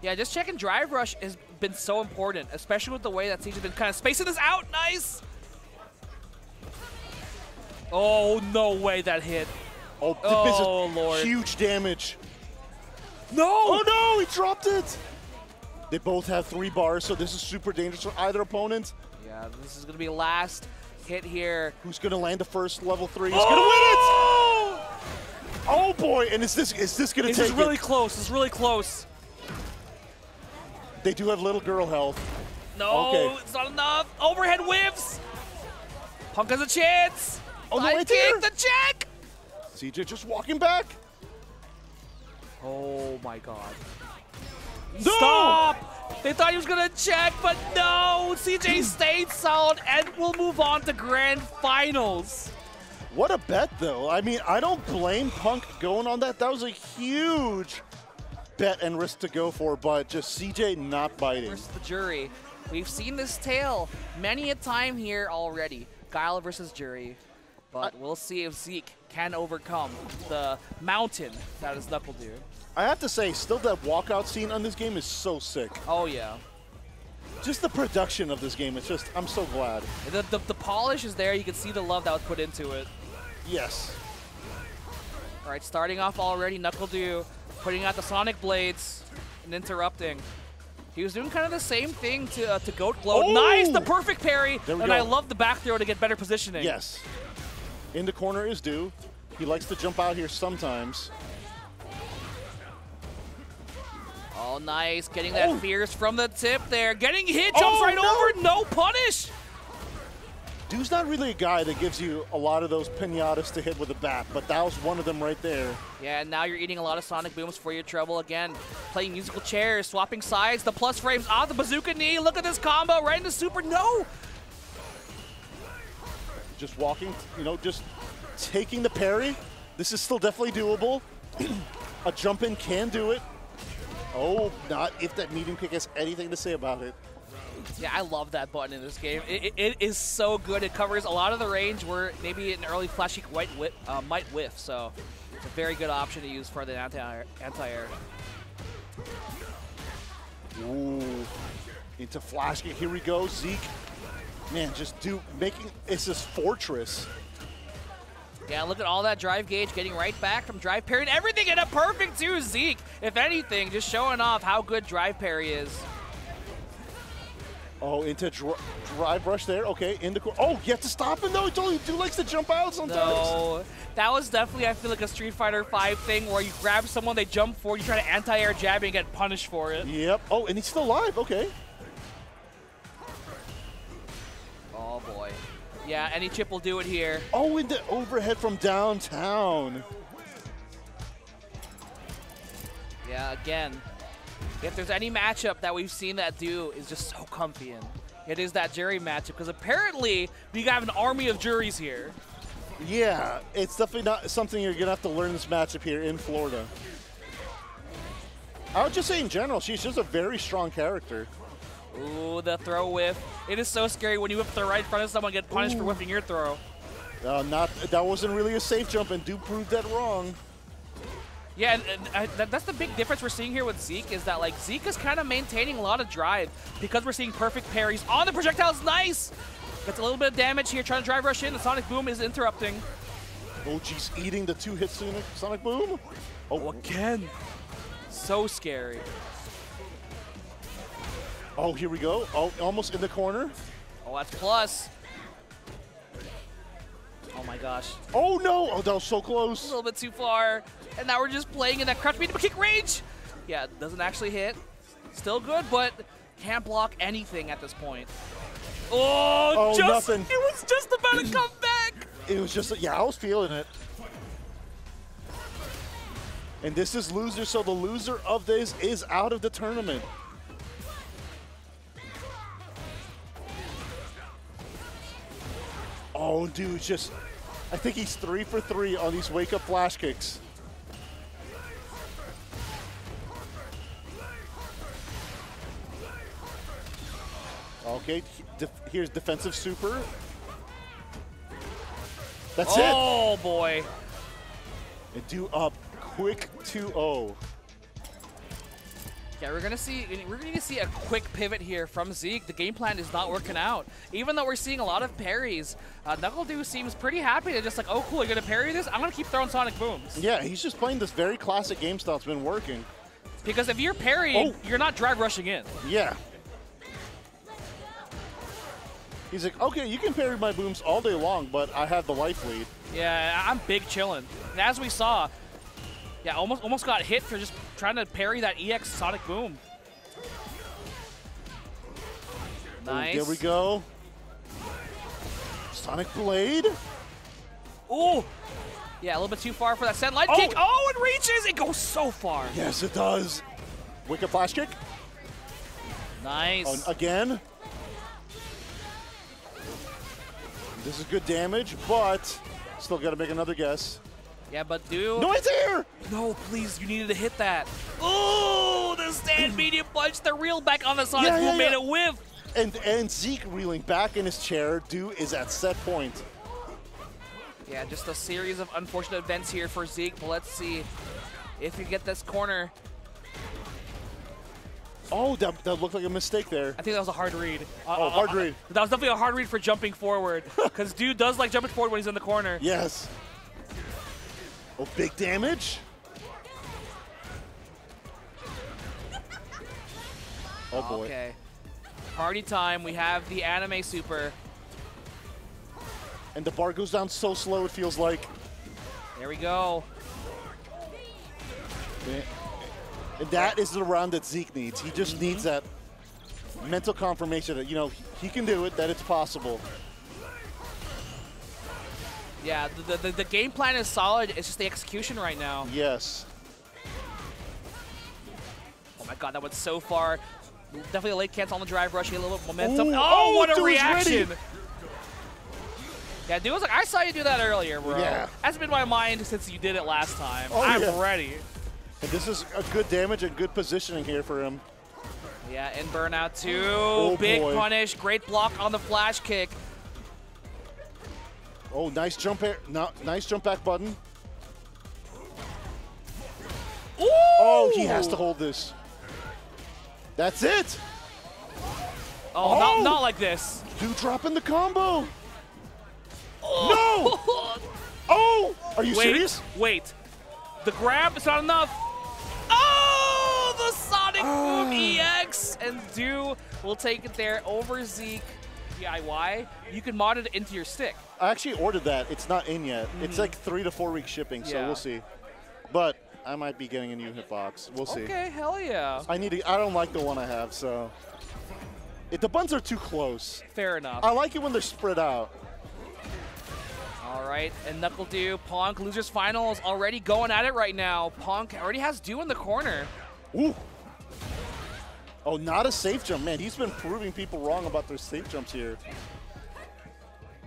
Yeah, just checking drive rush has been so important, especially with the way that CJ has been kind of spacing this out. Nice. Oh, no way that hit. Oh, Oh, this is oh, Lord. huge damage. No! Oh no, he dropped it. They both have three bars, so this is super dangerous for either opponent. Yeah, this is going to be last hit here. Who's gonna land the first level three? He's gonna win it. Oh! Oh boy, and is this is this gonna This take is really it? close. This is really close. They do have little girl health. No, Okay. it's not enough. Overhead whiffs. Punk has a chance. Oh, no, I right take there. the check. CJ just walking back. Oh my god. No! Stop! They thought he was gonna check, but no! CJ stayed solid and will move on to grand finals. What a bet, though. I mean, I don't blame Punk going on that. That was a huge bet and risk to go for, but just CJ not biting. Versus the Juri. We've seen this tale many a time here already. Guile versus Juri. But we'll see if Zeke can overcome the mountain that is NuckleDu. I have to say, still that walkout scene on this game is so sick. Oh, yeah. Just the production of this game, it's just, I'm so glad. The, the, the polish is there. You can see the love that was put into it. Yes. All right, starting off already, NuckleDu putting out the Sonic Blades and interrupting. He was doing kind of the same thing to, uh, to Goat Gloat. Oh! Nice, the perfect parry. And go. I love the back throw to get better positioning. Yes. In the corner is Du. He likes to jump out here sometimes. Oh, nice. Getting that Oh. fierce from the tip there. Getting hit, oh, jumps Oh, right no. over. No punish. Dude's not really a guy that gives you a lot of those pinatas to hit with a bat, but that was one of them right there. Yeah, and now you're eating a lot of Sonic Booms for your trouble again. Playing musical chairs, swapping sides, the plus frames off the bazooka knee. Look at this combo right into super. No. Just walking, you know, just taking the parry. This is still definitely doable. a jump in can do it. Oh, not if that medium kick has anything to say about it. Yeah, I love that button in this game. It, it, it is so good. It covers a lot of the range where maybe an early flashy white might, whip, uh, might whiff. So it's a very good option to use for the anti-air. Anti-air. Ooh, into flash kick. Here we go, Zeke. Man, just do making it's this fortress. Yeah, look at all that drive gauge getting right back from drive parry and everything in a perfect two, Zeke. If anything, just showing off how good drive parry is. Oh, into dr- drive rush there. Okay, in the cor- Oh, you have to stop him though. He totally do likes to jump out sometimes. No, that was definitely I feel like a Street Fighter 5 thing where you grab someone, they jump forward, you try to anti-air jab and get punished for it. Yep. Oh, and he's still alive. Okay. Oh boy. Yeah, any chip will do it here. Oh, in the overhead from downtown. Yeah, again, if there's any matchup that we've seen that Du is just so comfy in, it is that Juri matchup because apparently we have an army of Juris here. Yeah, it's definitely not something you're gonna have to learn this matchup here in Florida. I would just say in general, she's just a very strong character. Ooh, the throw whiff. It is so scary when you whip the right in front of someone get punished for Ooh. whipping your throw. Uh, not that wasn't really a safe jump, and Du prove that wrong. Yeah, and, and uh, that, that's the big difference we're seeing here with Zeke is that like Zeke is kind of maintaining a lot of drive because we're seeing perfect parries on the projectiles. Nice. Gets a little bit of damage here, trying to drive rush in. The Sonic Boom is interrupting. Oh, geez, eating the two hit Sonic Boom. Oh, Again. So scary. Oh, here we go. Oh, almost in the corner. Oh, that's plus. Oh my gosh. Oh no! Oh, that was so close. A little bit too far. And now we're just playing in that crouch medium kick range. Yeah, doesn't actually hit. Still good, but can't block anything at this point. Oh, Oh, just, nothing. It was just about to come back. It was just, yeah, I was feeling it. And this is loser, so the loser of this is out of the tournament. Oh, dude, just, I think he's three for three on these wake up flash kicks. Okay, def- here's defensive super. That's it. Oh boy. And Du up quick oh. 2-0. Yeah, we're gonna see we're gonna see a quick pivot here from Zeke. The game plan is not working out. Even though we're seeing a lot of parries, uh, NuckleDu seems pretty happy to just like, oh cool, you're gonna parry this? I'm gonna keep throwing Sonic Booms. Yeah, he's just playing this very classic game style. It's been working. Because if you're parrying, Oh. you're not drive rushing in. Yeah. He's like, okay, you can parry my booms all day long, but I have the life lead. Yeah, I'm big chilling. And as we saw, yeah, almost almost got hit for just trying to parry that EX Sonic Boom. Nice. There we go. Sonic Blade. Ooh. Yeah, a little bit too far for that send line Oh. kick. Oh, it reaches. It goes so far. Yes, it does. Wicked flash kick. Nice. Oh, again. This is good damage, but still got to make another guess. Yeah, but do. No, it's here. No, please, you needed to hit that. Ooh, the stand medium punch, the reel back on the Sonic Yeah, yeah, made a whiff. And and Zeke reeling back in his chair. Du is at set point. Yeah, just a series of unfortunate events here for Zeke, but let's see if you get this corner. Oh, that, that looked like a mistake there. I think that was a hard read. Uh, Oh, uh, hard uh, read. That was definitely a hard read for jumping forward, because Du does like jumping forward when he's in the corner. Yes. Oh, big damage. Oh boy. Okay. Party time. We have the anime super. And the bar goes down so slow it feels like. There we go. And that is the round that Zeke needs. He just Mm-hmm. needs that mental confirmation that, you know, he can do it, that it's possible. Yeah, the, the, the game plan is solid. It's just the execution right now. Yes. Oh my god, that went so far. Definitely a late cancel on the drive rush. Get a little bit momentum. Ooh, oh, oh, what a reaction! Yeah, dude was like, I saw you do that earlier, bro. Yeah. That's been my mind since you did it last time. Oh, I'm yeah. ready. And this is a good damage and good positioning here for him. Yeah, and burnout too. Oh, Big boy. punish. Great block on the flash kick. Oh, nice jump air, no, nice jump back button. Ooh! Oh, he has to hold this. That's it. Oh, Oh! Not, not like this. Dude dropping the combo. No! Oh! Are you wait, serious? wait. The grab is not enough. Oh, the Sonic Ah. Boom EX and Du will take it there over Zeke DIY. You can mod it into your stick. I actually ordered that. It's not in yet. It's hmm. like three to four week shipping, so. Yeah. we'll see. But I might be getting a new hitbox. We'll see. Okay, hell yeah. I need to. I don't like the one I have, so. It, the buttons are too close. Fair enough. I like it when they're spread out. All right, and NuckleDu, Punk, losers finals already going at it right now. Punk already has Du in the corner. Ooh. Oh, not a safe jump, man. He's been proving people wrong about their safe jumps here.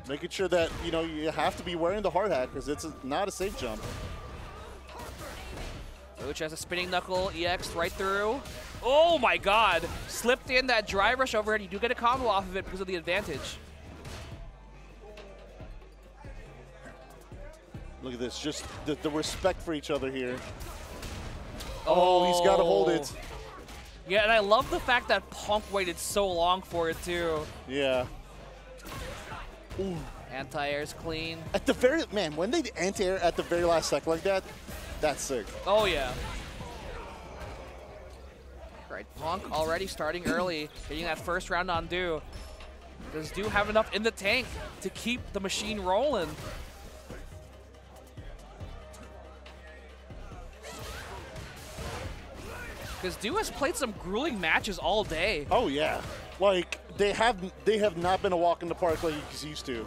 Making sure that you know you have to be wearing the hard hat because it's a, not a safe jump. Which has a spinning knuckle EX right through. Oh my god! Slipped in that dry rush overhead. You do get a combo off of it because of the advantage. Look at this, just the, the respect for each other here. Oh, he's got to hold it. Oh. Yeah, and I love the fact that Punk waited so long for it too. Yeah. Ooh. Anti-air's clean. At the very man, when they anti-air at the very last second like that, that's sick. Oh yeah. Right, Punk already starting early, getting that first round on Du. Does Du have enough in the tank to keep the machine rolling? Because Du has played some grueling matches all day. Oh yeah, like they have they have not been a walk in the park like he's used to.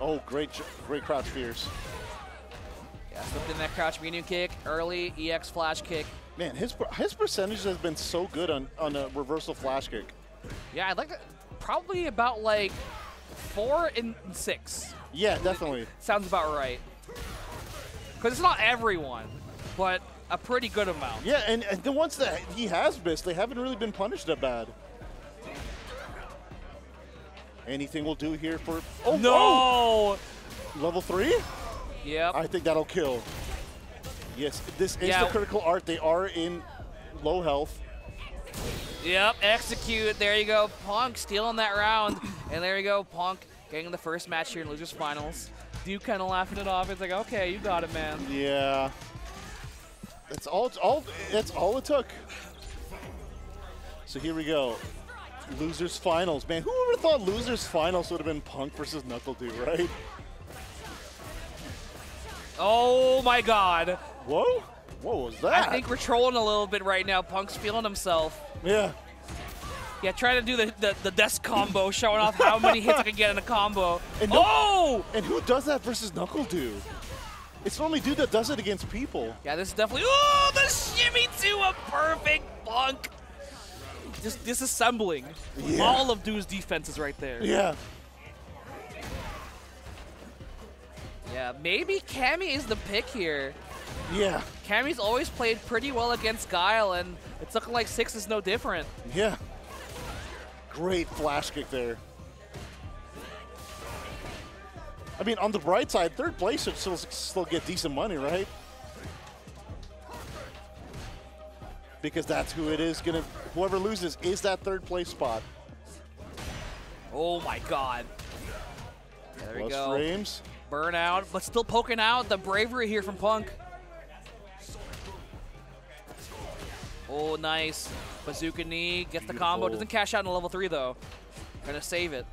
Oh, great, great crouch fears. Yeah, slipped in that crouch medium kick, early EX flash kick. Man, his his percentage has been so good on on a reversal flash kick. Yeah, I'd like to, probably about like four and six. Yeah, definitely. Sounds about right. Because it's not everyone, but a pretty good amount. Yeah, and, and the ones that he has missed, they haven't really been punished that bad. Anything will do here for oh, oh! No! oh, level three. Yep. I think that'll kill. Yes, this is Yeah. the critical art. They are in low health. Yep. Execute. There you go. Punk stealing that round. and there you go. Punk getting the first match here in Losers Finals. Duke kind of laughing it off. It's like, okay, you got it, man. Yeah. That's all. All. That's all it took. So here we go. Losers finals. Man, who would have thought losers finals would have been Punk versus NuckleDu, right? Oh my god. Whoa. What was that? I think we're trolling a little bit right now. Punk's feeling himself. Yeah. Yeah, trying to do the, the, the desk combo, showing off how many hits I can get in a combo. And no- oh! And who does that versus NuckleDu? It's normally Du that does it against people. Yeah, this is definitely. Oh, the shimmy to a perfect bunk. Just disassembling Yeah. all of Du's defenses right there. Yeah. Yeah, maybe Cammy is the pick here. Yeah. Cammy's always played pretty well against Guile, and it's looking like Six is no different. Yeah. Great flash kick there. I mean, on the bright side, third place should still, still get decent money, right? Because that's who it is gonna. Whoever loses is that third place spot. Oh my god. There we go. frames. Burnout, but still poking out the bravery here from Punk. Oh, nice. Bazooka knee, gets the combo. Doesn't cash out in level three, though. Gonna save it.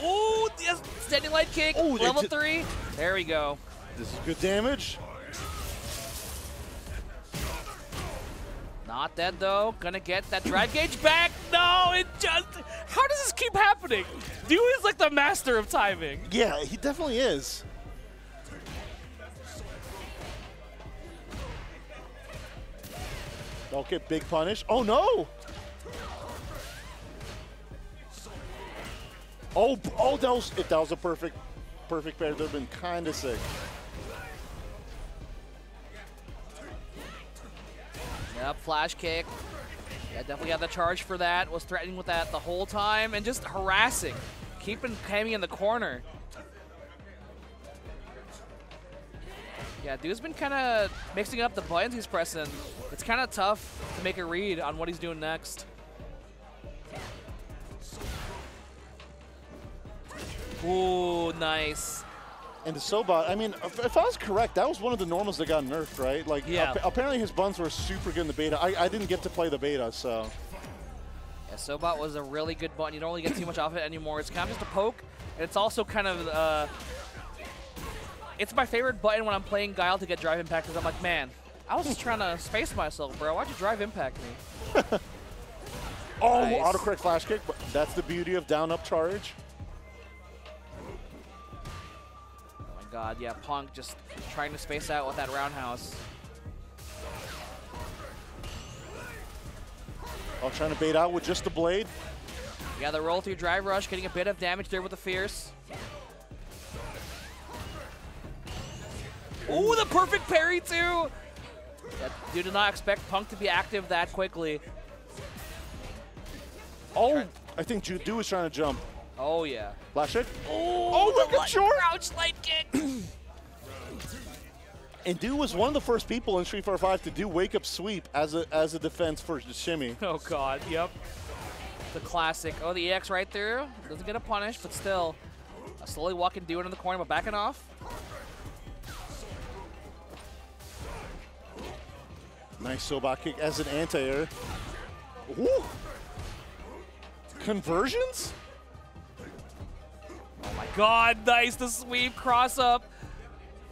Oh, yes, standing light kick, Oh, level three. There we go. This is good damage. Not dead, though. Gonna get that drive gauge back. No, it just... How does this keep happening? Du is like the master of timing. Yeah, he definitely is. Okay, big punish. Oh no! Oh, oh, that was if that was a perfect, perfect pair, that'd have been kind of sick. Yep, flash kick. Yeah, definitely got the charge for that. Was threatening with that the whole time and just harassing. Keeping Cammy in the corner. Yeah, Du's been kind of mixing up the buttons he's pressing. It's kind of tough to make a read on what he's doing next. Ooh, nice. And the sobat, I mean, if, if I was correct, that was one of the normals that got nerfed, right? Like, Yeah. appa- apparently his buns were super good in the beta. I, I didn't get to play the beta, so. Yeah, sobat was a really good button. You don't really get too much off it anymore. It's kind of just a poke, and it's also kind of, uh, it's my favorite button when I'm playing Guile to get drive impact, because I'm like, man, I was just trying to space myself, bro. Why'd you drive impact me? Oh, Nice. autocorrect flash kick. But that's the beauty of down up charge. Oh my god, yeah, Punk just trying to space out with that roundhouse. Oh, trying to bait out with just the blade. Yeah, the roll through drive rush, getting a bit of damage there with the fierce. Ooh, the perfect parry too! Yeah, you did not expect Punk to be active that quickly. Oh, I think Judu was trying to jump. Oh yeah. Flash kick. Oh, look at short. Crouch light kick. And Du was one of the first people in Street Fighter 5 to do wake up sweep as a as a defense for the shimmy. oh god, yep. The classic. Oh, the EX right there. Doesn't get a punish, but still. Uh, slowly walking Du into the corner, but backing off. Nice sobat kick as an anti-air. Ooh. Conversions? Oh my god, nice. The sweep, cross up.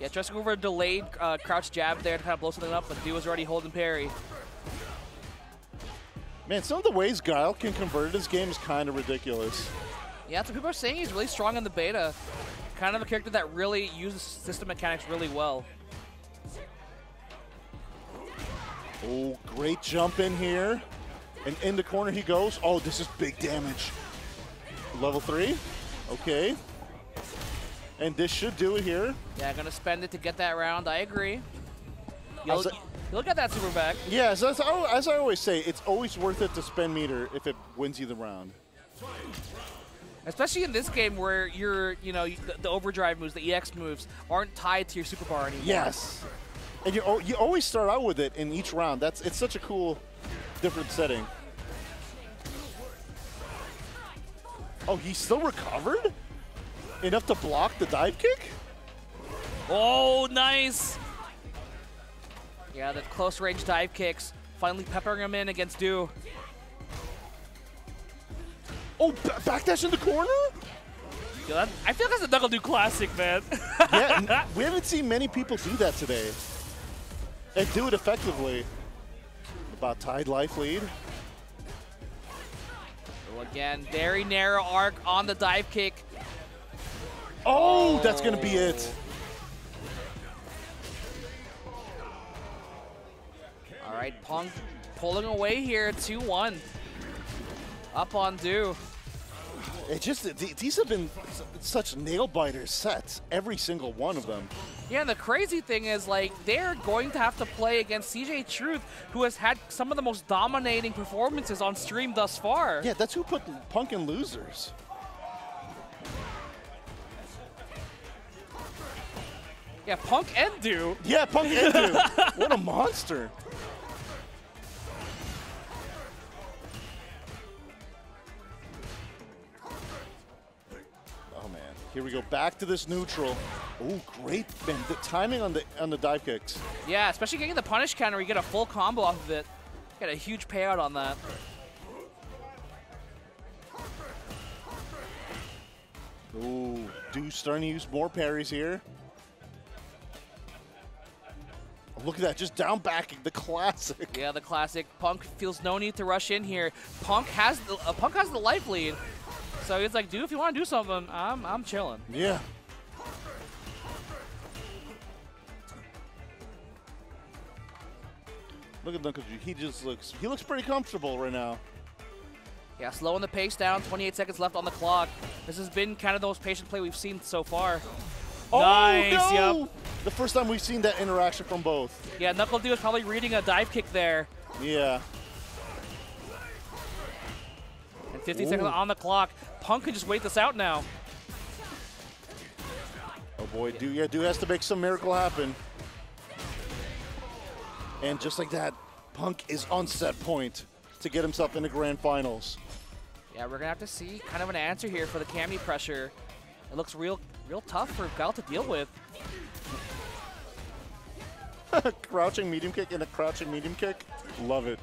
Yeah, tries to go for a delayed uh, crouch jab there to kind of blow something up, but Du was already holding parry. Man, some of the ways Guile can convert this game is kind of ridiculous. Yeah, what people are saying. He's really strong in the beta. Kind of a character that really uses system mechanics really well. Oh, great jump in here. And in the corner he goes. Oh, this is big damage. Level three. Okay. And this should do it here. Yeah, gonna spend it to get that round. I agree. You look, you look at that super back. Yeah, so as, I, as I always say, it's always worth it to spend meter if it wins you the round. Especially in this game where you're, you know, the, the overdrive moves, the EX moves aren't tied to your super bar anymore. Yes. And you, oh, you always start out with it in each round. That's It's such a cool, different setting. Oh, he still recovered? Enough to block the dive kick? Oh, nice. Yeah, the close range dive kicks finally peppering him in against Du. Oh, ba- backdash in the corner? Yo, that, I feel like that's a NuckleDu classic, man. yeah, we haven't seen many people do that today. And do it effectively. About tied life lead. So again, very narrow arc on the dive kick. Oh, that's going to be it. All right, Punk pulling away here, 2-1. Up on Du. It just these have been such nail biter sets, every single one of them. Yeah, and the crazy thing is, like, they're going to have to play against CJ Truth, who has had some of the most dominating performances on stream thus far. Yeah, that's who put Punk in losers. Yeah, Punk and Du. Yeah, Punk and Du. what a monster. Here we go. Back to this neutral. Oh, great, man. The timing on the on the dive kicks. Yeah, especially getting the punish counter, you get a full combo off of it. Get a huge payout on that. Ooh, Du's starting to use more parries here. Look at that, just down backing, the classic. Yeah, the classic. Punk feels no need to rush in here. Punk has the uh, Punk has the life lead, so he's like, dude, if you want to do something, I'm I'm chilling. Yeah. Look at Knuckles. He just looks, he looks pretty comfortable right now. Yeah, slowing the pace down. 28 seconds left on the clock. This has been kind of the most patient play we've seen so far. Oh, nice. Oh, no! Yep. The first time we've seen that interaction from both. Yeah, NuckleDu is probably reading a dive kick there. Yeah. And 50 Ooh. seconds on the clock. Punk can just wait this out now. Oh boy, Du yeah, Du has to make some miracle happen. And just like that, Punk is on set point to get himself into grand finals. Yeah, we're gonna have to see kind of an answer here for the Cammy pressure. It looks real, real tough for Guile to deal with. crouching medium kick and a crouching medium kick. Love it.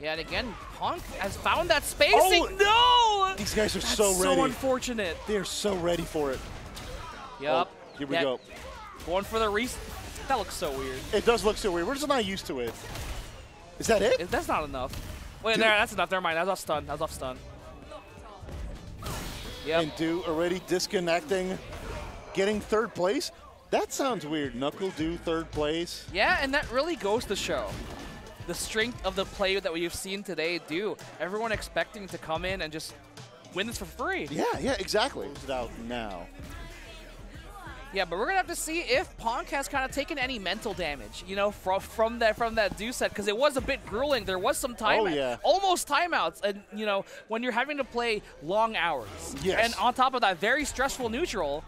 Yeah, and again, Punk has found that spacing. Oh, no! These guys are That's so so unfortunate. they are so ready for it. Yep. Oh, here we Yeah, go. Going for the re. That looks so weird. It does look so weird. We're just not used to it. Is that it? Is- That's not enough. Wait, Dude. there, that's enough. Never mind. That was off stun. That was off stun. Yep. And Du already disconnecting, getting third place. That sounds weird. NuckleDu third place. Yeah, and that really goes to show the strength of the play that we've seen today do. Everyone expecting to come in and just win this for free. Yeah, yeah, exactly. It's out now. Yeah, but we're gonna have to see if Punk has kind of taken any mental damage, you know, from from that from that Du set because it was a bit grueling. There was some time, Oh, yeah. almost timeouts, and you know when you're having to play long hours, Yes. and on top of that, very stressful neutral.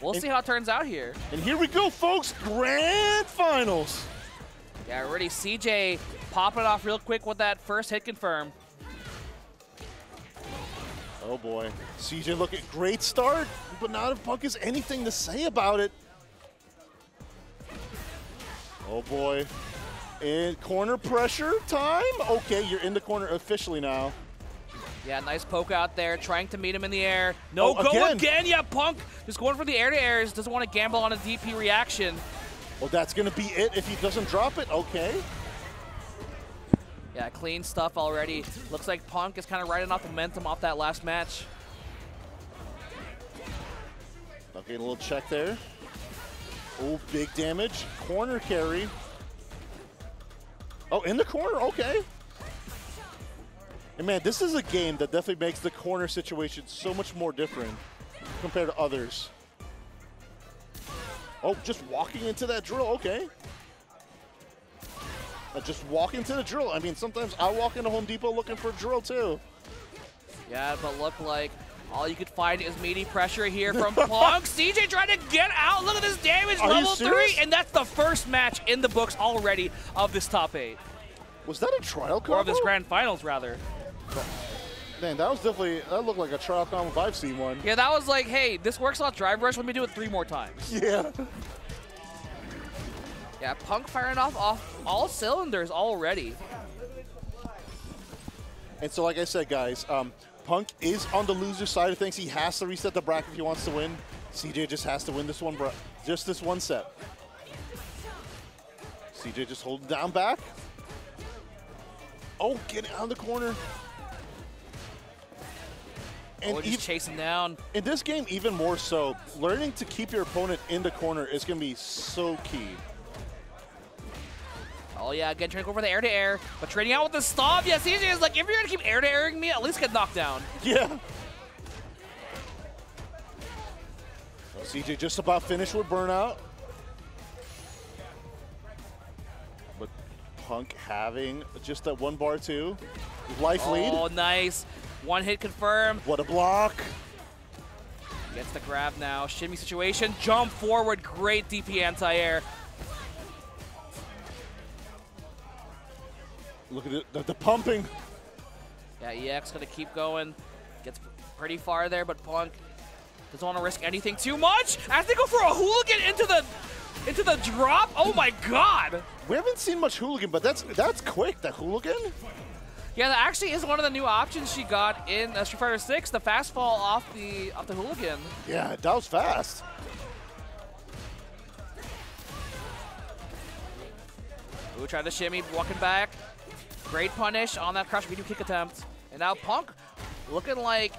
We'll And- see how it turns out here. And here we go, folks. Grand finals. Yeah, already CJ popping it off real quick with that first hit confirm. Oh boy. CJ looking great start, but not if Punk has anything to say about it. Oh boy. And corner pressure time. Okay, you're in the corner officially now. Yeah, nice poke out there, trying to meet him in the air. No, Oh, go again. again. Yeah, Punk just going for the air to airs. Doesn't want to gamble on a DP reaction. Well, that's gonna be it if he doesn't drop it. Okay. Yeah, clean stuff already. Looks like Punk is kind of riding off the momentum off that last match. Okay, a little check there. Oh, big damage. Corner carry. Oh, in the corner. Okay. And man, this is a game that definitely makes the corner situation so much more different compared to others. Oh, just walking into that drill. Okay. Uh, just walk into the drill. I mean, sometimes I walk into Home Depot looking for a drill too. Yeah, but look like all you could find is meaty pressure here from Punk. CJ trying to get out. Look at this damage, Are level three, and that's the first match in the books already of this top eight, Was that a trial combo? or of this grand finals rather. Man, that was definitely, that looked like a trial combo if I've seen one. Yeah, that was like, hey, this works on Drive Rush. Let me do it three more times. Yeah. Yeah, Punk firing off off all cylinders already. And so, like I said, guys, um, Punk is on the loser side of things. He has to reset the bracket if he wants to win. CJ just has to win this one, bra- just this one set. CJ just holding down back. Oh, getting out of the corner. And Oh, just chasing down. in this game, even more so, learning to keep your opponent in the corner is going to be so key. Oh yeah, again trying to go for the air to air, but trading out with the stop. Yeah, CJ is like, if you're keep air to airing me, at least get knocked down. Yeah. CJ just about finished with burnout. But Punk having just that one bar two. Life oh, lead. Oh, nice. One hit confirmed. What a block. Gets the grab now. Shimmy situation. Jump forward. Great DP anti-air. Look at it, the, the pumping. Yeah, EX gonna keep going. Gets pretty far there, but Punk doesn't want to risk anything too much. As they go for a hooligan into the into the drop. Oh my god. We haven't seen much hooligan, but that's that's quick. That hooligan. Yeah, that actually is one of the new options she got in uh, Street Fighter 6, the fast fall off the off the hooligan. Yeah, that was fast. Ooh, tried the shimmy, walking back. Great punish on that crush medium kick attempt. And now Punk looking like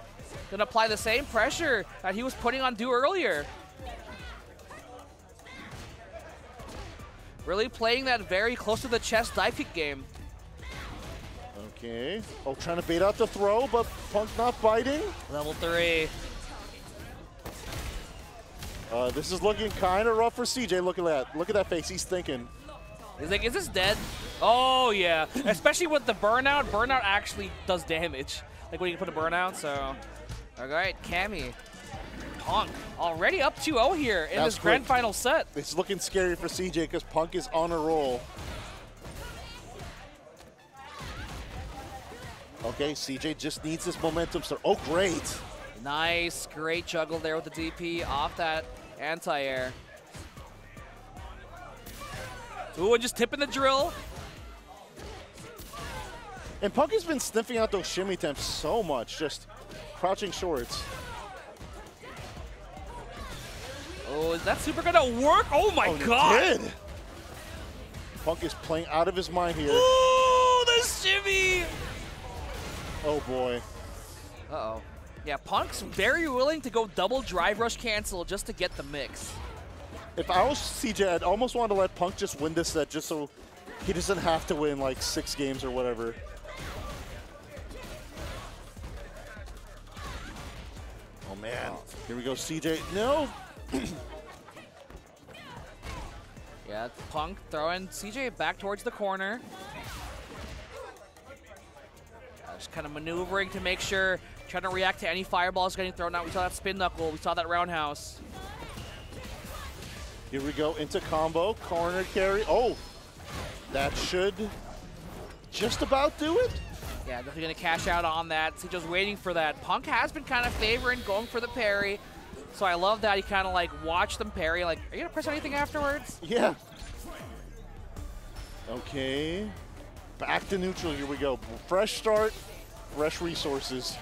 gonna apply the same pressure that he was putting on Du earlier. Really playing that very close to the chest dive kick game. Okay. Oh, trying to bait out the throw, but Punk not biting. Level three. Uh, this is looking kind of rough for CJ. Look at that. Look at that face. He's thinking. He's like, is this dead? Oh, yeah. Especially with the burnout. Burnout actually does damage. Like when you put a burnout, so. All right, Cammy. Punk already up 2-0 here in That's this grand quick. final set. It's looking scary for CJ because Punk is on a roll. Okay, CJ just needs this momentum start. Oh, great. Nice, great juggle there with the DP off that anti-air. Ooh, and just tipping the drill. And Punk has been sniffing out those shimmy temps so much, just crouching shorts. Oh, is that super gonna work? Oh my Oh, god! did. Punk is playing out of his mind here. Ooh, the shimmy! Oh boy. Uh-oh. Yeah, Punk's very willing to go double drive rush cancel just to get the mix. If I was CJ, I'd almost want to let Punk just win this set just so he doesn't have to win like six games or whatever. Oh man. Here we go, CJ. No. Yeah, Punk throwing CJ back towards the corner. Just kind of maneuvering to make sure, trying to react to any fireballs getting thrown out. We saw that spin knuckle. We saw that roundhouse. Here we go into combo. Corner carry. Oh. That should just about do it. Yeah, definitely going to cash out on that. CJ's waiting for that. Punk has been kind of favoring going for the parry. So I love that he kind of like watched them parry. Like, are you going to press anything afterwards? Yeah. Okay. Back to neutral. Here we go. Fresh start, fresh resources.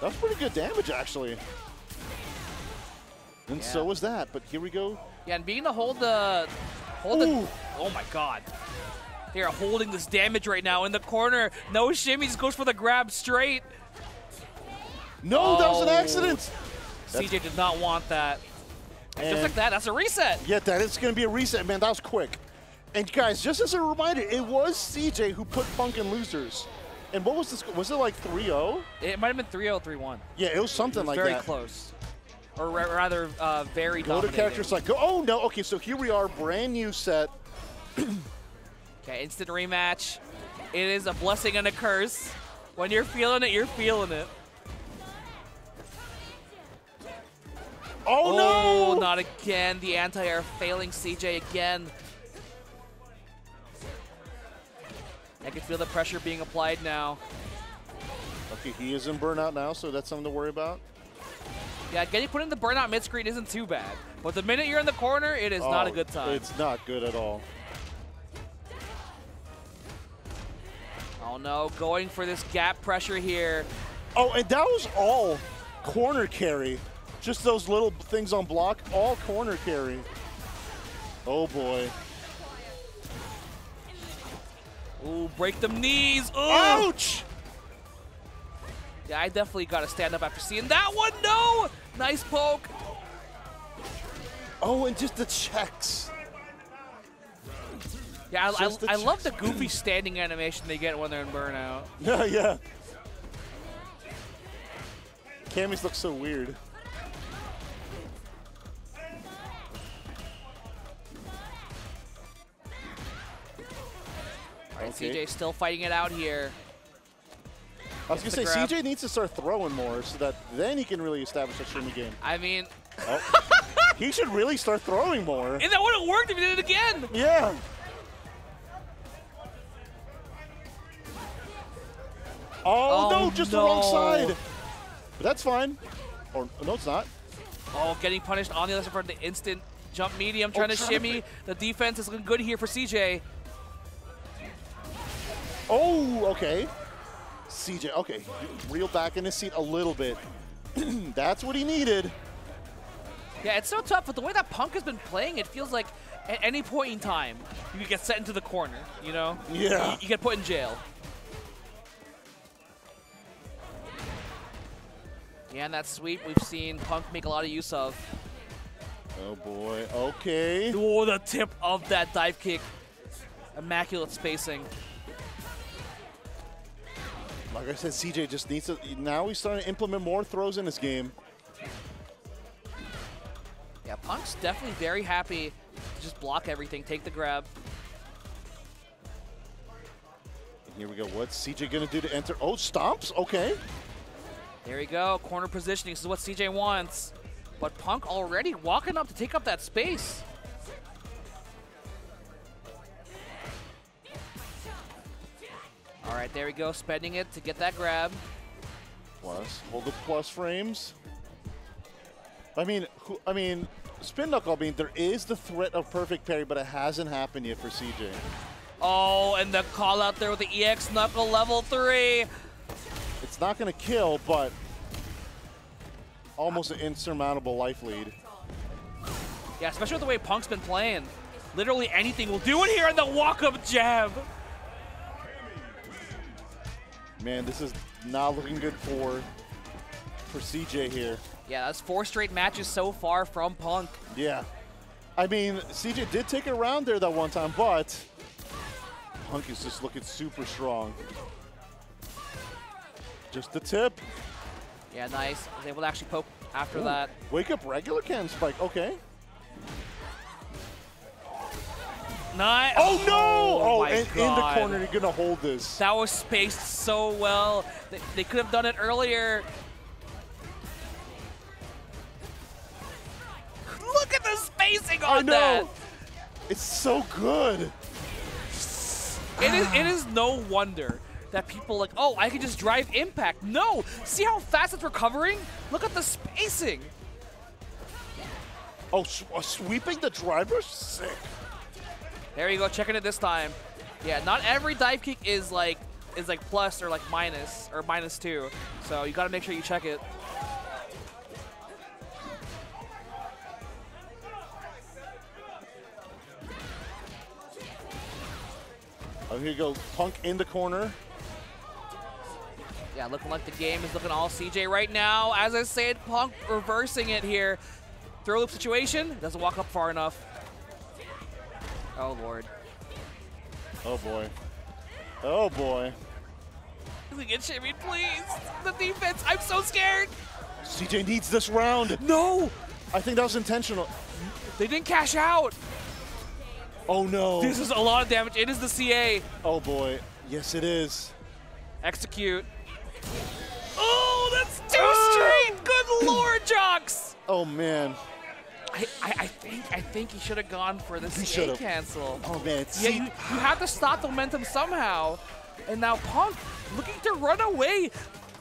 That's pretty good damage, actually. And so Yeah. was that. But here we go. Yeah, and being to hold the, hold the, oh my god. They are holding this damage right now in the corner. No shimmy, just goes for the grab straight. No, that was an Oh. accident. CJ did not want that. And just like that, that's a reset. Yeah, that is going to be a reset, man. That was quick. And guys, just as a reminder, it was CJ who put Punk in losers. And what was this? Was it like 3-0? It might have been 3-0, 3-1. Yeah, it was something like Very that. close. Or ra- rather, uh, very Go to character select. Go. Oh no. Okay, so here we are, brand new set. Okay, instant rematch. It is a blessing and a curse. When you're feeling it, you're feeling it. Oh, Oh, no! not again. The anti-air failing CJ again. I can feel the pressure being applied now. Okay, he is in burnout now, so that's something to worry about. Yeah, getting put in the burnout mid-screen isn't too bad. But the minute you're in the corner, it is not a Oh, good time. It's not good at all. Oh no, going for this gap pressure here. Oh, and that was all corner carry. Just those little things on block, all corner carry. Oh boy. Ooh, break them knees. Ooh. Ouch! Yeah, I definitely got to stand up after seeing that one. No! Nice poke. Oh, and just the checks. Yeah, I, I, I love the goofy standing animation they get when they're in burnout. Yeah, yeah. Cammy's look so weird. Right, Okay. CJ still fighting it out here. I was gonna say grab. CJ needs to start throwing more so that then he can really establish a shimmy game. I mean, Oh. he should really start throwing more. and that would have worked if he did it again. Yeah. Oh, Oh, no, just the wrong side. But that's fine. Or no, it's not. Oh, getting punished on the other side for the instant jump medium, trying to trying shimmy. The defense is looking good here for CJ. Oh, okay. CJ, okay, reel back in his seat a little bit. That's what he needed. Yeah, it's so tough, but the way that Punk has been playing, it feels like at any point in time, you could get set into the corner, you know? Yeah. You, you get put in jail. Yeah, and that sweep we've seen Punk make a lot of use of. Oh boy. Okay. Oh, the tip of that dive kick. Immaculate spacing. Like I said, CJ just needs to. Now he's starting to implement more throws in his game. Yeah, Punk's definitely very happy to just block everything, take the grab. And here we go. What's CJ gonna do to enter? Oh, stomps. Okay. There we go, corner positioning. This is what CJ wants. But Punk already walking up to take up that space. All right, there we go, spending it to get that grab. Plus, hold the plus frames. I mean, who, I mean, spin knuckle. I mean, there is the threat of perfect parry, but it hasn't happened yet for CJ. Oh, and the call out there with the EX knuckle level three. It's not going to kill, but almost an insurmountable life lead. Yeah, especially with the way Punk's been playing. Literally anything will do it here in the walk-up jab. Man, this is not looking good for for CJ here. Yeah, that's four straight matches so far from Punk. Yeah. I mean, CJ did take it around there that one time, but Punk is just looking super strong. Just the tip. Yeah, nice. Was able to actually poke after Ooh, that. Wake up regular can spike. Okay. Nice. Oh no! Oh, my and in the corner, you're gonna hold this. That was spaced so well. They, they could have done it earlier. Look at the spacing on I know. that. It's so good. It is, it is no wonder that people like, oh, I can just drive impact. No, see how fast it's recovering? Look at the spacing. Oh, sw- uh, sweeping the driver, sick. There you go, checking it this time. Yeah, not every dive kick is like is like plus or like minus or minus two. So you got to make sure you check it. Oh, here you go. Punk in the corner. Yeah, looking like the game is looking all CJ right now. As I said, Punk reversing it here. Throw loop situation, doesn't walk up far enough. Oh, Lord. Oh boy. Oh boy. Please get shimmied, please. The defense, I'm so scared. CJ needs this round. No, I think that was intentional. they didn't cash out. Oh no. This is a lot of damage. It is the CA. Oh boy. Yes, it is. Execute. Oh, that's too Ah! straight. Good Lord, Jox. Oh man. I, I, I think I think he should have gone for the He CA cancel. Oh man. Yeah, you, you have to stop the momentum somehow. And now Punk looking to run away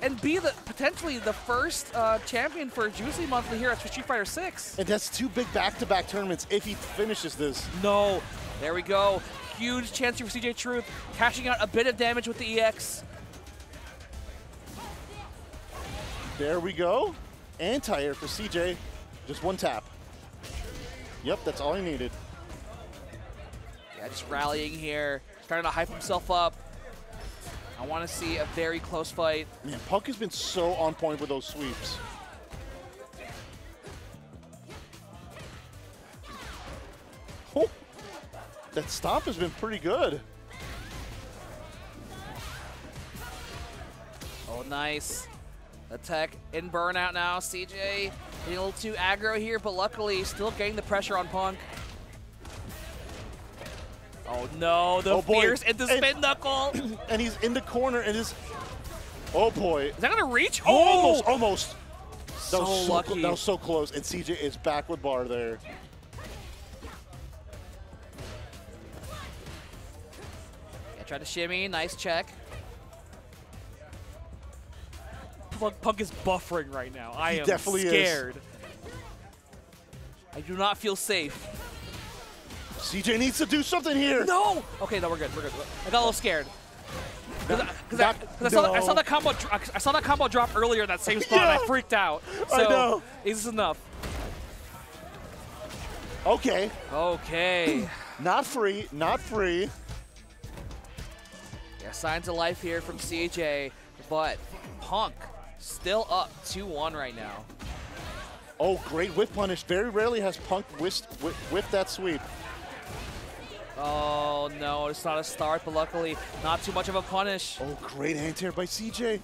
and be the potentially the first uh, champion for Juicy Monthly here at Street Fighter 6. and that's two big back-to-back tournaments if he finishes this. No. There we go. Huge chance here for CJ Truth. Cashing out a bit of damage with the EX. There we go. Anti-air for CJ. Just one tap. Yep, that's all he needed. Yeah, just rallying here. Trying to hype himself up. I want to see a very close fight. Man, Punk has been so on point with those sweeps. Oh, that stomp has been pretty good. Oh, nice. Attack in burnout now. CJ getting a little too aggro here, but luckily still getting the pressure on Punk. Oh no, the Oh, boy. fierce into And- spin knuckle. and he's in the corner and is. Oh boy! Is that gonna reach? Oh, Oh, almost, almost. That was So so lucky. that was so close, and CJ is back with bar there. Yeah, try to shimmy. Nice check. Punk, is buffering right now. I He am definitely is. scared. I do not feel safe. CJ needs to do something here. No! Okay, no, we're good. We're good. I got a little scared. Because I, Not- 'cause I, saw that, I saw that combo. I saw that combo drop earlier in that same spot. and I freaked out. So I know. is this enough? Okay, Okay. not free, not free. yeah, signs of life here from CJ, but Punk still up 2-1 right now. Oh, great whip punish. Very rarely has Punk whiffed, whiff, whiffed that sweep. Oh no, it's not a start, but luckily not too much of a punish. Oh, great anti-air by CJ.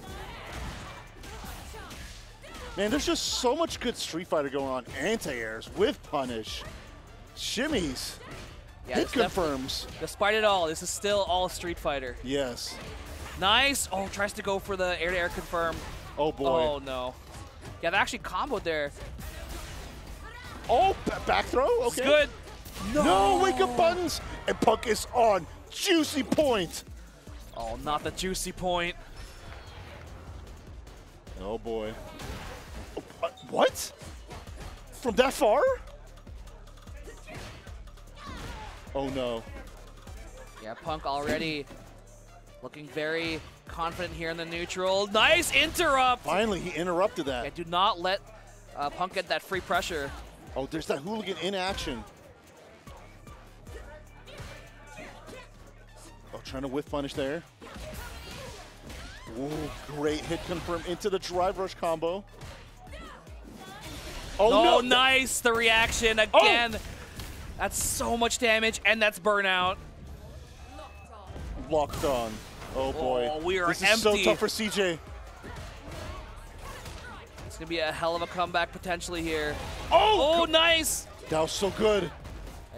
Man, there's just so much good Street Fighter going on. Anti-airs, whiff punish, shimmies, Yeah, hit confirms. despite it all, this is still all Street Fighter. Yes. Nice. Oh, tries to go for the air-to-air confirm. Oh boy. Oh no. Yeah, they actually comboed there. Oh, ba- back throw. Okay. It's good. No, wake up buttons, and Punk is on. Juicy point. Oh, not the juicy point. Oh boy. Uh, what? From that far? Oh no. Yeah, Punk already looking very confident here in the neutral. Nice interrupt. Finally, he interrupted that. do not let uh, Punk get that free pressure. Oh, there's that hooligan in action. Oh, trying to whiff punish there. Ooh, great hit confirm into the drive rush combo. Oh, Oh, no. nice. The reaction again. That's so much damage, and that's burnout. Locked on. Oh boy. Oh, we are this is so tough for CJ. It's going to be a hell of a comeback potentially here. Oh, Oh, nice. that was so good.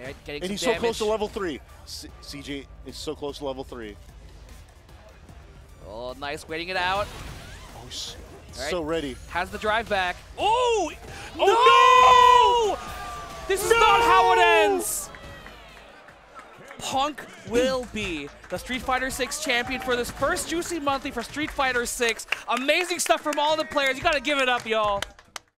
Right, And he's so close to level three. C- CJ is so close to level three. Oh, nice. Waiting it out. Oh, right. so ready. Has the drive back. Oh! oh no! This is not how it ends! Punk will be the Street Fighter 6 champion for this first Juicy Monthly for Street Fighter 6. Amazing stuff from all the players. You gotta give it up, y'all.